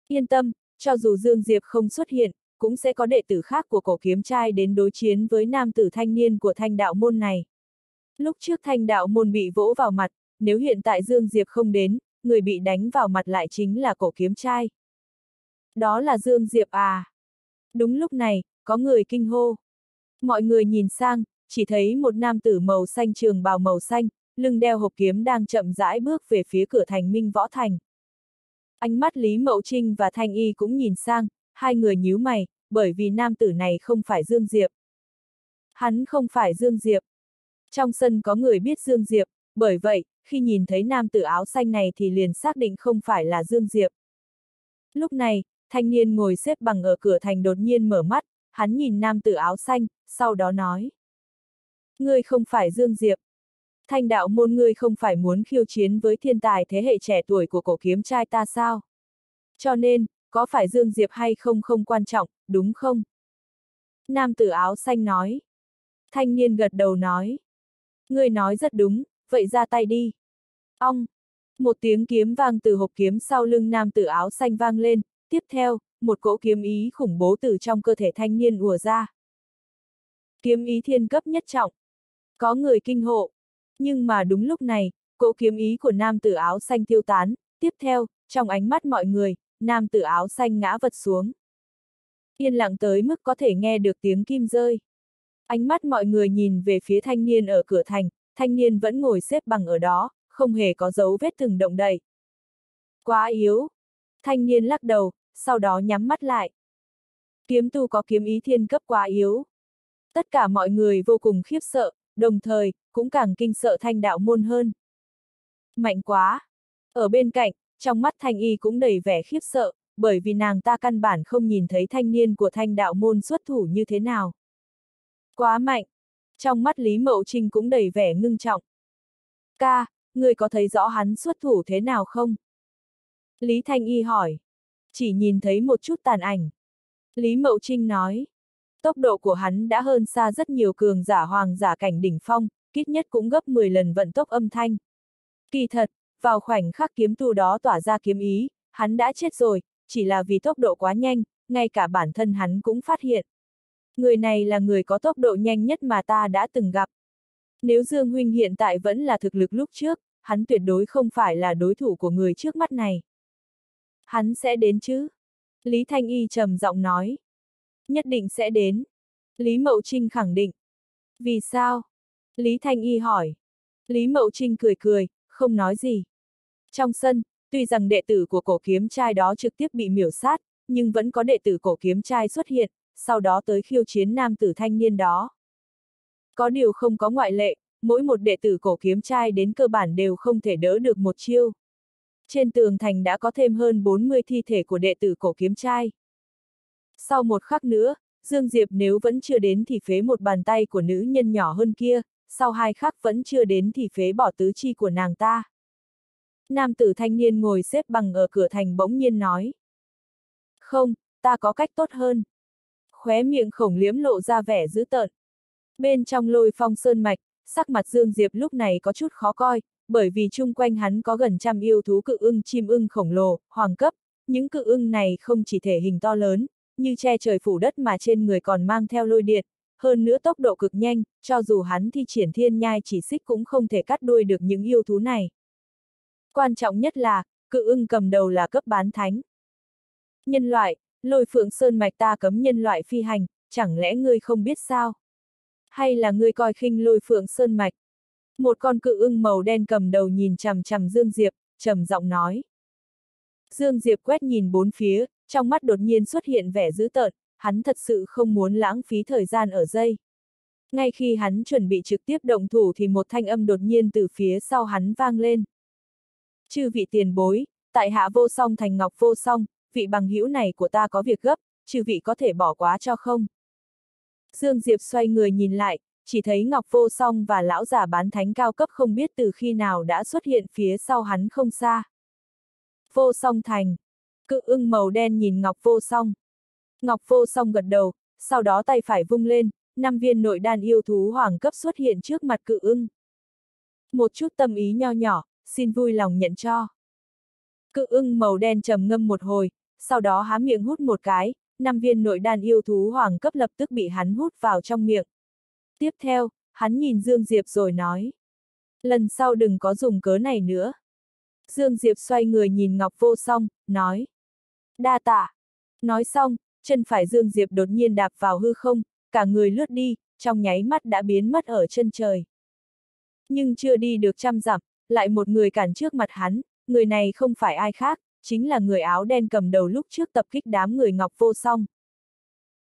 Yên tâm, cho dù Dương Diệp không xuất hiện, cũng sẽ có đệ tử khác của cổ kiếm trai đến đối chiến với nam tử thanh niên của thanh đạo môn này. Lúc trước thanh đạo môn bị vỗ vào mặt, nếu hiện tại Dương Diệp không đến, người bị đánh vào mặt lại chính là cổ kiếm trai. Đó là Dương Diệp à? Đúng lúc này, có người kinh hô. Mọi người nhìn sang, chỉ thấy một nam tử màu xanh trường bào màu xanh, lưng đeo hộp kiếm đang chậm rãi bước về phía cửa thành Minh Võ Thành. Ánh mắt Lý Mậu Trinh và Thanh Y cũng nhìn sang, hai người nhíu mày, bởi vì nam tử này không phải Dương Diệp. Hắn không phải Dương Diệp. Trong sân có người biết Dương Diệp, bởi vậy, khi nhìn thấy nam tử áo xanh này thì liền xác định không phải là Dương Diệp. Lúc này, thanh niên ngồi xếp bằng ở cửa thành đột nhiên mở mắt, hắn nhìn nam tử áo xanh, sau đó nói. Ngươi không phải Dương Diệp. Thanh đạo môn ngươi không phải muốn khiêu chiến với thiên tài thế hệ trẻ tuổi của cổ kiếm trai ta sao? Cho nên, có phải Dương Diệp hay không không quan trọng, đúng không? Nam tử áo xanh nói. Thanh niên gật đầu nói. Ngươi nói rất đúng, vậy ra tay đi. Ong! Một tiếng kiếm vang từ hộp kiếm sau lưng nam tử áo xanh vang lên, tiếp theo, một cỗ kiếm ý khủng bố từ trong cơ thể thanh niên ùa ra. Kiếm ý thiên cấp nhất trọng. Có người kinh hộ. Nhưng mà đúng lúc này, cỗ kiếm ý của nam tử áo xanh tiêu tán, tiếp theo, trong ánh mắt mọi người, nam tử áo xanh ngã vật xuống. Yên lặng tới mức có thể nghe được tiếng kim rơi. Ánh mắt mọi người nhìn về phía thanh niên ở cửa thành, thanh niên vẫn ngồi xếp bằng ở đó, không hề có dấu vết từng động đậy. Quá yếu. Thanh niên lắc đầu, sau đó nhắm mắt lại. Kiếm tu có kiếm ý thiên cấp quá yếu. Tất cả mọi người vô cùng khiếp sợ, đồng thời, cũng càng kinh sợ thanh đạo môn hơn. Mạnh quá! Ở bên cạnh, trong mắt thanh y cũng đầy vẻ khiếp sợ, bởi vì nàng ta căn bản không nhìn thấy thanh niên của thanh đạo môn xuất thủ như thế nào. Quá mạnh! Trong mắt Lý Mậu Trinh cũng đầy vẻ ngưng trọng. Ca, người có thấy rõ hắn xuất thủ thế nào không? Lý Thanh Y hỏi. Chỉ nhìn thấy một chút tàn ảnh. Lý Mậu Trinh nói. Tốc độ của hắn đã hơn xa rất nhiều cường giả hoàng giả cảnh đỉnh phong, kít nhất cũng gấp 10 lần vận tốc âm thanh. Kỳ thật, vào khoảnh khắc kiếm tu đó tỏa ra kiếm ý, hắn đã chết rồi, chỉ là vì tốc độ quá nhanh, ngay cả bản thân hắn cũng phát hiện. Người này là người có tốc độ nhanh nhất mà ta đã từng gặp. Nếu Dương Huynh hiện tại vẫn là thực lực lúc trước, hắn tuyệt đối không phải là đối thủ của người trước mắt này. Hắn sẽ đến chứ? Lý Thanh Y trầm giọng nói. Nhất định sẽ đến. Lý Mậu Trinh khẳng định. Vì sao? Lý Thanh Y hỏi. Lý Mậu Trinh cười cười, không nói gì. Trong sân, tuy rằng đệ tử của cổ kiếm trai đó trực tiếp bị miểu sát, nhưng vẫn có đệ tử cổ kiếm trai xuất hiện, sau đó tới khiêu chiến nam tử thanh niên đó. Có điều không có ngoại lệ, mỗi một đệ tử cổ kiếm trai đến cơ bản đều không thể đỡ được một chiêu. Trên tường thành đã có thêm hơn 40 thi thể của đệ tử cổ kiếm trai. Sau một khắc nữa, Dương Diệp nếu vẫn chưa đến thì phế một bàn tay của nữ nhân nhỏ hơn kia, sau hai khắc vẫn chưa đến thì phế bỏ tứ chi của nàng ta. Nam tử thanh niên ngồi xếp bằng ở cửa thành bỗng nhiên nói. Không, ta có cách tốt hơn. Khóe miệng khổng liếm lộ ra vẻ dữ tợn. Bên trong lôi phong sơn mạch, sắc mặt Dương Diệp lúc này có chút khó coi, bởi vì chung quanh hắn có gần trăm yêu thú cự ưng chim ưng khổng lồ, hoàng cấp, những cự ưng này không chỉ thể hình to lớn, như che trời phủ đất mà trên người còn mang theo lôi điện, hơn nữa tốc độ cực nhanh, cho dù hắn thi triển thiên nhai chỉ xích cũng không thể cắt đuôi được những yêu thú này. Quan trọng nhất là, cự ưng cầm đầu là cấp bán thánh. Nhân loại, lôi phượng sơn mạch ta cấm nhân loại phi hành, chẳng lẽ ngươi không biết sao? Hay là ngươi coi khinh lôi phượng sơn mạch? Một con cự ưng màu đen cầm đầu nhìn chằm chằm Dương Diệp, trầm giọng nói. Dương Diệp quét nhìn bốn phía, trong mắt đột nhiên xuất hiện vẻ dữ tợn, hắn thật sự không muốn lãng phí thời gian ở dây. Ngay khi hắn chuẩn bị trực tiếp động thủ thì một thanh âm đột nhiên từ phía sau hắn vang lên. Chư vị tiền bối, tại hạ vô song thành ngọc vô song, vị bằng hữu này của ta có việc gấp, chư vị có thể bỏ quá cho không? Dương Diệp xoay người nhìn lại, chỉ thấy Ngọc Vô Song và lão giả bán thánh cao cấp không biết từ khi nào đã xuất hiện phía sau hắn không xa. Vô Song Thành. Cự ưng màu đen nhìn Ngọc Vô Song. Ngọc Vô Song gật đầu, sau đó tay phải vung lên, năm viên nội đan yêu thú hoàng cấp xuất hiện trước mặt cự ưng. Một chút tâm ý nho nhỏ, xin vui lòng nhận cho. Cự ưng màu đen trầm ngâm một hồi, sau đó há miệng hút một cái, năm viên nội đan yêu thú hoàng cấp lập tức bị hắn hút vào trong miệng. Tiếp theo, hắn nhìn Dương Diệp rồi nói. Lần sau đừng có dùng cớ này nữa. Dương Diệp xoay người nhìn Ngọc Vô Song, nói. Đa tạ. Nói xong, chân phải Dương Diệp đột nhiên đạp vào hư không, cả người lướt đi, trong nháy mắt đã biến mất ở chân trời. Nhưng chưa đi được trăm dặm, lại một người cản trước mặt hắn, người này không phải ai khác, chính là người áo đen cầm đầu lúc trước tập kích đám người Ngọc Vô Song.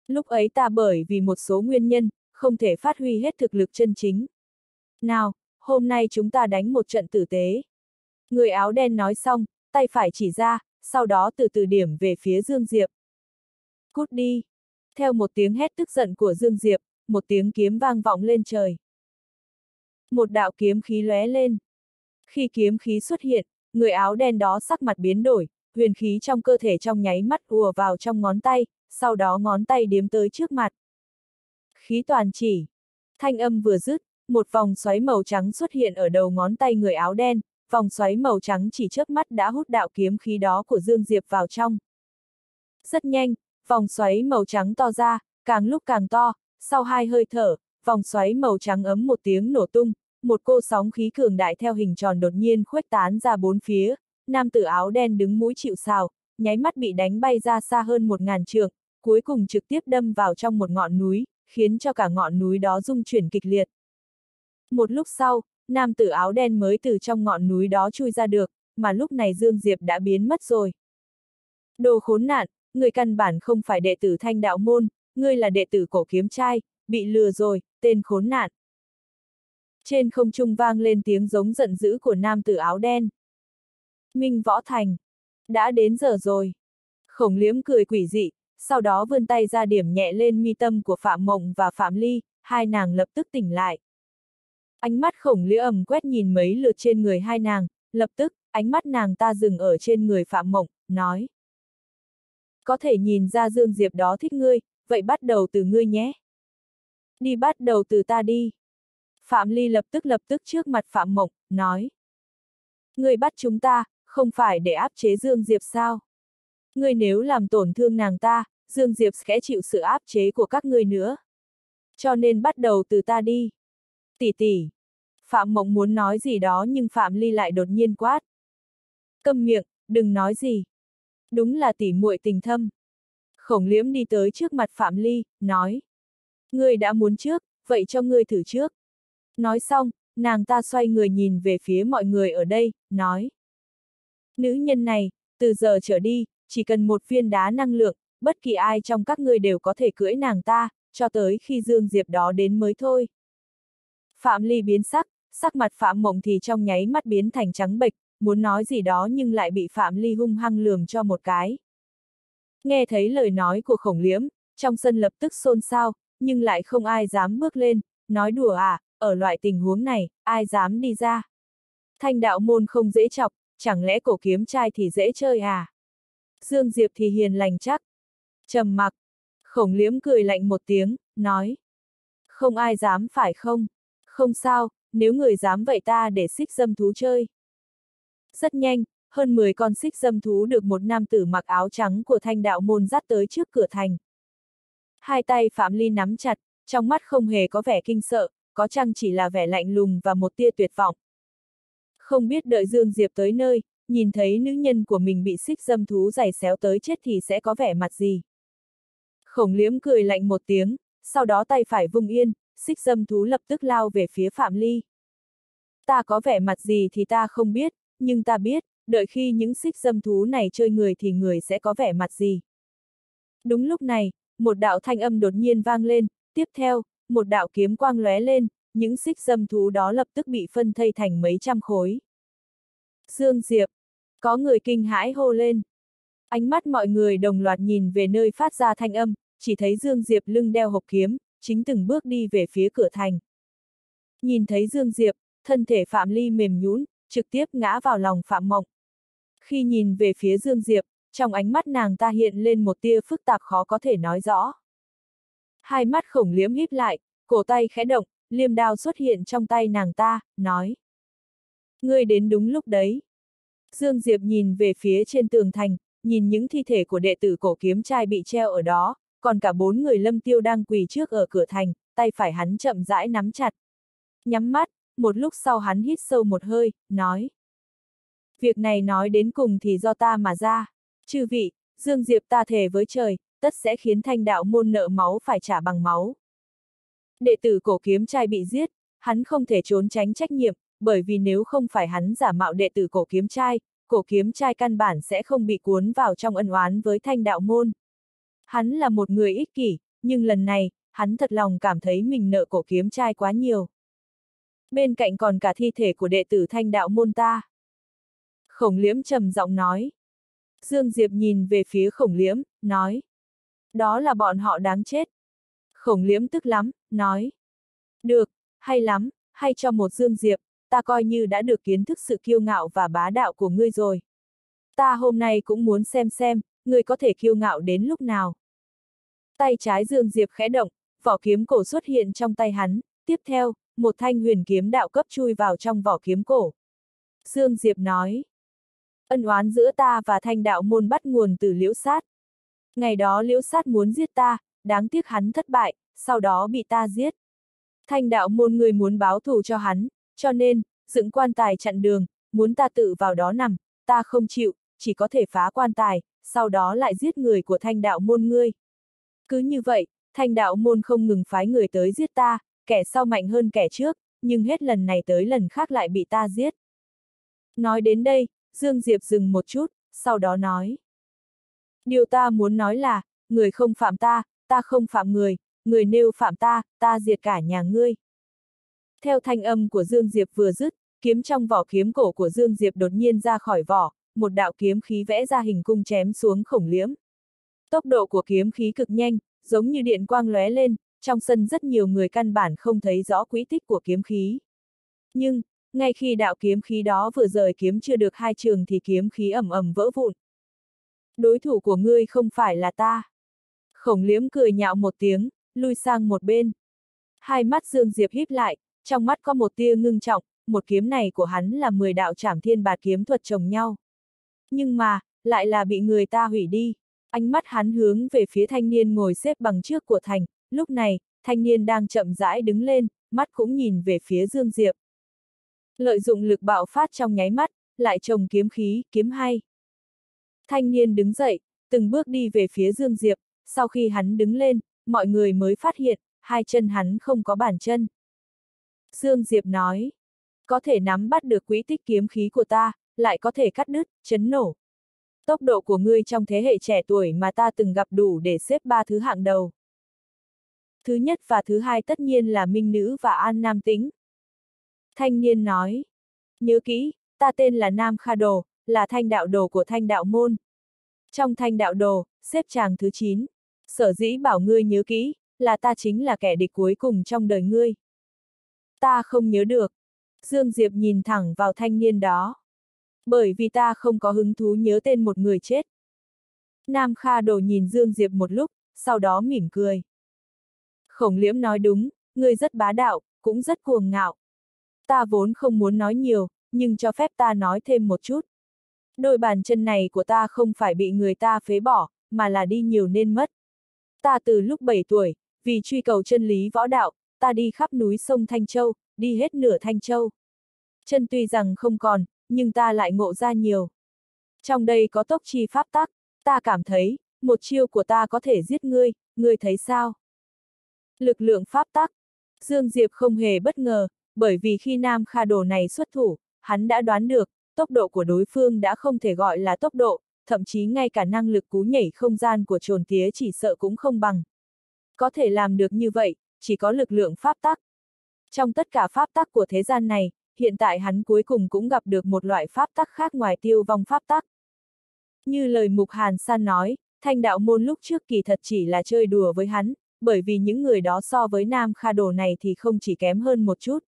Lúc ấy ta bởi vì một số nguyên nhân, không thể phát huy hết thực lực chân chính. Nào, hôm nay chúng ta đánh một trận tử tế. Người áo đen nói xong, tay phải chỉ ra, sau đó từ từ điểm về phía Dương Diệp. Cút đi! Theo một tiếng hét tức giận của Dương Diệp, một tiếng kiếm vang vọng lên trời. Một đạo kiếm khí lóe lên. Khi kiếm khí xuất hiện, người áo đen đó sắc mặt biến đổi, huyền khí trong cơ thể trong nháy mắt ùa vào trong ngón tay, sau đó ngón tay điếm tới trước mặt. Khí toàn chỉ. Thanh âm vừa dứt, một vòng xoáy màu trắng xuất hiện ở đầu ngón tay người áo đen, vòng xoáy màu trắng chỉ chớp mắt đã hút đạo kiếm khí đó của Dương Diệp vào trong. Rất nhanh, vòng xoáy màu trắng to ra, càng lúc càng to, sau hai hơi thở, vòng xoáy màu trắng ấm một tiếng nổ tung, một cô sóng khí cường đại theo hình tròn đột nhiên khuếch tán ra bốn phía, nam tử áo đen đứng mũi chịu sào, nháy mắt bị đánh bay ra xa hơn một ngàn trượng, cuối cùng trực tiếp đâm vào trong một ngọn núi, khiến cho cả ngọn núi đó rung chuyển kịch liệt. Một lúc sau, nam tử áo đen mới từ trong ngọn núi đó chui ra được, mà lúc này Dương Diệp đã biến mất rồi. Đồ khốn nạn, người căn bản không phải đệ tử thanh đạo môn, ngươi là đệ tử cổ kiếm trai, bị lừa rồi, tên khốn nạn. Trên không trung vang lên tiếng giống giận dữ của nam tử áo đen. Minh Võ Thành. Đã đến giờ rồi. Khổng liếm cười quỷ dị, sau đó vươn tay ra điểm nhẹ lên mi tâm của Phạm Mộng và Phạm Ly, hai nàng lập tức tỉnh lại. Ánh mắt khổng lĩa ầm quét nhìn mấy lượt trên người hai nàng, lập tức, ánh mắt nàng ta dừng ở trên người Phạm Mộng, nói. Có thể nhìn ra Dương Diệp đó thích ngươi, vậy bắt đầu từ ngươi nhé. Đi bắt đầu từ ta đi. Phạm Ly lập tức lập tức trước mặt Phạm Mộng, nói. Ngươi bắt chúng ta, không phải để áp chế Dương Diệp sao? Ngươi nếu làm tổn thương nàng ta, Dương Diệp sẽ chịu sự áp chế của các ngươi nữa. Cho nên bắt đầu từ ta đi. Tỷ tỷ. Phạm Mộng muốn nói gì đó nhưng Phạm Ly lại đột nhiên quát. Câm miệng, đừng nói gì. Đúng là tỷ muội tình thâm. Khổng liếm đi tới trước mặt Phạm Ly, nói. Ngươi đã muốn trước, vậy cho ngươi thử trước. Nói xong, nàng ta xoay người nhìn về phía mọi người ở đây, nói. Nữ nhân này, từ giờ trở đi, chỉ cần một viên đá năng lượng, bất kỳ ai trong các ngươi đều có thể cưỡi nàng ta, cho tới khi Dương Diệp đó đến mới thôi. Phạm Ly biến sắc, sắc mặt Phạm Mộng thì trong nháy mắt biến thành trắng bệch, muốn nói gì đó nhưng lại bị Phạm Ly hung hăng lườm cho một cái. Nghe thấy lời nói của khổng liếm, trong sân lập tức xôn xao, nhưng lại không ai dám bước lên, nói đùa à, ở loại tình huống này, ai dám đi ra. Thanh đạo môn không dễ chọc, chẳng lẽ cổ kiếm trai thì dễ chơi à? Dương Diệp thì hiền lành chắc. trầm mặc, khổng liếm cười lạnh một tiếng, nói. Không ai dám phải không? Không sao, nếu người dám vậy ta để xích dâm thú chơi. Rất nhanh, hơn 10 con xích dâm thú được một nam tử mặc áo trắng của thanh đạo môn dắt tới trước cửa thành. Hai tay Phạm Ly nắm chặt, trong mắt không hề có vẻ kinh sợ, có chăng chỉ là vẻ lạnh lùng và một tia tuyệt vọng. Không biết đợi Dương Diệp tới nơi, nhìn thấy nữ nhân của mình bị xích dâm thú giày xéo tới chết thì sẽ có vẻ mặt gì. Khổng liếm cười lạnh một tiếng, sau đó tay phải vung yên, xích dâm thú lập tức lao về phía Phạm Ly. Ta có vẻ mặt gì thì ta không biết, nhưng ta biết, đợi khi những xích dâm thú này chơi người thì người sẽ có vẻ mặt gì. Đúng lúc này, một đạo thanh âm đột nhiên vang lên, tiếp theo, một đạo kiếm quang lóe lên, những xích dâm thú đó lập tức bị phân thây thành mấy trăm khối. Dương Diệp, có người kinh hãi hô lên. Ánh mắt mọi người đồng loạt nhìn về nơi phát ra thanh âm, chỉ thấy Dương Diệp lưng đeo hộp kiếm, chính từng bước đi về phía cửa thành. Nhìn thấy Dương Diệp, thân thể Phạm Ly mềm nhũn, trực tiếp ngã vào lòng Phạm Mộng. Khi nhìn về phía Dương Diệp, trong ánh mắt nàng ta hiện lên một tia phức tạp khó có thể nói rõ. Hai mắt khổng liếm híp lại, cổ tay khẽ động, liêm đao xuất hiện trong tay nàng ta, nói. Ngươi đến đúng lúc đấy. Dương Diệp nhìn về phía trên tường thành, nhìn những thi thể của đệ tử cổ kiếm trai bị treo ở đó, còn cả bốn người lâm tiêu đang quỳ trước ở cửa thành, tay phải hắn chậm rãi nắm chặt. Nhắm mắt, một lúc sau hắn hít sâu một hơi, nói. Việc này nói đến cùng thì do ta mà ra. Chư vị, Dương Diệp ta thề với trời, tất sẽ khiến thanh đạo môn nợ máu phải trả bằng máu. Đệ tử cổ kiếm trai bị giết, hắn không thể trốn tránh trách nhiệm, bởi vì nếu không phải hắn giả mạo đệ tử cổ kiếm trai, cổ kiếm trai căn bản sẽ không bị cuốn vào trong ân oán với thanh đạo môn. Hắn là một người ích kỷ, nhưng lần này, hắn thật lòng cảm thấy mình nợ cổ kiếm trai quá nhiều. Bên cạnh còn cả thi thể của đệ tử thanh đạo môn ta. Khổng liễm trầm giọng nói. Dương Diệp nhìn về phía khổng liễm, nói. Đó là bọn họ đáng chết. Khổng liễm tức lắm, nói. Được, hay lắm, hay cho một Dương Diệp, ta coi như đã được kiến thức sự kiêu ngạo và bá đạo của ngươi rồi. Ta hôm nay cũng muốn xem xem, ngươi có thể kiêu ngạo đến lúc nào. Tay trái Dương Diệp khẽ động, vỏ kiếm cổ xuất hiện trong tay hắn, tiếp theo, một thanh huyền kiếm đạo cấp chui vào trong vỏ kiếm cổ. Dương Diệp nói, ân oán giữa ta và thanh đạo môn bắt nguồn từ liễu sát. Ngày đó liễu sát muốn giết ta, đáng tiếc hắn thất bại, sau đó bị ta giết. Thanh đạo môn người muốn báo thù cho hắn, cho nên, dựng quan tài chặn đường, muốn ta tự vào đó nằm, ta không chịu, chỉ có thể phá quan tài, sau đó lại giết người của thanh đạo môn ngươi. Cứ như vậy, thanh đạo môn không ngừng phái người tới giết ta, kẻ sau mạnh hơn kẻ trước, nhưng hết lần này tới lần khác lại bị ta giết. Nói đến đây, Dương Diệp dừng một chút, sau đó nói. Điều ta muốn nói là, người không phạm ta, ta không phạm người, người nêu phạm ta, ta diệt cả nhà ngươi. Theo thanh âm của Dương Diệp vừa dứt, kiếm trong vỏ kiếm cổ của Dương Diệp đột nhiên ra khỏi vỏ, một đạo kiếm khí vẽ ra hình cung chém xuống khổng liễm. Tốc độ của kiếm khí cực nhanh, giống như điện quang lóe lên, trong sân rất nhiều người căn bản không thấy rõ quỹ tích của kiếm khí. Nhưng, ngay khi đạo kiếm khí đó vừa rời kiếm chưa được hai trường thì kiếm khí ẩm ẩm vỡ vụn. Đối thủ của ngươi không phải là ta. Khổng liếm cười nhạo một tiếng, lui sang một bên. Hai mắt Dương Diệp híp lại, trong mắt có một tia ngưng trọng, một kiếm này của hắn là 10 đạo trảm thiên bạt kiếm thuật chồng nhau. Nhưng mà, lại là bị người ta hủy đi. Ánh mắt hắn hướng về phía thanh niên ngồi xếp bằng trước của thành, lúc này, thanh niên đang chậm rãi đứng lên, mắt cũng nhìn về phía Dương Diệp. Lợi dụng lực bạo phát trong nháy mắt, lại trồng kiếm khí, kiếm hay. Thanh niên đứng dậy, từng bước đi về phía Dương Diệp, sau khi hắn đứng lên, mọi người mới phát hiện, hai chân hắn không có bàn chân. Dương Diệp nói, có thể nắm bắt được quỹ tích kiếm khí của ta, lại có thể cắt đứt, chấn nổ. Tốc độ của ngươi trong thế hệ trẻ tuổi mà ta từng gặp đủ để xếp ba thứ hạng đầu. Thứ nhất và thứ hai tất nhiên là Minh Nữ và An Nam Tính. Thanh niên nói, nhớ kỹ, ta tên là Nam Kha Đồ, là thanh đạo đồ của thanh đạo môn. Trong thanh đạo đồ, xếp chàng thứ 9. Sở dĩ bảo ngươi nhớ kỹ, là ta chính là kẻ địch cuối cùng trong đời ngươi. Ta không nhớ được. Dương Diệp nhìn thẳng vào thanh niên đó. Bởi vì ta không có hứng thú nhớ tên một người chết. Nam Kha Đồ nhìn Dương Diệp một lúc, sau đó mỉm cười. Khổng liễm nói đúng, ngươi rất bá đạo, cũng rất cuồng ngạo. Ta vốn không muốn nói nhiều, nhưng cho phép ta nói thêm một chút. Đôi bàn chân này của ta không phải bị người ta phế bỏ, mà là đi nhiều nên mất. Ta từ lúc 7 tuổi, vì truy cầu chân lý võ đạo, ta đi khắp núi sông Thanh Châu, đi hết nửa Thanh Châu. Chân tuy rằng không còn, nhưng ta lại ngộ ra nhiều. Trong đây có tốc chi pháp tắc, ta cảm thấy, một chiêu của ta có thể giết ngươi, ngươi thấy sao? Lực lượng pháp tắc. Dương Diệp không hề bất ngờ, bởi vì khi Nam Kha Đồ này xuất thủ, hắn đã đoán được, tốc độ của đối phương đã không thể gọi là tốc độ, thậm chí ngay cả năng lực cú nhảy không gian của trồn tía chỉ sợ cũng không bằng. Có thể làm được như vậy, chỉ có lực lượng pháp tắc. Trong tất cả pháp tắc của thế gian này, hiện tại hắn cuối cùng cũng gặp được một loại pháp tắc khác ngoài tiêu vong pháp tắc. Như lời Mục Hàn San nói, thanh đạo môn lúc trước kỳ thật chỉ là chơi đùa với hắn, bởi vì những người đó so với Nam Kha Đồ này thì không chỉ kém hơn một chút.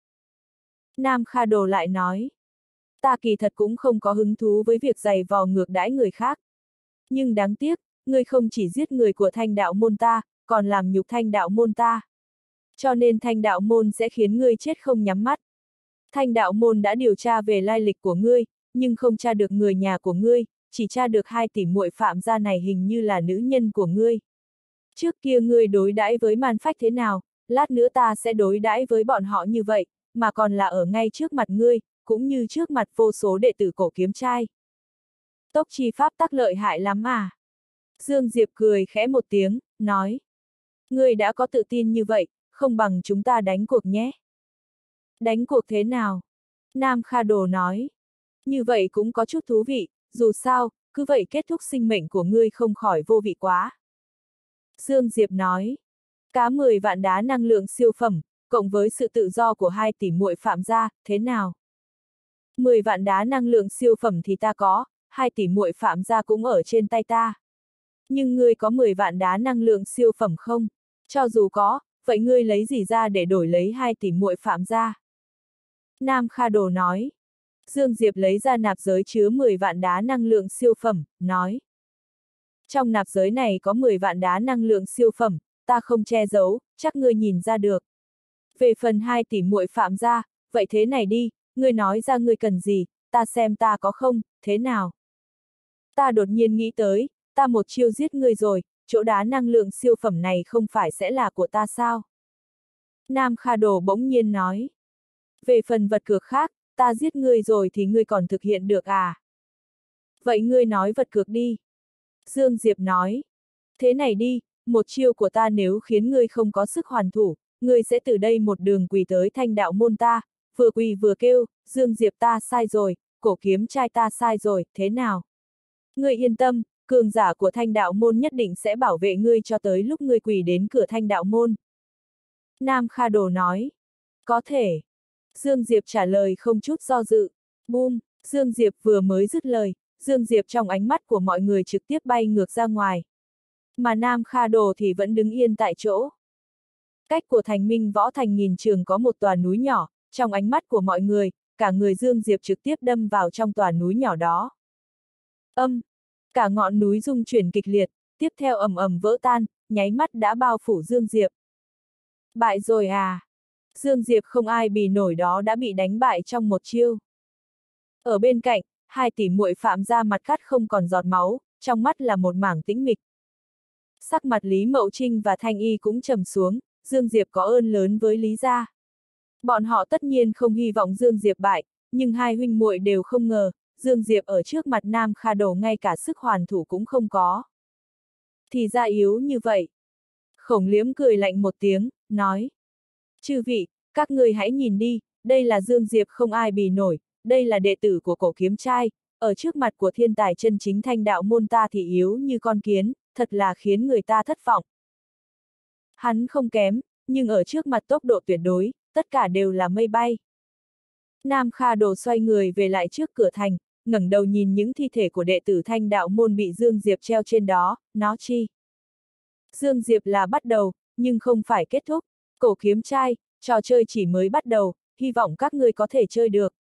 Nam Kha Đồ lại nói, ta kỳ thật cũng không có hứng thú với việc giày vò ngược đãi người khác. Nhưng đáng tiếc, ngươi không chỉ giết người của thanh đạo môn ta, còn làm nhục thanh đạo môn ta. Cho nên thanh đạo môn sẽ khiến ngươi chết không nhắm mắt. Thanh đạo môn đã điều tra về lai lịch của ngươi, nhưng không tra được người nhà của ngươi, chỉ tra được hai tỷ muội phạm gia này hình như là nữ nhân của ngươi. Trước kia ngươi đối đãi với man phách thế nào, lát nữa ta sẽ đối đãi với bọn họ như vậy, mà còn là ở ngay trước mặt ngươi, cũng như trước mặt vô số đệ tử cổ kiếm trai. Tốc chi pháp tắc lợi hại lắm à? Dương Diệp cười khẽ một tiếng, nói. Ngươi đã có tự tin như vậy, không bằng chúng ta đánh cuộc nhé. Đánh cuộc thế nào? Nam Kha Đồ nói. Như vậy cũng có chút thú vị, dù sao, cứ vậy kết thúc sinh mệnh của ngươi không khỏi vô vị quá. Dương Diệp nói. Cá 10 vạn đá năng lượng siêu phẩm, cộng với sự tự do của hai tỷ muội phạm gia, thế nào? 10 vạn đá năng lượng siêu phẩm thì ta có, hai tỷ muội phạm gia cũng ở trên tay ta. Nhưng ngươi có 10 vạn đá năng lượng siêu phẩm không? Cho dù có, vậy ngươi lấy gì ra để đổi lấy hai tỷ muội phạm gia? Nam Kha Đồ nói. Dương Diệp lấy ra nạp giới chứa 10 vạn đá năng lượng siêu phẩm, nói. Trong nạp giới này có 10 vạn đá năng lượng siêu phẩm, ta không che giấu, chắc ngươi nhìn ra được. Về phần 2 tỷ muội phạm gia, vậy thế này đi, ngươi nói ra ngươi cần gì, ta xem ta có không, thế nào? Ta đột nhiên nghĩ tới, ta một chiêu giết ngươi rồi, chỗ đá năng lượng siêu phẩm này không phải sẽ là của ta sao? Nam Kha Đồ bỗng nhiên nói. Về phần vật cược khác, ta giết ngươi rồi thì ngươi còn thực hiện được à? Vậy ngươi nói vật cược đi. Dương Diệp nói. Thế này đi, một chiêu của ta nếu khiến ngươi không có sức hoàn thủ, ngươi sẽ từ đây một đường quỳ tới thanh đạo môn ta, vừa quỳ vừa kêu, Dương Diệp ta sai rồi, cổ kiếm trai ta sai rồi, thế nào? Ngươi yên tâm, cường giả của thanh đạo môn nhất định sẽ bảo vệ ngươi cho tới lúc ngươi quỳ đến cửa thanh đạo môn. Nam Kha Đồ nói. Có thể. Dương Diệp trả lời không chút do dự. Bum, Dương Diệp vừa mới dứt lời, Dương Diệp trong ánh mắt của mọi người trực tiếp bay ngược ra ngoài. Mà Nam Kha Đồ thì vẫn đứng yên tại chỗ. Cách của thành minh võ thành nghìn trường có một tòa núi nhỏ, trong ánh mắt của mọi người, cả người Dương Diệp trực tiếp đâm vào trong tòa núi nhỏ đó. Âm, cả ngọn núi rung chuyển kịch liệt, tiếp theo ầm ầm vỡ tan, nháy mắt đã bao phủ Dương Diệp. Bại rồi à? Dương Diệp không ai bì nổi đó đã bị đánh bại trong một chiêu. Ở bên cạnh, hai tỷ muội phạm ra mặt cắt không còn giọt máu, trong mắt là một mảng tĩnh mịch. Sắc mặt Lý Mậu Trinh và Thanh Y cũng trầm xuống, Dương Diệp có ơn lớn với Lý gia. Bọn họ tất nhiên không hy vọng Dương Diệp bại, nhưng hai huynh muội đều không ngờ, Dương Diệp ở trước mặt Nam Kha Đồ ngay cả sức hoàn thủ cũng không có. Thì ra yếu như vậy. Khổng liếm cười lạnh một tiếng, nói. Chư vị, các người hãy nhìn đi, đây là Dương Diệp không ai bì nổi, đây là đệ tử của cổ kiếm trai, ở trước mặt của thiên tài chân chính thanh đạo môn ta thì yếu như con kiến, thật là khiến người ta thất vọng. Hắn không kém, nhưng ở trước mặt tốc độ tuyệt đối, tất cả đều là mây bay. Nam Kha Đồ xoay người về lại trước cửa thành, ngẩng đầu nhìn những thi thể của đệ tử thanh đạo môn bị Dương Diệp treo trên đó, nó chi. Dương Diệp là bắt đầu, nhưng không phải kết thúc. Cổ kiếm trai, trò chơi chỉ mới bắt đầu, hy vọng các ngươi có thể chơi được.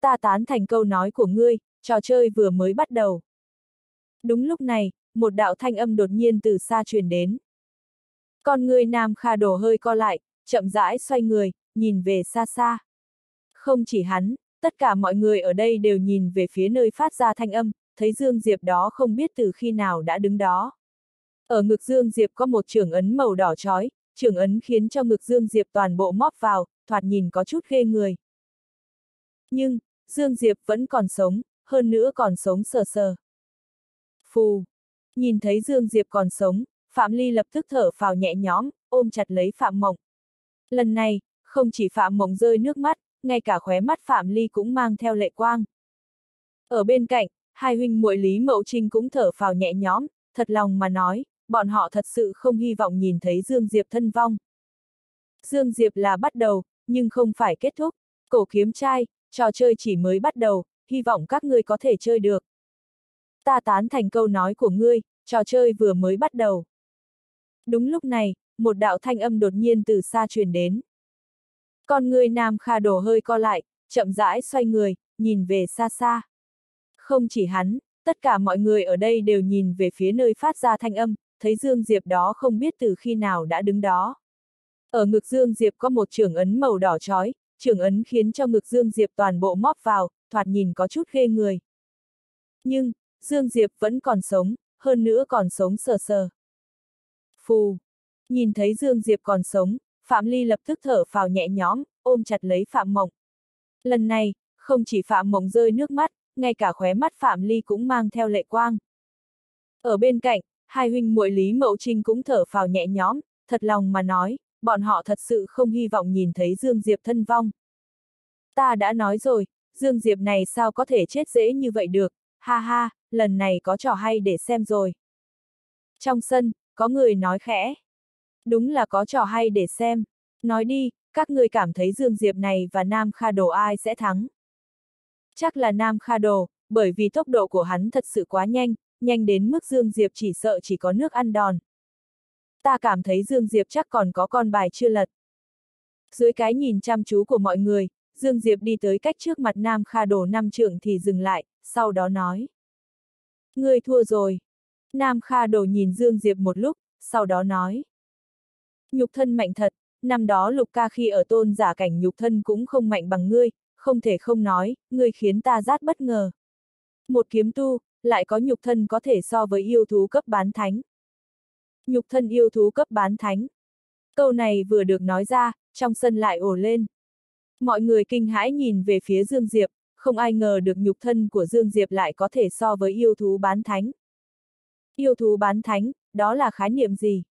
Ta tán thành câu nói của ngươi, trò chơi vừa mới bắt đầu. Đúng lúc này, một đạo thanh âm đột nhiên từ xa truyền đến. Con người Nam Kha đổ hơi co lại, chậm rãi xoay người, nhìn về xa xa. Không chỉ hắn, tất cả mọi người ở đây đều nhìn về phía nơi phát ra thanh âm, thấy Dương Diệp đó không biết từ khi nào đã đứng đó. Ở ngực Dương Diệp có một trường ấn màu đỏ chói, trường ấn khiến cho ngực Dương Diệp toàn bộ móp vào, thoạt nhìn có chút ghê người. Nhưng, Dương Diệp vẫn còn sống, hơn nữa còn sống sờ sờ. Phù! Nhìn thấy Dương Diệp còn sống, Phạm Ly lập tức thở phào nhẹ nhõm, ôm chặt lấy Phạm Mộng. Lần này, không chỉ Phạm Mộng rơi nước mắt, ngay cả khóe mắt Phạm Ly cũng mang theo lệ quang. Ở bên cạnh, hai huynh muội Lý Mậu Trinh cũng thở phào nhẹ nhõm, thật lòng mà nói, bọn họ thật sự không hy vọng nhìn thấy Dương Diệp thân vong. Dương Diệp là bắt đầu, nhưng không phải kết thúc, cổ kiếm trai, trò chơi chỉ mới bắt đầu, hy vọng các ngươi có thể chơi được. Ta tán thành câu nói của ngươi, trò chơi vừa mới bắt đầu. Đúng lúc này, một đạo thanh âm đột nhiên từ xa truyền đến. Con người Nam Kha đổ hơi co lại, chậm rãi xoay người, nhìn về xa xa. Không chỉ hắn, tất cả mọi người ở đây đều nhìn về phía nơi phát ra thanh âm, thấy Dương Diệp đó không biết từ khi nào đã đứng đó. Ở ngực Dương Diệp có một trường ấn màu đỏ chói, trường ấn khiến cho ngực Dương Diệp toàn bộ móp vào, thoạt nhìn có chút ghê người. Nhưng, Dương Diệp vẫn còn sống, hơn nữa còn sống sờ sờ. Phù! Nhìn thấy Dương Diệp còn sống, Phạm Ly lập tức thở phào nhẹ nhõm, ôm chặt lấy Phạm Mộng. Lần này, không chỉ Phạm Mộng rơi nước mắt, ngay cả khóe mắt Phạm Ly cũng mang theo lệ quang. Ở bên cạnh, hai huynh muội Lý Mậu Trinh cũng thở phào nhẹ nhõm, thật lòng mà nói, bọn họ thật sự không hy vọng nhìn thấy Dương Diệp thân vong. Ta đã nói rồi, Dương Diệp này sao có thể chết dễ như vậy được, ha ha, lần này có trò hay để xem rồi. Trong sân, có người nói khẽ. Đúng là có trò hay để xem. Nói đi, các người cảm thấy Dương Diệp này và Nam Kha Đồ ai sẽ thắng? Chắc là Nam Kha Đồ, bởi vì tốc độ của hắn thật sự quá nhanh, nhanh đến mức Dương Diệp chỉ sợ chỉ có nước ăn đòn. Ta cảm thấy Dương Diệp chắc còn có con bài chưa lật. Dưới cái nhìn chăm chú của mọi người, Dương Diệp đi tới cách trước mặt Nam Kha Đồ năm trưởng thì dừng lại, sau đó nói. Ngươi thua rồi. Nam Kha Đồ nhìn Dương Diệp một lúc, sau đó nói. Nhục thân mạnh thật, năm đó lục ca khi ở tôn giả cảnh nhục thân cũng không mạnh bằng ngươi, không thể không nói, ngươi khiến ta rát bất ngờ. Một kiếm tu, lại có nhục thân có thể so với yêu thú cấp bán thánh. Nhục thân yêu thú cấp bán thánh. Câu này vừa được nói ra, trong sân lại ổ lên. Mọi người kinh hãi nhìn về phía Dương Diệp, không ai ngờ được nhục thân của Dương Diệp lại có thể so với yêu thú bán thánh. Yêu thú bán thánh, đó là khái niệm gì?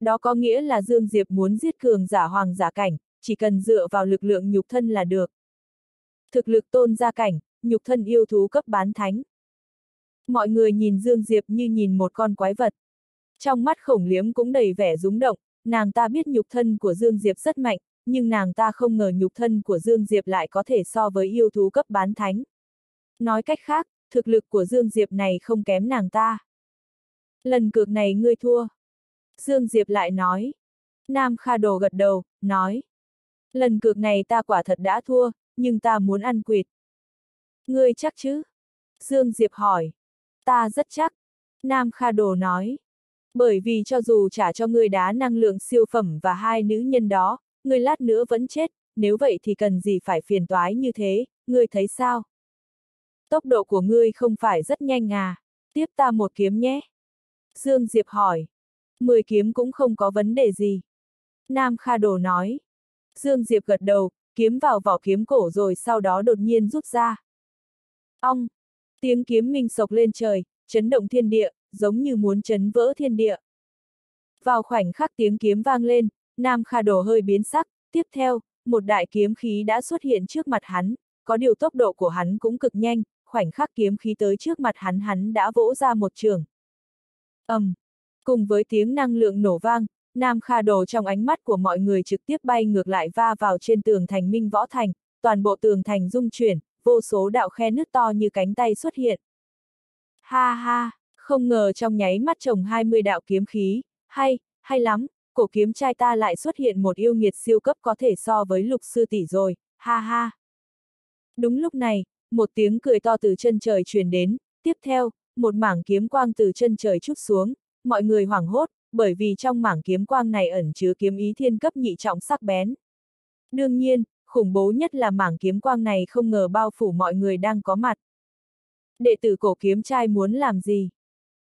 Đó có nghĩa là Dương Diệp muốn giết cường giả hoàng giả cảnh, chỉ cần dựa vào lực lượng nhục thân là được. Thực lực tôn gia cảnh, nhục thân yêu thú cấp bán thánh. Mọi người nhìn Dương Diệp như nhìn một con quái vật. Trong mắt khổng liếm cũng đầy vẻ rúng động, nàng ta biết nhục thân của Dương Diệp rất mạnh, nhưng nàng ta không ngờ nhục thân của Dương Diệp lại có thể so với yêu thú cấp bán thánh. Nói cách khác, thực lực của Dương Diệp này không kém nàng ta. Lần cược này ngươi thua. Dương Diệp lại nói. Nam Kha Đồ gật đầu, nói. Lần cược này ta quả thật đã thua, nhưng ta muốn ăn quỵt. Ngươi chắc chứ? Dương Diệp hỏi. Ta rất chắc. Nam Kha Đồ nói. Bởi vì cho dù trả cho ngươi đá năng lượng siêu phẩm và hai nữ nhân đó, ngươi lát nữa vẫn chết, nếu vậy thì cần gì phải phiền toái như thế, ngươi thấy sao? Tốc độ của ngươi không phải rất nhanh à? Tiếp ta một kiếm nhé. Dương Diệp hỏi. Mười kiếm cũng không có vấn đề gì. Nam Kha Đồ nói. Dương Diệp gật đầu, kiếm vào vỏ kiếm cổ rồi sau đó đột nhiên rút ra. Ong! Tiếng kiếm minh sộc lên trời, chấn động thiên địa, giống như muốn chấn vỡ thiên địa. Vào khoảnh khắc tiếng kiếm vang lên, Nam Kha Đồ hơi biến sắc, tiếp theo, một đại kiếm khí đã xuất hiện trước mặt hắn, có điều tốc độ của hắn cũng cực nhanh, khoảnh khắc kiếm khí tới trước mặt hắn hắn đã vỗ ra một trường. ầm, um, cùng với tiếng năng lượng nổ vang, Nam Kha Đồ trong ánh mắt của mọi người trực tiếp bay ngược lại va vào trên tường thành Minh Võ Thành, toàn bộ tường thành rung chuyển, vô số đạo khe nứt to như cánh tay xuất hiện. Ha ha, không ngờ trong nháy mắt trồng 20 đạo kiếm khí, hay, hay lắm, cổ kiếm trai ta lại xuất hiện một yêu nghiệt siêu cấp có thể so với lục sư tỷ rồi, ha ha. Đúng lúc này, một tiếng cười to từ chân trời truyền đến, tiếp theo, một mảng kiếm quang từ chân trời chút xuống, mọi người hoảng hốt, bởi vì trong mảng kiếm quang này ẩn chứa kiếm ý thiên cấp nhị trọng sắc bén. Đương nhiên, khủng bố nhất là mảng kiếm quang này không ngờ bao phủ mọi người đang có mặt. Đệ tử cổ kiếm trai muốn làm gì?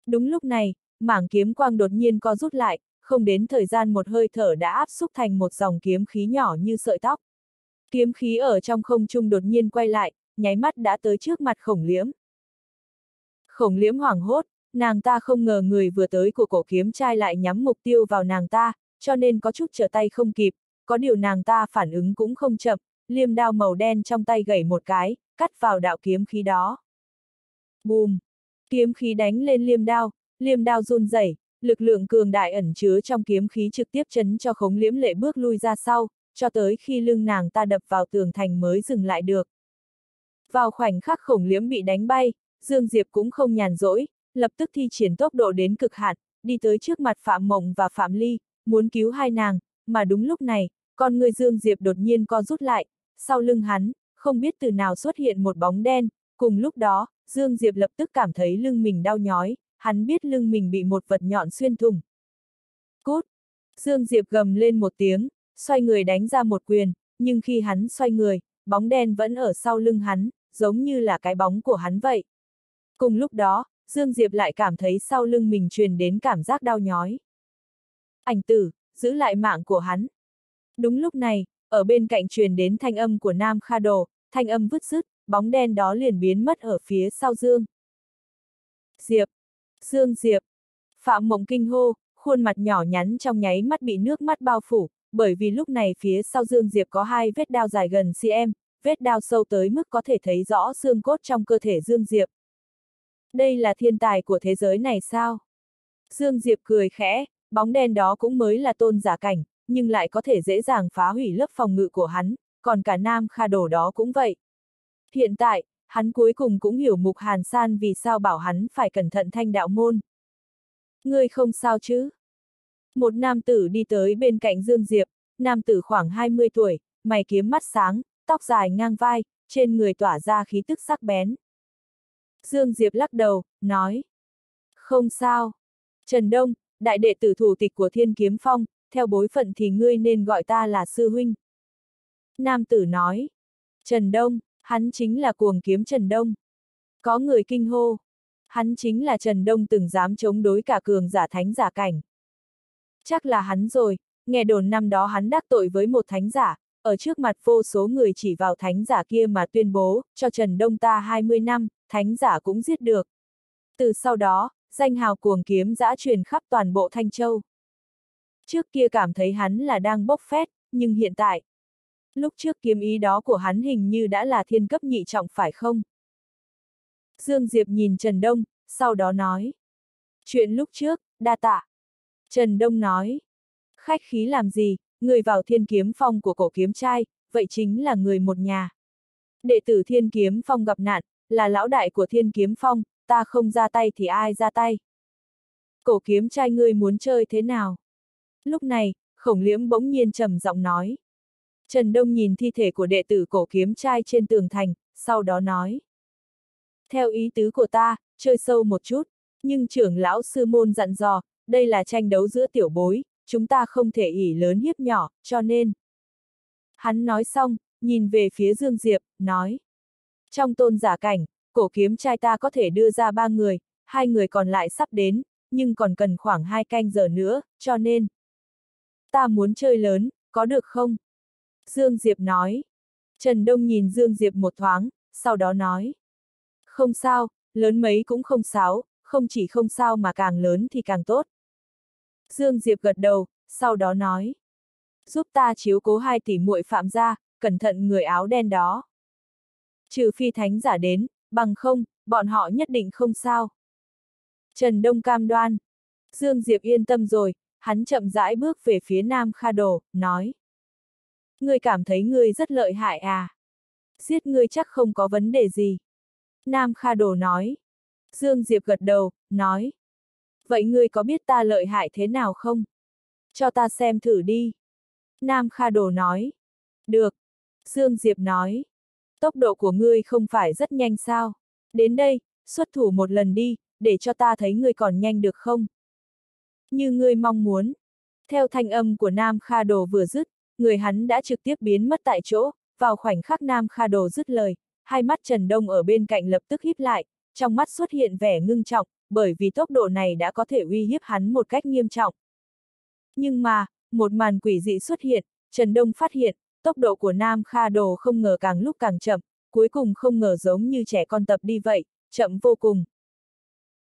Đúng lúc này, mảng kiếm quang đột nhiên co rút lại, không đến thời gian một hơi thở đã áp xúc thành một dòng kiếm khí nhỏ như sợi tóc. Kiếm khí ở trong không trung đột nhiên quay lại, nháy mắt đã tới trước mặt khổng liễm. Khổng liễm hoảng hốt, nàng ta không ngờ người vừa tới của cổ kiếm trai lại nhắm mục tiêu vào nàng ta, cho nên có chút trở tay không kịp, có điều nàng ta phản ứng cũng không chậm, liêm đao màu đen trong tay gẩy một cái, cắt vào đạo kiếm khí đó. Bùm! Kiếm khí đánh lên liêm đao, liêm đao run rẩy, lực lượng cường đại ẩn chứa trong kiếm khí trực tiếp chấn cho khống liễm lệ bước lui ra sau, cho tới khi lưng nàng ta đập vào tường thành mới dừng lại được. Vào khoảnh khắc khổng liễm bị đánh bay, Dương Diệp cũng không nhàn rỗi, lập tức thi triển tốc độ đến cực hạn, đi tới trước mặt Phạm Mộng và Phạm Ly, muốn cứu hai nàng, mà đúng lúc này, con người Dương Diệp đột nhiên co rút lại, sau lưng hắn, không biết từ nào xuất hiện một bóng đen, cùng lúc đó, Dương Diệp lập tức cảm thấy lưng mình đau nhói, hắn biết lưng mình bị một vật nhọn xuyên thủng. Cút! Dương Diệp gầm lên một tiếng, xoay người đánh ra một quyền, nhưng khi hắn xoay người, bóng đen vẫn ở sau lưng hắn, giống như là cái bóng của hắn vậy. Cùng lúc đó, Dương Diệp lại cảm thấy sau lưng mình truyền đến cảm giác đau nhói. Ảnh tử, giữ lại mạng của hắn. Đúng lúc này, ở bên cạnh truyền đến thanh âm của Nam Kha Đồ, thanh âm vứt dứt, bóng đen đó liền biến mất ở phía sau Dương. Diệp! Dương Diệp! Phạm Mộng kinh hô, khuôn mặt nhỏ nhắn trong nháy mắt bị nước mắt bao phủ, bởi vì lúc này phía sau Dương Diệp có hai vết đao dài gần cm, vết đao sâu tới mức có thể thấy rõ xương cốt trong cơ thể Dương Diệp. Đây là thiên tài của thế giới này sao? Dương Diệp cười khẽ, bóng đen đó cũng mới là tôn giả cảnh, nhưng lại có thể dễ dàng phá hủy lớp phòng ngự của hắn, còn cả Nam Kha Đồ đó cũng vậy. Hiện tại, hắn cuối cùng cũng hiểu Mục Hàn San vì sao bảo hắn phải cẩn thận thanh đạo môn. Ngươi không sao chứ? Một nam tử đi tới bên cạnh Dương Diệp, nam tử khoảng 20 tuổi, mày kiếm mắt sáng, tóc dài ngang vai, trên người tỏa ra khí tức sắc bén. Dương Diệp lắc đầu, nói. Không sao. Trần Đông, đại đệ tử thủ tịch của Thiên Kiếm Phong, theo bối phận thì ngươi nên gọi ta là sư huynh. Nam tử nói. Trần Đông, hắn chính là cuồng kiếm Trần Đông. Có người kinh hô. Hắn chính là Trần Đông từng dám chống đối cả cường giả thánh giả cảnh. Chắc là hắn rồi, nghe đồn năm đó hắn đắc tội với một thánh giả, ở trước mặt vô số người chỉ vào thánh giả kia mà tuyên bố, cho Trần Đông ta 20 năm, thánh giả cũng giết được. Từ sau đó, danh hào cuồng kiếm giã truyền khắp toàn bộ Thanh Châu. Trước kia cảm thấy hắn là đang bốc phét, nhưng hiện tại, lúc trước kiếm ý đó của hắn hình như đã là thiên cấp nhị trọng phải không? Dương Diệp nhìn Trần Đông, sau đó nói. Chuyện lúc trước, đa tạ. Trần Đông nói. Khách khí làm gì, người vào thiên kiếm phong của cổ kiếm trai, vậy chính là người một nhà. Đệ tử thiên kiếm phong gặp nạn, là lão đại của thiên kiếm phong, ta không ra tay thì ai ra tay. Cổ kiếm trai ngươi muốn chơi thế nào? Lúc này, khổng liễm bỗng nhiên trầm giọng nói. Trần Đông nhìn thi thể của đệ tử cổ kiếm trai trên tường thành, sau đó nói. Theo ý tứ của ta, chơi sâu một chút, nhưng trưởng lão sư môn dặn dò, đây là tranh đấu giữa tiểu bối, chúng ta không thể ỉ lớn hiếp nhỏ, cho nên. Hắn nói xong, nhìn về phía Dương Diệp, nói. Trong tôn giả cảnh, cổ kiếm trai ta có thể đưa ra ba người, hai người còn lại sắp đến, nhưng còn cần khoảng hai canh giờ nữa, cho nên. Ta muốn chơi lớn, có được không? Dương Diệp nói. Trần Đông nhìn Dương Diệp một thoáng, sau đó nói. Không sao, lớn mấy cũng không sáo, không chỉ không sao mà càng lớn thì càng tốt. Dương Diệp gật đầu, sau đó nói. Giúp ta chiếu cố hai tỷ muội phạm gia, cẩn thận người áo đen đó. Trừ phi thánh giả đến, bằng không, bọn họ nhất định không sao. Trần Đông cam đoan. Dương Diệp yên tâm rồi, hắn chậm rãi bước về phía Nam Kha Đồ, nói. Ngươi cảm thấy ngươi rất lợi hại à? Giết ngươi chắc không có vấn đề gì. Nam Kha Đồ nói. Dương Diệp gật đầu, nói. Vậy ngươi có biết ta lợi hại thế nào không? Cho ta xem thử đi. Nam Kha Đồ nói. Được. Dương Diệp nói. Tốc độ của ngươi không phải rất nhanh sao? Đến đây, xuất thủ một lần đi, để cho ta thấy ngươi còn nhanh được không? Như ngươi mong muốn. Theo thanh âm của Nam Kha Đồ vừa dứt, người hắn đã trực tiếp biến mất tại chỗ, vào khoảnh khắc Nam Kha Đồ dứt lời, hai mắt Trần Đông ở bên cạnh lập tức híp lại, trong mắt xuất hiện vẻ ngưng trọng, bởi vì tốc độ này đã có thể uy hiếp hắn một cách nghiêm trọng. Nhưng mà, một màn quỷ dị xuất hiện, Trần Đông phát hiện, tốc độ của Nam Kha Đồ không ngờ càng lúc càng chậm, cuối cùng không ngờ giống như trẻ con tập đi vậy, chậm vô cùng.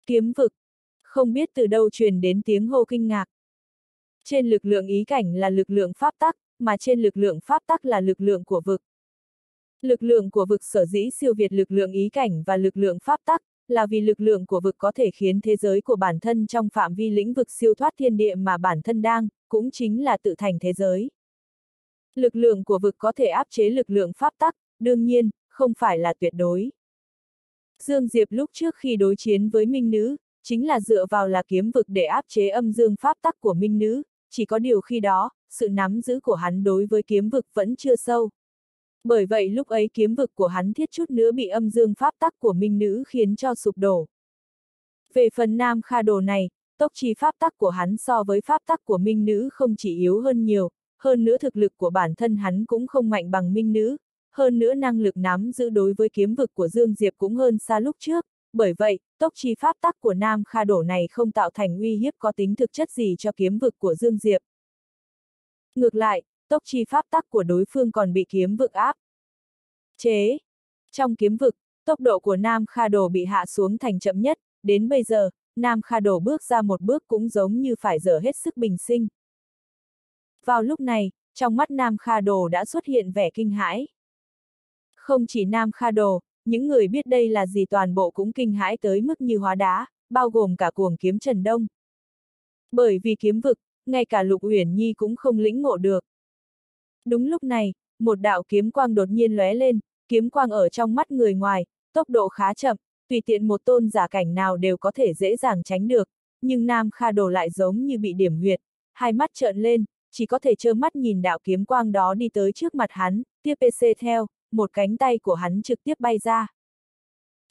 Kiếm vực. Không biết từ đâu truyền đến tiếng hô kinh ngạc. Trên lực lượng ý cảnh là lực lượng pháp tắc, mà trên lực lượng pháp tắc là lực lượng của vực. Lực lượng của vực sở dĩ siêu việt lực lượng ý cảnh và lực lượng pháp tắc, là vì lực lượng của vực có thể khiến thế giới của bản thân trong phạm vi lĩnh vực siêu thoát thiên địa mà bản thân đang, cũng chính là tự thành thế giới. Lực lượng của vực có thể áp chế lực lượng pháp tắc, đương nhiên, không phải là tuyệt đối. Dương Diệp lúc trước khi đối chiến với Minh Nữ, chính là dựa vào là kiếm vực để áp chế âm dương pháp tắc của Minh Nữ, chỉ có điều khi đó, sự nắm giữ của hắn đối với kiếm vực vẫn chưa sâu. Bởi vậy lúc ấy kiếm vực của hắn thiết chút nữa bị âm dương pháp tắc của minh nữ khiến cho sụp đổ. Về phần nam kha đồ này, tốc chi pháp tắc của hắn so với pháp tắc của minh nữ không chỉ yếu hơn nhiều, hơn nữa thực lực của bản thân hắn cũng không mạnh bằng minh nữ, hơn nữa năng lực nắm giữ đối với kiếm vực của Dương Diệp cũng hơn xa lúc trước, bởi vậy, tốc chi pháp tắc của Nam Kha Đổ này không tạo thành uy hiếp có tính thực chất gì cho kiếm vực của Dương Diệp. Ngược lại, tốc chi pháp tắc của đối phương còn bị kiếm vực áp. Chế! Trong kiếm vực, tốc độ của Nam Kha Đồ bị hạ xuống thành chậm nhất, đến bây giờ, Nam Kha Đồ bước ra một bước cũng giống như phải dở hết sức bình sinh. Vào lúc này, trong mắt Nam Kha Đồ đã xuất hiện vẻ kinh hãi. Không chỉ Nam Kha Đồ, những người biết đây là gì toàn bộ cũng kinh hãi tới mức như hóa đá, bao gồm cả cuồng kiếm Trần Đông. Bởi vì kiếm vực, ngay cả Lục Uyển Nhi cũng không lĩnh ngộ được. Đúng lúc này, một đạo kiếm quang đột nhiên lóe lên, kiếm quang ở trong mắt người ngoài, tốc độ khá chậm, tùy tiện một tôn giả cảnh nào đều có thể dễ dàng tránh được, nhưng Nam Kha Đồ lại giống như bị điểm huyệt, hai mắt trợn lên, chỉ có thể trơ mắt nhìn đạo kiếm quang đó đi tới trước mặt hắn, tiếp PC theo, một cánh tay của hắn trực tiếp bay ra.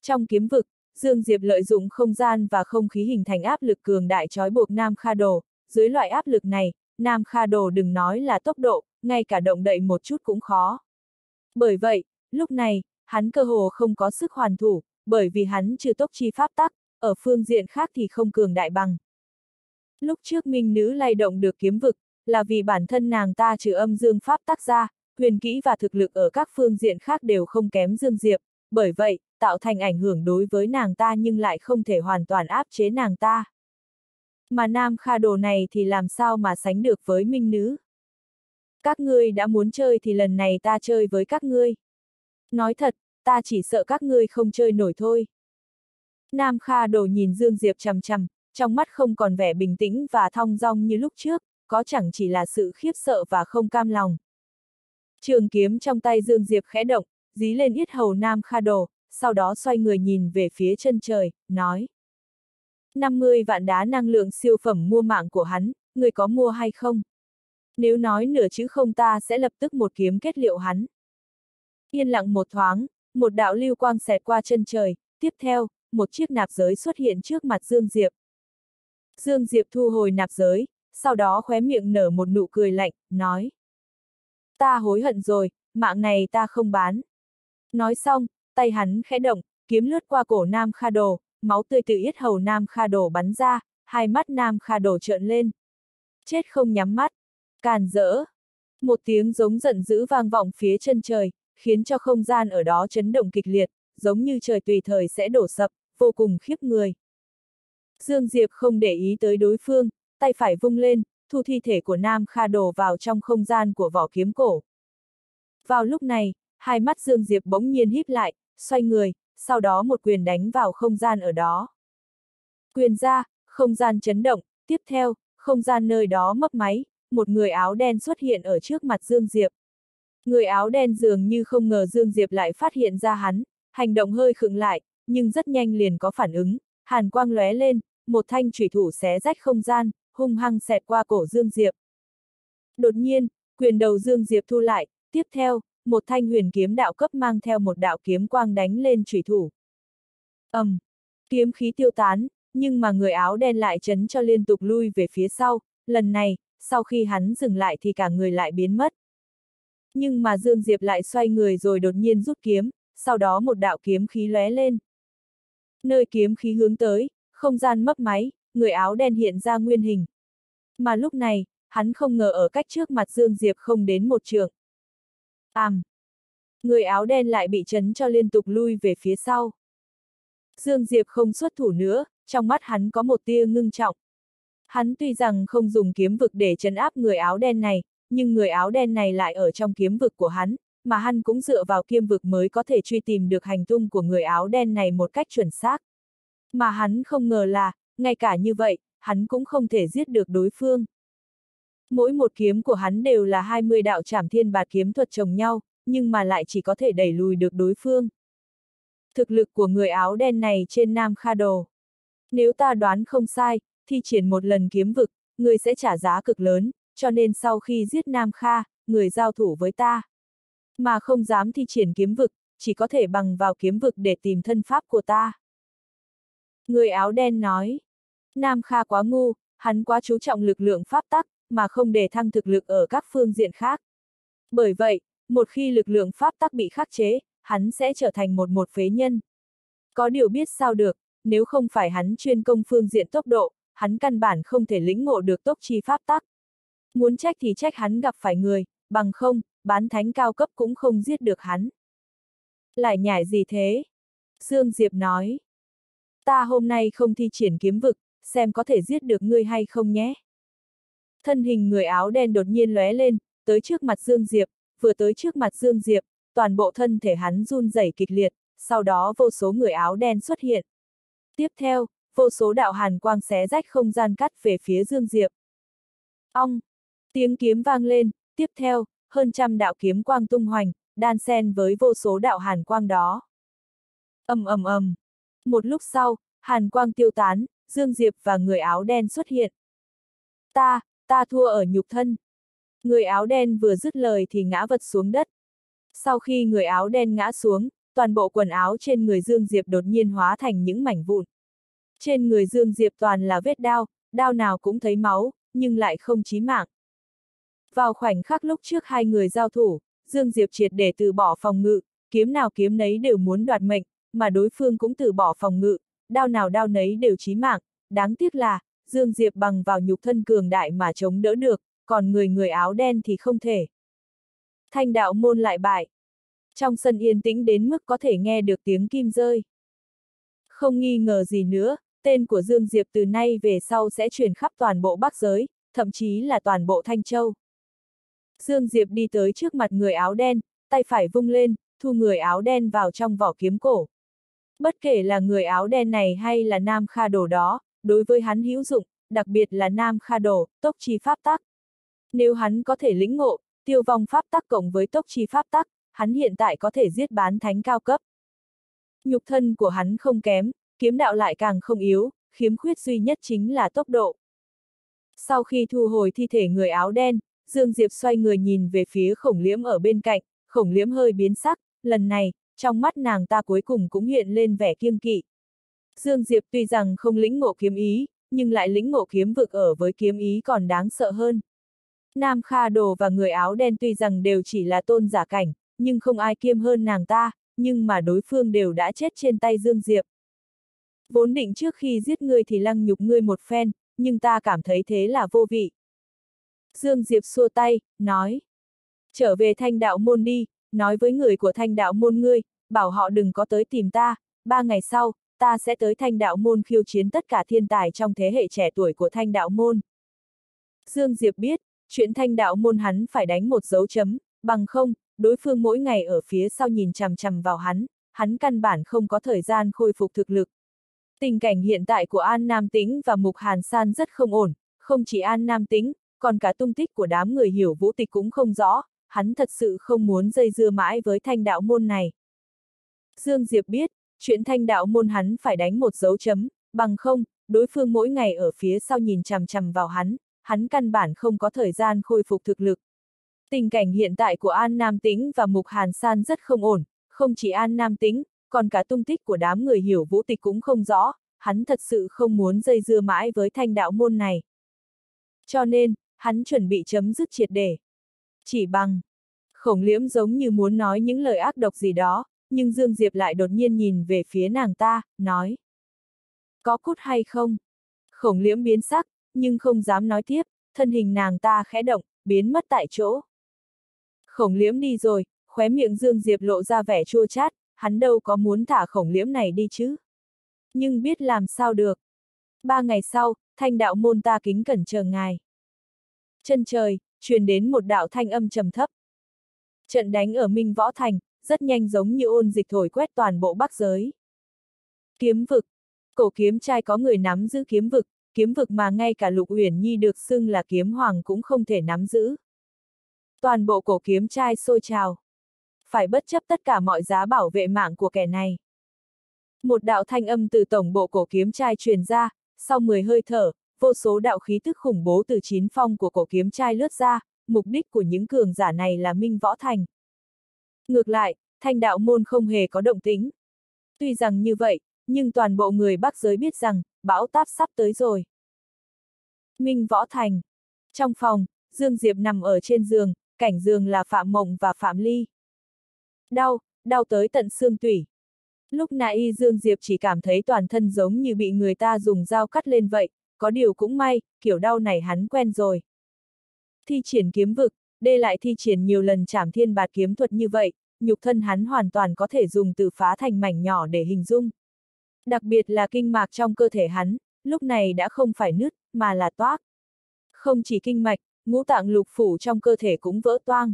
Trong kiếm vực, Dương Diệp lợi dụng không gian và không khí hình thành áp lực cường đại trói buộc Nam Kha Đồ, dưới loại áp lực này, Nam Kha Đồ đừng nói là tốc độ, ngay cả động đậy một chút cũng khó. Bởi vậy, lúc này, hắn cơ hồ không có sức hoàn thủ, bởi vì hắn chưa tốc chi pháp tắc, ở phương diện khác thì không cường đại bằng. Lúc trước minh nữ lay động được kiếm vực, là vì bản thân nàng ta trừ âm dương pháp tác ra, huyền kỹ và thực lực ở các phương diện khác đều không kém Dương Diệp, bởi vậy, tạo thành ảnh hưởng đối với nàng ta nhưng lại không thể hoàn toàn áp chế nàng ta. Mà nam kha đồ này thì làm sao mà sánh được với minh nữ? Các ngươi đã muốn chơi thì lần này ta chơi với các ngươi. Nói thật, ta chỉ sợ các ngươi không chơi nổi thôi. Nam Kha Đồ nhìn Dương Diệp chằm chằm, trong mắt không còn vẻ bình tĩnh và thong dong như lúc trước, có chẳng chỉ là sự khiếp sợ và không cam lòng. Trường kiếm trong tay Dương Diệp khẽ động, dí lên yết hầu Nam Kha Đồ, sau đó xoay người nhìn về phía chân trời, nói. 50 vạn đá năng lượng siêu phẩm mua mạng của hắn, người có mua hay không? Nếu nói nửa chữ không ta sẽ lập tức một kiếm kết liệu hắn. Yên lặng một thoáng, một đạo lưu quang xẹt qua chân trời, tiếp theo, một chiếc nạp giới xuất hiện trước mặt Dương Diệp. Dương Diệp thu hồi nạp giới, sau đó khóe miệng nở một nụ cười lạnh, nói. Ta hối hận rồi, mạng này ta không bán. Nói xong, tay hắn khẽ động, kiếm lướt qua cổ Nam Kha Đồ, máu tươi từ yết hầu Nam Kha Đồ bắn ra, hai mắt Nam Kha Đồ trợn lên. Chết không nhắm mắt, càn rỡ. Một tiếng giống giận dữ vang vọng phía chân trời, khiến cho không gian ở đó chấn động kịch liệt, giống như trời tùy thời sẽ đổ sập, vô cùng khiếp người. Dương Diệp không để ý tới đối phương, tay phải vung lên, thu thi thể của Nam Kha đổ vào trong không gian của vỏ kiếm cổ. Vào lúc này, hai mắt Dương Diệp bỗng nhiên híp lại, xoay người, sau đó một quyền đánh vào không gian ở đó. Quyền ra, không gian chấn động, tiếp theo, không gian nơi đó mấp máy, một người áo đen xuất hiện ở trước mặt Dương Diệp. Người áo đen dường như không ngờ Dương Diệp lại phát hiện ra hắn, hành động hơi khựng lại, nhưng rất nhanh liền có phản ứng, hàn quang lóe lên, một thanh thủy thủ xé rách không gian, hung hăng xẹt qua cổ Dương Diệp. Đột nhiên, quyền đầu Dương Diệp thu lại, tiếp theo, một thanh huyền kiếm đạo cấp mang theo một đạo kiếm quang đánh lên thủy thủ. ầm, um, kiếm khí tiêu tán, nhưng mà người áo đen lại chấn cho liên tục lui về phía sau, lần này, sau khi hắn dừng lại thì cả người lại biến mất. Nhưng mà Dương Diệp lại xoay người rồi đột nhiên rút kiếm, sau đó một đạo kiếm khí lóe lên. Nơi kiếm khí hướng tới, không gian mấp máy, người áo đen hiện ra nguyên hình. Mà lúc này, hắn không ngờ ở cách trước mặt Dương Diệp không đến một trường. Àm! Người áo đen lại bị chấn cho liên tục lui về phía sau. Dương Diệp không xuất thủ nữa, trong mắt hắn có một tia ngưng trọng. Hắn tuy rằng không dùng kiếm vực để chấn áp người áo đen này, nhưng người áo đen này lại ở trong kiếm vực của hắn, mà hắn cũng dựa vào kiếm vực mới có thể truy tìm được hành tung của người áo đen này một cách chuẩn xác. Mà hắn không ngờ là, ngay cả như vậy, hắn cũng không thể giết được đối phương. Mỗi một kiếm của hắn đều là 20 đạo trảm thiên bạt kiếm thuật chồng nhau, nhưng mà lại chỉ có thể đẩy lùi được đối phương. Thực lực của người áo đen này trên Nam Kha Đồ. Nếu ta đoán không sai, thi triển một lần kiếm vực, người sẽ trả giá cực lớn, cho nên sau khi giết Nam Kha, người giao thủ với ta. Mà không dám thi triển kiếm vực, chỉ có thể bằng vào kiếm vực để tìm thân pháp của ta. Người áo đen nói, Nam Kha quá ngu, hắn quá chú trọng lực lượng pháp tắc, mà không để thăng thực lực ở các phương diện khác. Bởi vậy, một khi lực lượng pháp tắc bị khắc chế, hắn sẽ trở thành một một phế nhân. Có điều biết sao được, nếu không phải hắn chuyên công phương diện tốc độ, hắn căn bản không thể lĩnh ngộ được tốc chi pháp tắc. Muốn trách thì trách hắn gặp phải người, bằng không, bán thánh cao cấp cũng không giết được hắn. Lại nhảy gì thế? Dương Diệp nói. Ta hôm nay không thi triển kiếm vực, xem có thể giết được ngươi hay không nhé. Thân hình người áo đen đột nhiên lóe lên, tới trước mặt Dương Diệp, vừa tới trước mặt Dương Diệp, toàn bộ thân thể hắn run rẩy kịch liệt, sau đó vô số người áo đen xuất hiện. Tiếp theo, vô số đạo hàn quang xé rách không gian cắt về phía Dương Diệp. Ong! Tiếng kiếm vang lên, tiếp theo, hơn trăm đạo kiếm quang tung hoành, đan xen với vô số đạo hàn quang đó. ầm ầm ầm. Một lúc sau, hàn quang tiêu tán, Dương Diệp và người áo đen xuất hiện. Ta, ta thua ở nhục thân. Người áo đen vừa dứt lời thì ngã vật xuống đất. Sau khi người áo đen ngã xuống, toàn bộ quần áo trên người Dương Diệp đột nhiên hóa thành những mảnh vụn. Trên người Dương Diệp toàn là vết đao, đao nào cũng thấy máu, nhưng lại không chí mạng. Vào khoảnh khắc lúc trước hai người giao thủ, Dương Diệp triệt để từ bỏ phòng ngự, kiếm nào kiếm nấy đều muốn đoạt mệnh, mà đối phương cũng từ bỏ phòng ngự, đao nào đao nấy đều chí mạng, đáng tiếc là, Dương Diệp bằng vào nhục thân cường đại mà chống đỡ được, còn người người áo đen thì không thể. Thanh đạo môn lại bại. Trong sân yên tĩnh đến mức có thể nghe được tiếng kim rơi. Không nghi ngờ gì nữa, tên của Dương Diệp từ nay về sau sẽ truyền khắp toàn bộ Bắc giới, thậm chí là toàn bộ Thanh Châu. Dương Diệp đi tới trước mặt người áo đen, tay phải vung lên, thu người áo đen vào trong vỏ kiếm cổ. Bất kể là người áo đen này hay là Nam Kha Đồ đó, đối với hắn hữu dụng, đặc biệt là Nam Kha Đồ, tốc chi pháp tắc. Nếu hắn có thể lĩnh ngộ, tiêu vong pháp tắc cộng với tốc chi pháp tắc, hắn hiện tại có thể giết bán thánh cao cấp. Nhục thân của hắn không kém, kiếm đạo lại càng không yếu, khiếm khuyết duy nhất chính là tốc độ. Sau khi thu hồi thi thể người áo đen, Dương Diệp xoay người nhìn về phía khổng liếm ở bên cạnh, khổng liếm hơi biến sắc, lần này, trong mắt nàng ta cuối cùng cũng hiện lên vẻ kiêng kỵ. Dương Diệp tuy rằng không lĩnh ngộ kiếm ý, nhưng lại lĩnh ngộ kiếm vực ở với kiếm ý còn đáng sợ hơn. Nam Kha Đồ và người áo đen tuy rằng đều chỉ là tôn giả cảnh, nhưng không ai kiêm hơn nàng ta, nhưng mà đối phương đều đã chết trên tay Dương Diệp. Vốn định trước khi giết ngươi thì lăng nhục ngươi một phen, nhưng ta cảm thấy thế là vô vị. Dương Diệp xua tay, nói. Trở về thanh đạo môn đi, nói với người của thanh đạo môn ngươi, bảo họ đừng có tới tìm ta, ba ngày sau, ta sẽ tới thanh đạo môn khiêu chiến tất cả thiên tài trong thế hệ trẻ tuổi của thanh đạo môn. Dương Diệp biết, chuyện thanh đạo môn hắn phải đánh một dấu chấm, bằng không, đối phương mỗi ngày ở phía sau nhìn chằm chằm vào hắn, hắn căn bản không có thời gian khôi phục thực lực. Tình cảnh hiện tại của An Nam Tĩnh và Mục Hàn San rất không ổn, không chỉ An Nam Tĩnh, còn cả tung tích của đám người hiểu vũ tịch cũng không rõ, hắn thật sự không muốn dây dưa mãi với thanh đạo môn này. Dương Diệp biết, chuyện thanh đạo môn hắn phải đánh một dấu chấm, bằng không, đối phương mỗi ngày ở phía sau nhìn chằm chằm vào hắn, hắn căn bản không có thời gian khôi phục thực lực. Tình cảnh hiện tại của An Nam Tĩnh và Mục Hàn San rất không ổn, không chỉ An Nam Tĩnh, còn cả tung tích của đám người hiểu vũ tịch cũng không rõ, hắn thật sự không muốn dây dưa mãi với thanh đạo môn này. Cho nên, hắn chuẩn bị chấm dứt triệt để. Chỉ bằng, khổng liễm giống như muốn nói những lời ác độc gì đó, nhưng Dương Diệp lại đột nhiên nhìn về phía nàng ta, nói. Có cút hay không? Khổng liễm biến sắc, nhưng không dám nói tiếp, thân hình nàng ta khẽ động, biến mất tại chỗ. Khổng liễm đi rồi, khóe miệng Dương Diệp lộ ra vẻ chua chát, hắn đâu có muốn thả khổng liễm này đi chứ. Nhưng biết làm sao được. Ba ngày sau, thanh đạo môn ta kính cẩn chờ ngài. Chân trời, truyền đến một đạo thanh âm trầm thấp. Trận đánh ở Minh Võ Thành, rất nhanh giống như ôn dịch thổi quét toàn bộ bắc giới. Kiếm vực. Cổ kiếm trai có người nắm giữ kiếm vực, kiếm vực mà ngay cả Lục Uyển Nhi được xưng là kiếm hoàng cũng không thể nắm giữ. Toàn bộ cổ kiếm trai sôi trào. Phải bất chấp tất cả mọi giá bảo vệ mạng của kẻ này. Một đạo thanh âm từ tổng bộ cổ kiếm trai truyền ra, sau 10 hơi thở, vô số đạo khí tức khủng bố từ chín phong của cổ kiếm trai lướt ra, mục đích của những cường giả này là Minh Võ Thành. Ngược lại, thanh đạo môn không hề có động tính. Tuy rằng như vậy, nhưng toàn bộ người Bắc giới biết rằng, bão táp sắp tới rồi. Minh Võ Thành. Trong phòng, Dương Diệp nằm ở trên giường, cảnh giường là Phạm Mộng và Phạm Ly. Đau, đau tới tận xương tủy. Lúc nãy Dương Diệp chỉ cảm thấy toàn thân giống như bị người ta dùng dao cắt lên vậy, có điều cũng may, kiểu đau này hắn quen rồi. Thi triển kiếm vực, đê lại thi triển nhiều lần chảm thiên bạt kiếm thuật như vậy, nhục thân hắn hoàn toàn có thể dùng từ phá thành mảnh nhỏ để hình dung. Đặc biệt là kinh mạc trong cơ thể hắn, lúc này đã không phải nứt, mà là toác. Không chỉ kinh mạch, ngũ tạng lục phủ trong cơ thể cũng vỡ toang.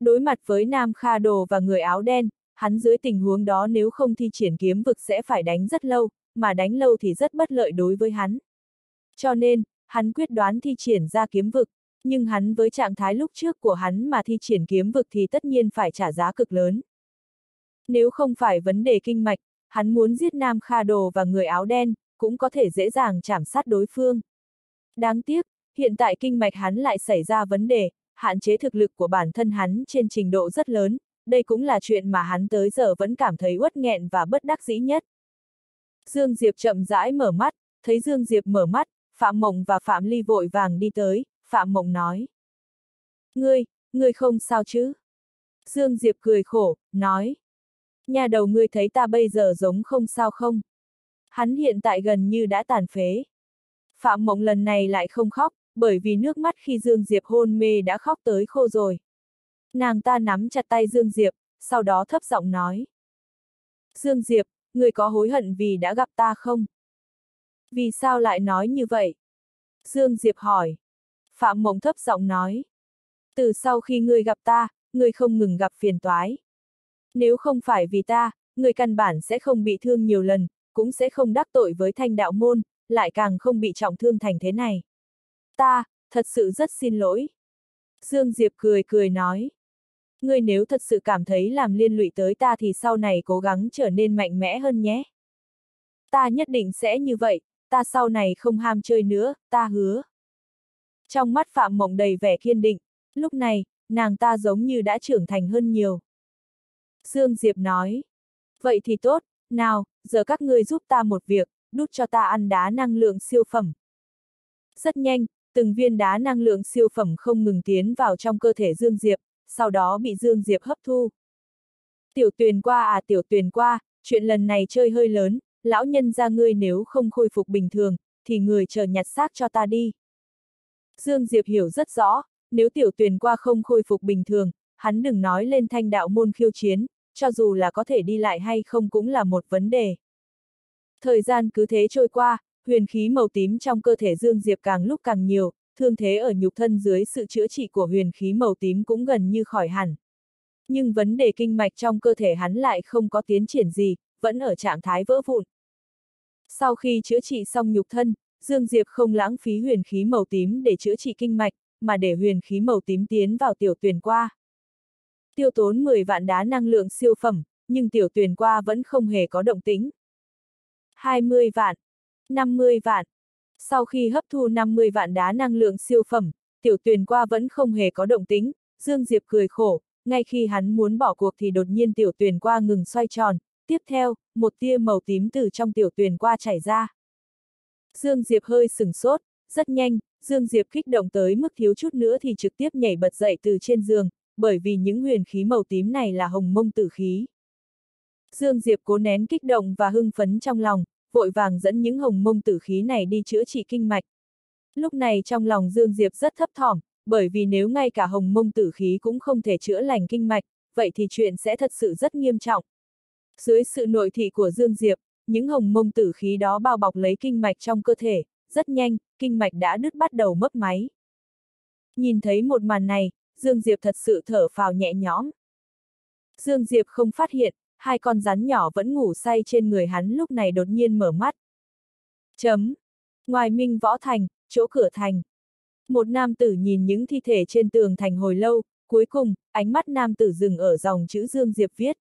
Đối mặt với Nam Kha Đồ và người áo đen, hắn dưới tình huống đó nếu không thi triển kiếm vực sẽ phải đánh rất lâu, mà đánh lâu thì rất bất lợi đối với hắn. Cho nên, hắn quyết đoán thi triển ra kiếm vực, nhưng hắn với trạng thái lúc trước của hắn mà thi triển kiếm vực thì tất nhiên phải trả giá cực lớn. Nếu không phải vấn đề kinh mạch, hắn muốn giết Nam Kha Đồ và người áo đen, cũng có thể dễ dàng chảm sát đối phương. Đáng tiếc, hiện tại kinh mạch hắn lại xảy ra vấn đề, hạn chế thực lực của bản thân hắn trên trình độ rất lớn, đây cũng là chuyện mà hắn tới giờ vẫn cảm thấy uất nghẹn và bất đắc dĩ nhất. Dương Diệp chậm rãi mở mắt, thấy Dương Diệp mở mắt, Phạm Mộng và Phạm Ly vội vàng đi tới, Phạm Mộng nói. Ngươi, ngươi không sao chứ? Dương Diệp cười khổ, nói. Nhà đầu ngươi thấy ta bây giờ giống không sao không? Hắn hiện tại gần như đã tàn phế. Phạm Mộng lần này lại không khóc, bởi vì nước mắt khi Dương Diệp hôn mê đã khóc tới khô rồi. Nàng ta nắm chặt tay Dương Diệp, sau đó thấp giọng nói. Dương Diệp, người có hối hận vì đã gặp ta không? Vì sao lại nói như vậy? Dương Diệp hỏi. Phạm Mộng thấp giọng nói. Từ sau khi ngươi gặp ta, ngươi không ngừng gặp phiền toái. Nếu không phải vì ta, ngươi căn bản sẽ không bị thương nhiều lần, cũng sẽ không đắc tội với thanh đạo môn, lại càng không bị trọng thương thành thế này. Ta, thật sự rất xin lỗi. Dương Diệp cười cười nói. Ngươi nếu thật sự cảm thấy làm liên lụy tới ta thì sau này cố gắng trở nên mạnh mẽ hơn nhé. Ta nhất định sẽ như vậy, ta sau này không ham chơi nữa, ta hứa. Trong mắt Phạm Mộng đầy vẻ kiên định, lúc này, nàng ta giống như đã trưởng thành hơn nhiều. Dương Diệp nói, vậy thì tốt, nào, giờ các ngươi giúp ta một việc, đút cho ta ăn đá năng lượng siêu phẩm. Rất nhanh, từng viên đá năng lượng siêu phẩm không ngừng tiến vào trong cơ thể Dương Diệp, sau đó bị Dương Diệp hấp thu. Tiểu tuyền qua à tiểu tuyền qua, chuyện lần này chơi hơi lớn, lão nhân ra ngươi nếu không khôi phục bình thường, thì người chờ nhặt xác cho ta đi. Dương Diệp hiểu rất rõ, nếu tiểu tuyền qua không khôi phục bình thường, hắn đừng nói lên thanh đạo môn khiêu chiến, cho dù là có thể đi lại hay không cũng là một vấn đề. Thời gian cứ thế trôi qua, huyền khí màu tím trong cơ thể Dương Diệp càng lúc càng nhiều, thương thế ở nhục thân dưới sự chữa trị của huyền khí màu tím cũng gần như khỏi hẳn. Nhưng vấn đề kinh mạch trong cơ thể hắn lại không có tiến triển gì, vẫn ở trạng thái vỡ vụn. Sau khi chữa trị xong nhục thân, Dương Diệp không lãng phí huyền khí màu tím để chữa trị kinh mạch, mà để huyền khí màu tím tiến vào tiểu tuyển qua. Tiêu tốn 10 vạn đá năng lượng siêu phẩm, nhưng tiểu tuyển qua vẫn không hề có động tĩnh. 20 vạn, 50 vạn. Sau khi hấp thu 50 vạn đá năng lượng siêu phẩm, tiểu tuyển qua vẫn không hề có động tĩnh, Dương Diệp cười khổ, ngay khi hắn muốn bỏ cuộc thì đột nhiên tiểu tuyển qua ngừng xoay tròn, tiếp theo, một tia màu tím từ trong tiểu tuyển qua chảy ra. Dương Diệp hơi sừng sốt, rất nhanh, Dương Diệp kích động tới mức thiếu chút nữa thì trực tiếp nhảy bật dậy từ trên giường, bởi vì những huyền khí màu tím này là hồng mông tử khí. Dương Diệp cố nén kích động và hưng phấn trong lòng, vội vàng dẫn những hồng mông tử khí này đi chữa trị kinh mạch. Lúc này trong lòng Dương Diệp rất thấp thỏm, bởi vì nếu ngay cả hồng mông tử khí cũng không thể chữa lành kinh mạch, vậy thì chuyện sẽ thật sự rất nghiêm trọng. Dưới sự nội thị của Dương Diệp, những hồng mông tử khí đó bao bọc lấy kinh mạch trong cơ thể, rất nhanh, kinh mạch đã đứt bắt đầu mất máy. Nhìn thấy một màn này, Dương Diệp thật sự thở phào nhẹ nhõm. Dương Diệp không phát hiện, hai con rắn nhỏ vẫn ngủ say trên người hắn lúc này đột nhiên mở mắt. Chấm. Ngoài Minh Võ Thành, chỗ cửa thành. Một nam tử nhìn những thi thể trên tường thành hồi lâu, cuối cùng, ánh mắt nam tử dừng ở dòng chữ Dương Diệp viết.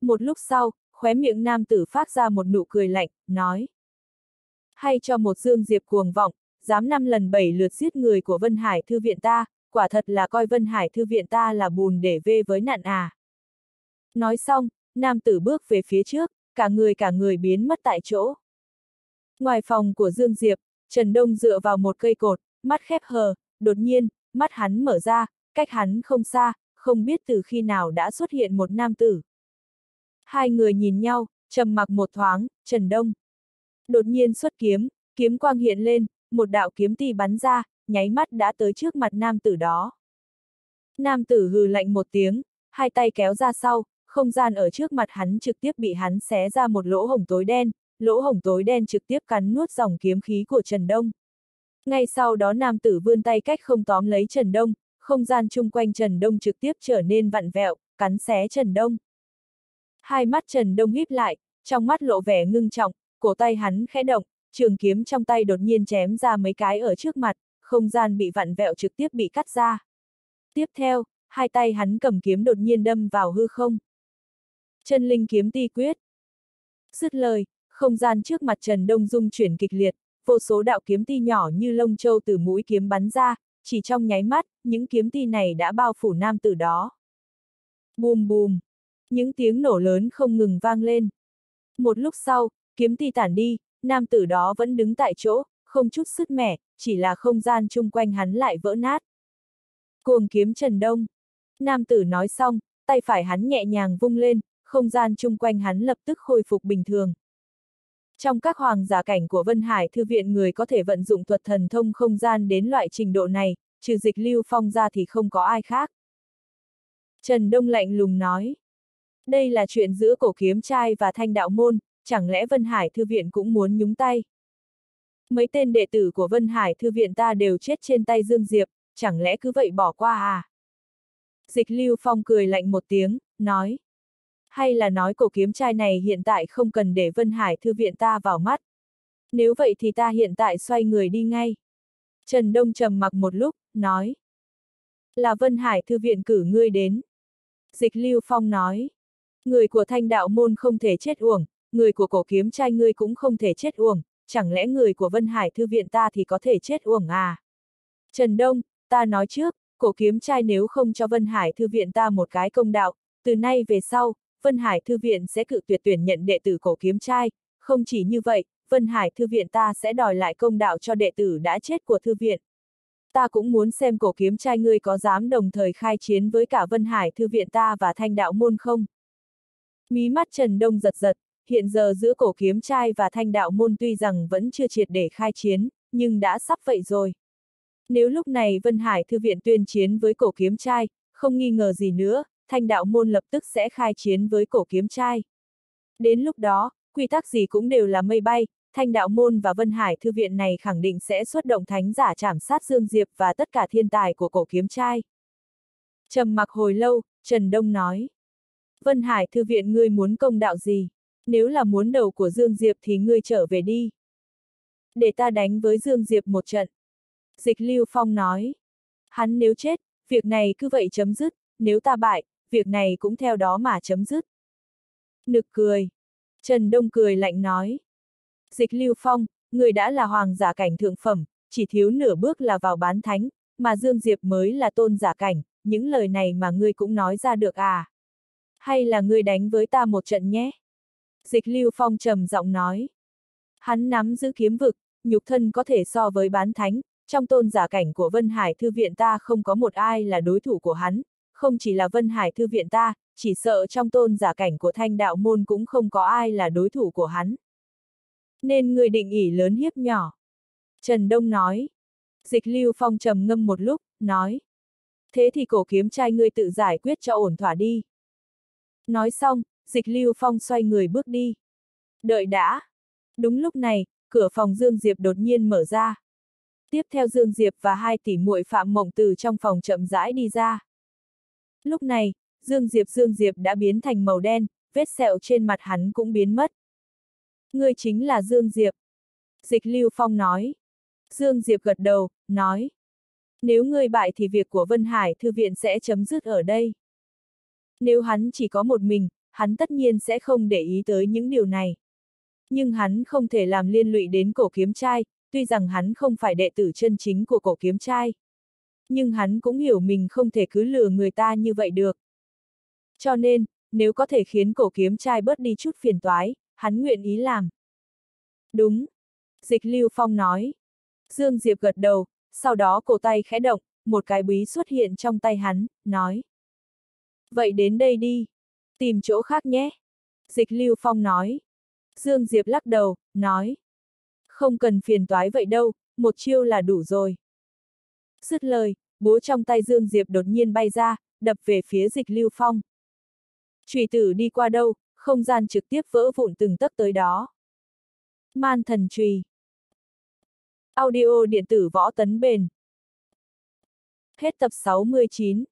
Một lúc sau, khóe miệng nam tử phát ra một nụ cười lạnh, nói. Hay cho một Dương Diệp cuồng vọng, dám năm lần bảy lượt giết người của Vân Hải Thư viện ta, quả thật là coi Vân Hải Thư viện ta là bùn để vê với nạn à. Nói xong, nam tử bước về phía trước, cả người cả người biến mất tại chỗ. Ngoài phòng của Dương Diệp, Trần Đông dựa vào một cây cột, mắt khép hờ, đột nhiên, mắt hắn mở ra, cách hắn không xa, không biết từ khi nào đã xuất hiện một nam tử. Hai người nhìn nhau, trầm mặc một thoáng, Trần Đông. Đột nhiên xuất kiếm, kiếm quang hiện lên, một đạo kiếm ti bắn ra, nháy mắt đã tới trước mặt nam tử đó. Nam tử hừ lạnh một tiếng, hai tay kéo ra sau, không gian ở trước mặt hắn trực tiếp bị hắn xé ra một lỗ hổng tối đen, lỗ hổng tối đen trực tiếp cắn nuốt dòng kiếm khí của Trần Đông. Ngay sau đó nam tử vươn tay cách không tóm lấy Trần Đông, không gian chung quanh Trần Đông trực tiếp trở nên vặn vẹo, cắn xé Trần Đông. Hai mắt Trần Đông híp lại, trong mắt lộ vẻ ngưng trọng, cổ tay hắn khẽ động, trường kiếm trong tay đột nhiên chém ra mấy cái ở trước mặt, không gian bị vặn vẹo trực tiếp bị cắt ra. Tiếp theo, hai tay hắn cầm kiếm đột nhiên đâm vào hư không. Chân linh kiếm ti quyết. Dứt lời, không gian trước mặt Trần Đông Dung chuyển kịch liệt, vô số đạo kiếm ti nhỏ như lông châu từ mũi kiếm bắn ra, chỉ trong nháy mắt, những kiếm ti này đã bao phủ nam tử đó. Bùm bùm, những tiếng nổ lớn không ngừng vang lên. Một lúc sau, kiếm ti tản đi, nam tử đó vẫn đứng tại chỗ, không chút sứt mẻ, chỉ là không gian chung quanh hắn lại vỡ nát. Cuồng kiếm Trần Đông. Nam tử nói xong, tay phải hắn nhẹ nhàng vung lên, không gian chung quanh hắn lập tức khôi phục bình thường. Trong các hoàng giả cảnh của Vân Hải Thư viện người có thể vận dụng thuật thần thông không gian đến loại trình độ này, trừ dịch lưu phong ra thì không có ai khác. Trần Đông lạnh lùng nói. Đây là chuyện giữa cổ kiếm trai và thanh đạo môn, chẳng lẽ Vân Hải Thư viện cũng muốn nhúng tay? Mấy tên đệ tử của Vân Hải Thư viện ta đều chết trên tay Dương Diệp, chẳng lẽ cứ vậy bỏ qua à? Dịch Lưu Phong cười lạnh một tiếng, nói. Hay là nói cổ kiếm trai này hiện tại không cần để Vân Hải Thư viện ta vào mắt. Nếu vậy thì ta hiện tại xoay người đi ngay. Trần Đông trầm mặc một lúc, nói. Là Vân Hải Thư viện cử ngươi đến. Dịch Lưu Phong nói. Người của thanh đạo môn không thể chết uổng, người của cổ kiếm trai ngươi cũng không thể chết uổng, chẳng lẽ người của Vân Hải Thư viện ta thì có thể chết uổng à? Trần Đông, ta nói trước, cổ kiếm trai nếu không cho Vân Hải Thư viện ta một cái công đạo, từ nay về sau, Vân Hải Thư viện sẽ cự tuyệt tuyển nhận đệ tử cổ kiếm trai, không chỉ như vậy, Vân Hải Thư viện ta sẽ đòi lại công đạo cho đệ tử đã chết của Thư viện. Ta cũng muốn xem cổ kiếm trai ngươi có dám đồng thời khai chiến với cả Vân Hải Thư viện ta và thanh đạo môn không? Mí mắt Trần Đông giật giật, hiện giờ giữa cổ kiếm trai và thanh đạo môn tuy rằng vẫn chưa triệt để khai chiến, nhưng đã sắp vậy rồi. Nếu lúc này Vân Hải Thư viện tuyên chiến với cổ kiếm trai, không nghi ngờ gì nữa, thanh đạo môn lập tức sẽ khai chiến với cổ kiếm trai. Đến lúc đó, quy tắc gì cũng đều là mây bay, thanh đạo môn và Vân Hải Thư viện này khẳng định sẽ xuất động thánh giả trảm sát Dương Diệp và tất cả thiên tài của cổ kiếm trai. Trầm mặc hồi lâu, Trần Đông nói. Vân Hải Thư viện ngươi muốn công đạo gì? Nếu là muốn đầu của Dương Diệp thì ngươi trở về đi. Để ta đánh với Dương Diệp một trận. Dịch Lưu Phong nói. Hắn nếu chết, việc này cứ vậy chấm dứt, nếu ta bại, việc này cũng theo đó mà chấm dứt. Nực cười. Trần Đông cười lạnh nói. Dịch Lưu Phong, người đã là hoàng giả cảnh thượng phẩm, chỉ thiếu nửa bước là vào bán thánh, mà Dương Diệp mới là tôn giả cảnh, những lời này mà ngươi cũng nói ra được à? Hay là ngươi đánh với ta một trận nhé? Dịch Lưu Phong trầm giọng nói. Hắn nắm giữ kiếm vực, nhục thân có thể so với bán thánh, trong tôn giả cảnh của Vân Hải Thư viện ta không có một ai là đối thủ của hắn, không chỉ là Vân Hải Thư viện ta, chỉ sợ trong tôn giả cảnh của thanh đạo môn cũng không có ai là đối thủ của hắn. Nên người định ỉ lớn hiếp nhỏ. Trần Đông nói. Dịch Lưu Phong trầm ngâm một lúc, nói. Thế thì cổ kiếm trai ngươi tự giải quyết cho ổn thỏa đi. Nói xong, dịch Lưu Phong xoay người bước đi. Đợi đã. Đúng lúc này, cửa phòng Dương Diệp đột nhiên mở ra. Tiếp theo Dương Diệp và hai tỷ muội Phạm Mộng từ trong phòng chậm rãi đi ra. Lúc này, Dương Diệp Dương Diệp đã biến thành màu đen, vết sẹo trên mặt hắn cũng biến mất. Ngươi chính là Dương Diệp. Dịch Lưu Phong nói. Dương Diệp gật đầu, nói. Nếu ngươi bại thì việc của Vân Hải Thư viện sẽ chấm dứt ở đây. Nếu hắn chỉ có một mình, hắn tất nhiên sẽ không để ý tới những điều này. Nhưng hắn không thể làm liên lụy đến cổ kiếm trai, tuy rằng hắn không phải đệ tử chân chính của cổ kiếm trai. Nhưng hắn cũng hiểu mình không thể cứ lừa người ta như vậy được. Cho nên, nếu có thể khiến cổ kiếm trai bớt đi chút phiền toái, hắn nguyện ý làm. Đúng. Dịch Lưu Phong nói. Dương Diệp gật đầu, sau đó cổ tay khẽ động, một cái bí xuất hiện trong tay hắn, nói. Vậy đến đây đi. Tìm chỗ khác nhé. Dịch Lưu Phong nói. Dương Diệp lắc đầu, nói. Không cần phiền toái vậy đâu, một chiêu là đủ rồi. Dứt lời, búa trong tay Dương Diệp đột nhiên bay ra, đập về phía dịch Lưu Phong. Trùy tử đi qua đâu, không gian trực tiếp vỡ vụn từng tấc tới đó. Man thần trùy. Audio điện tử võ tấn bền. Hết tập 69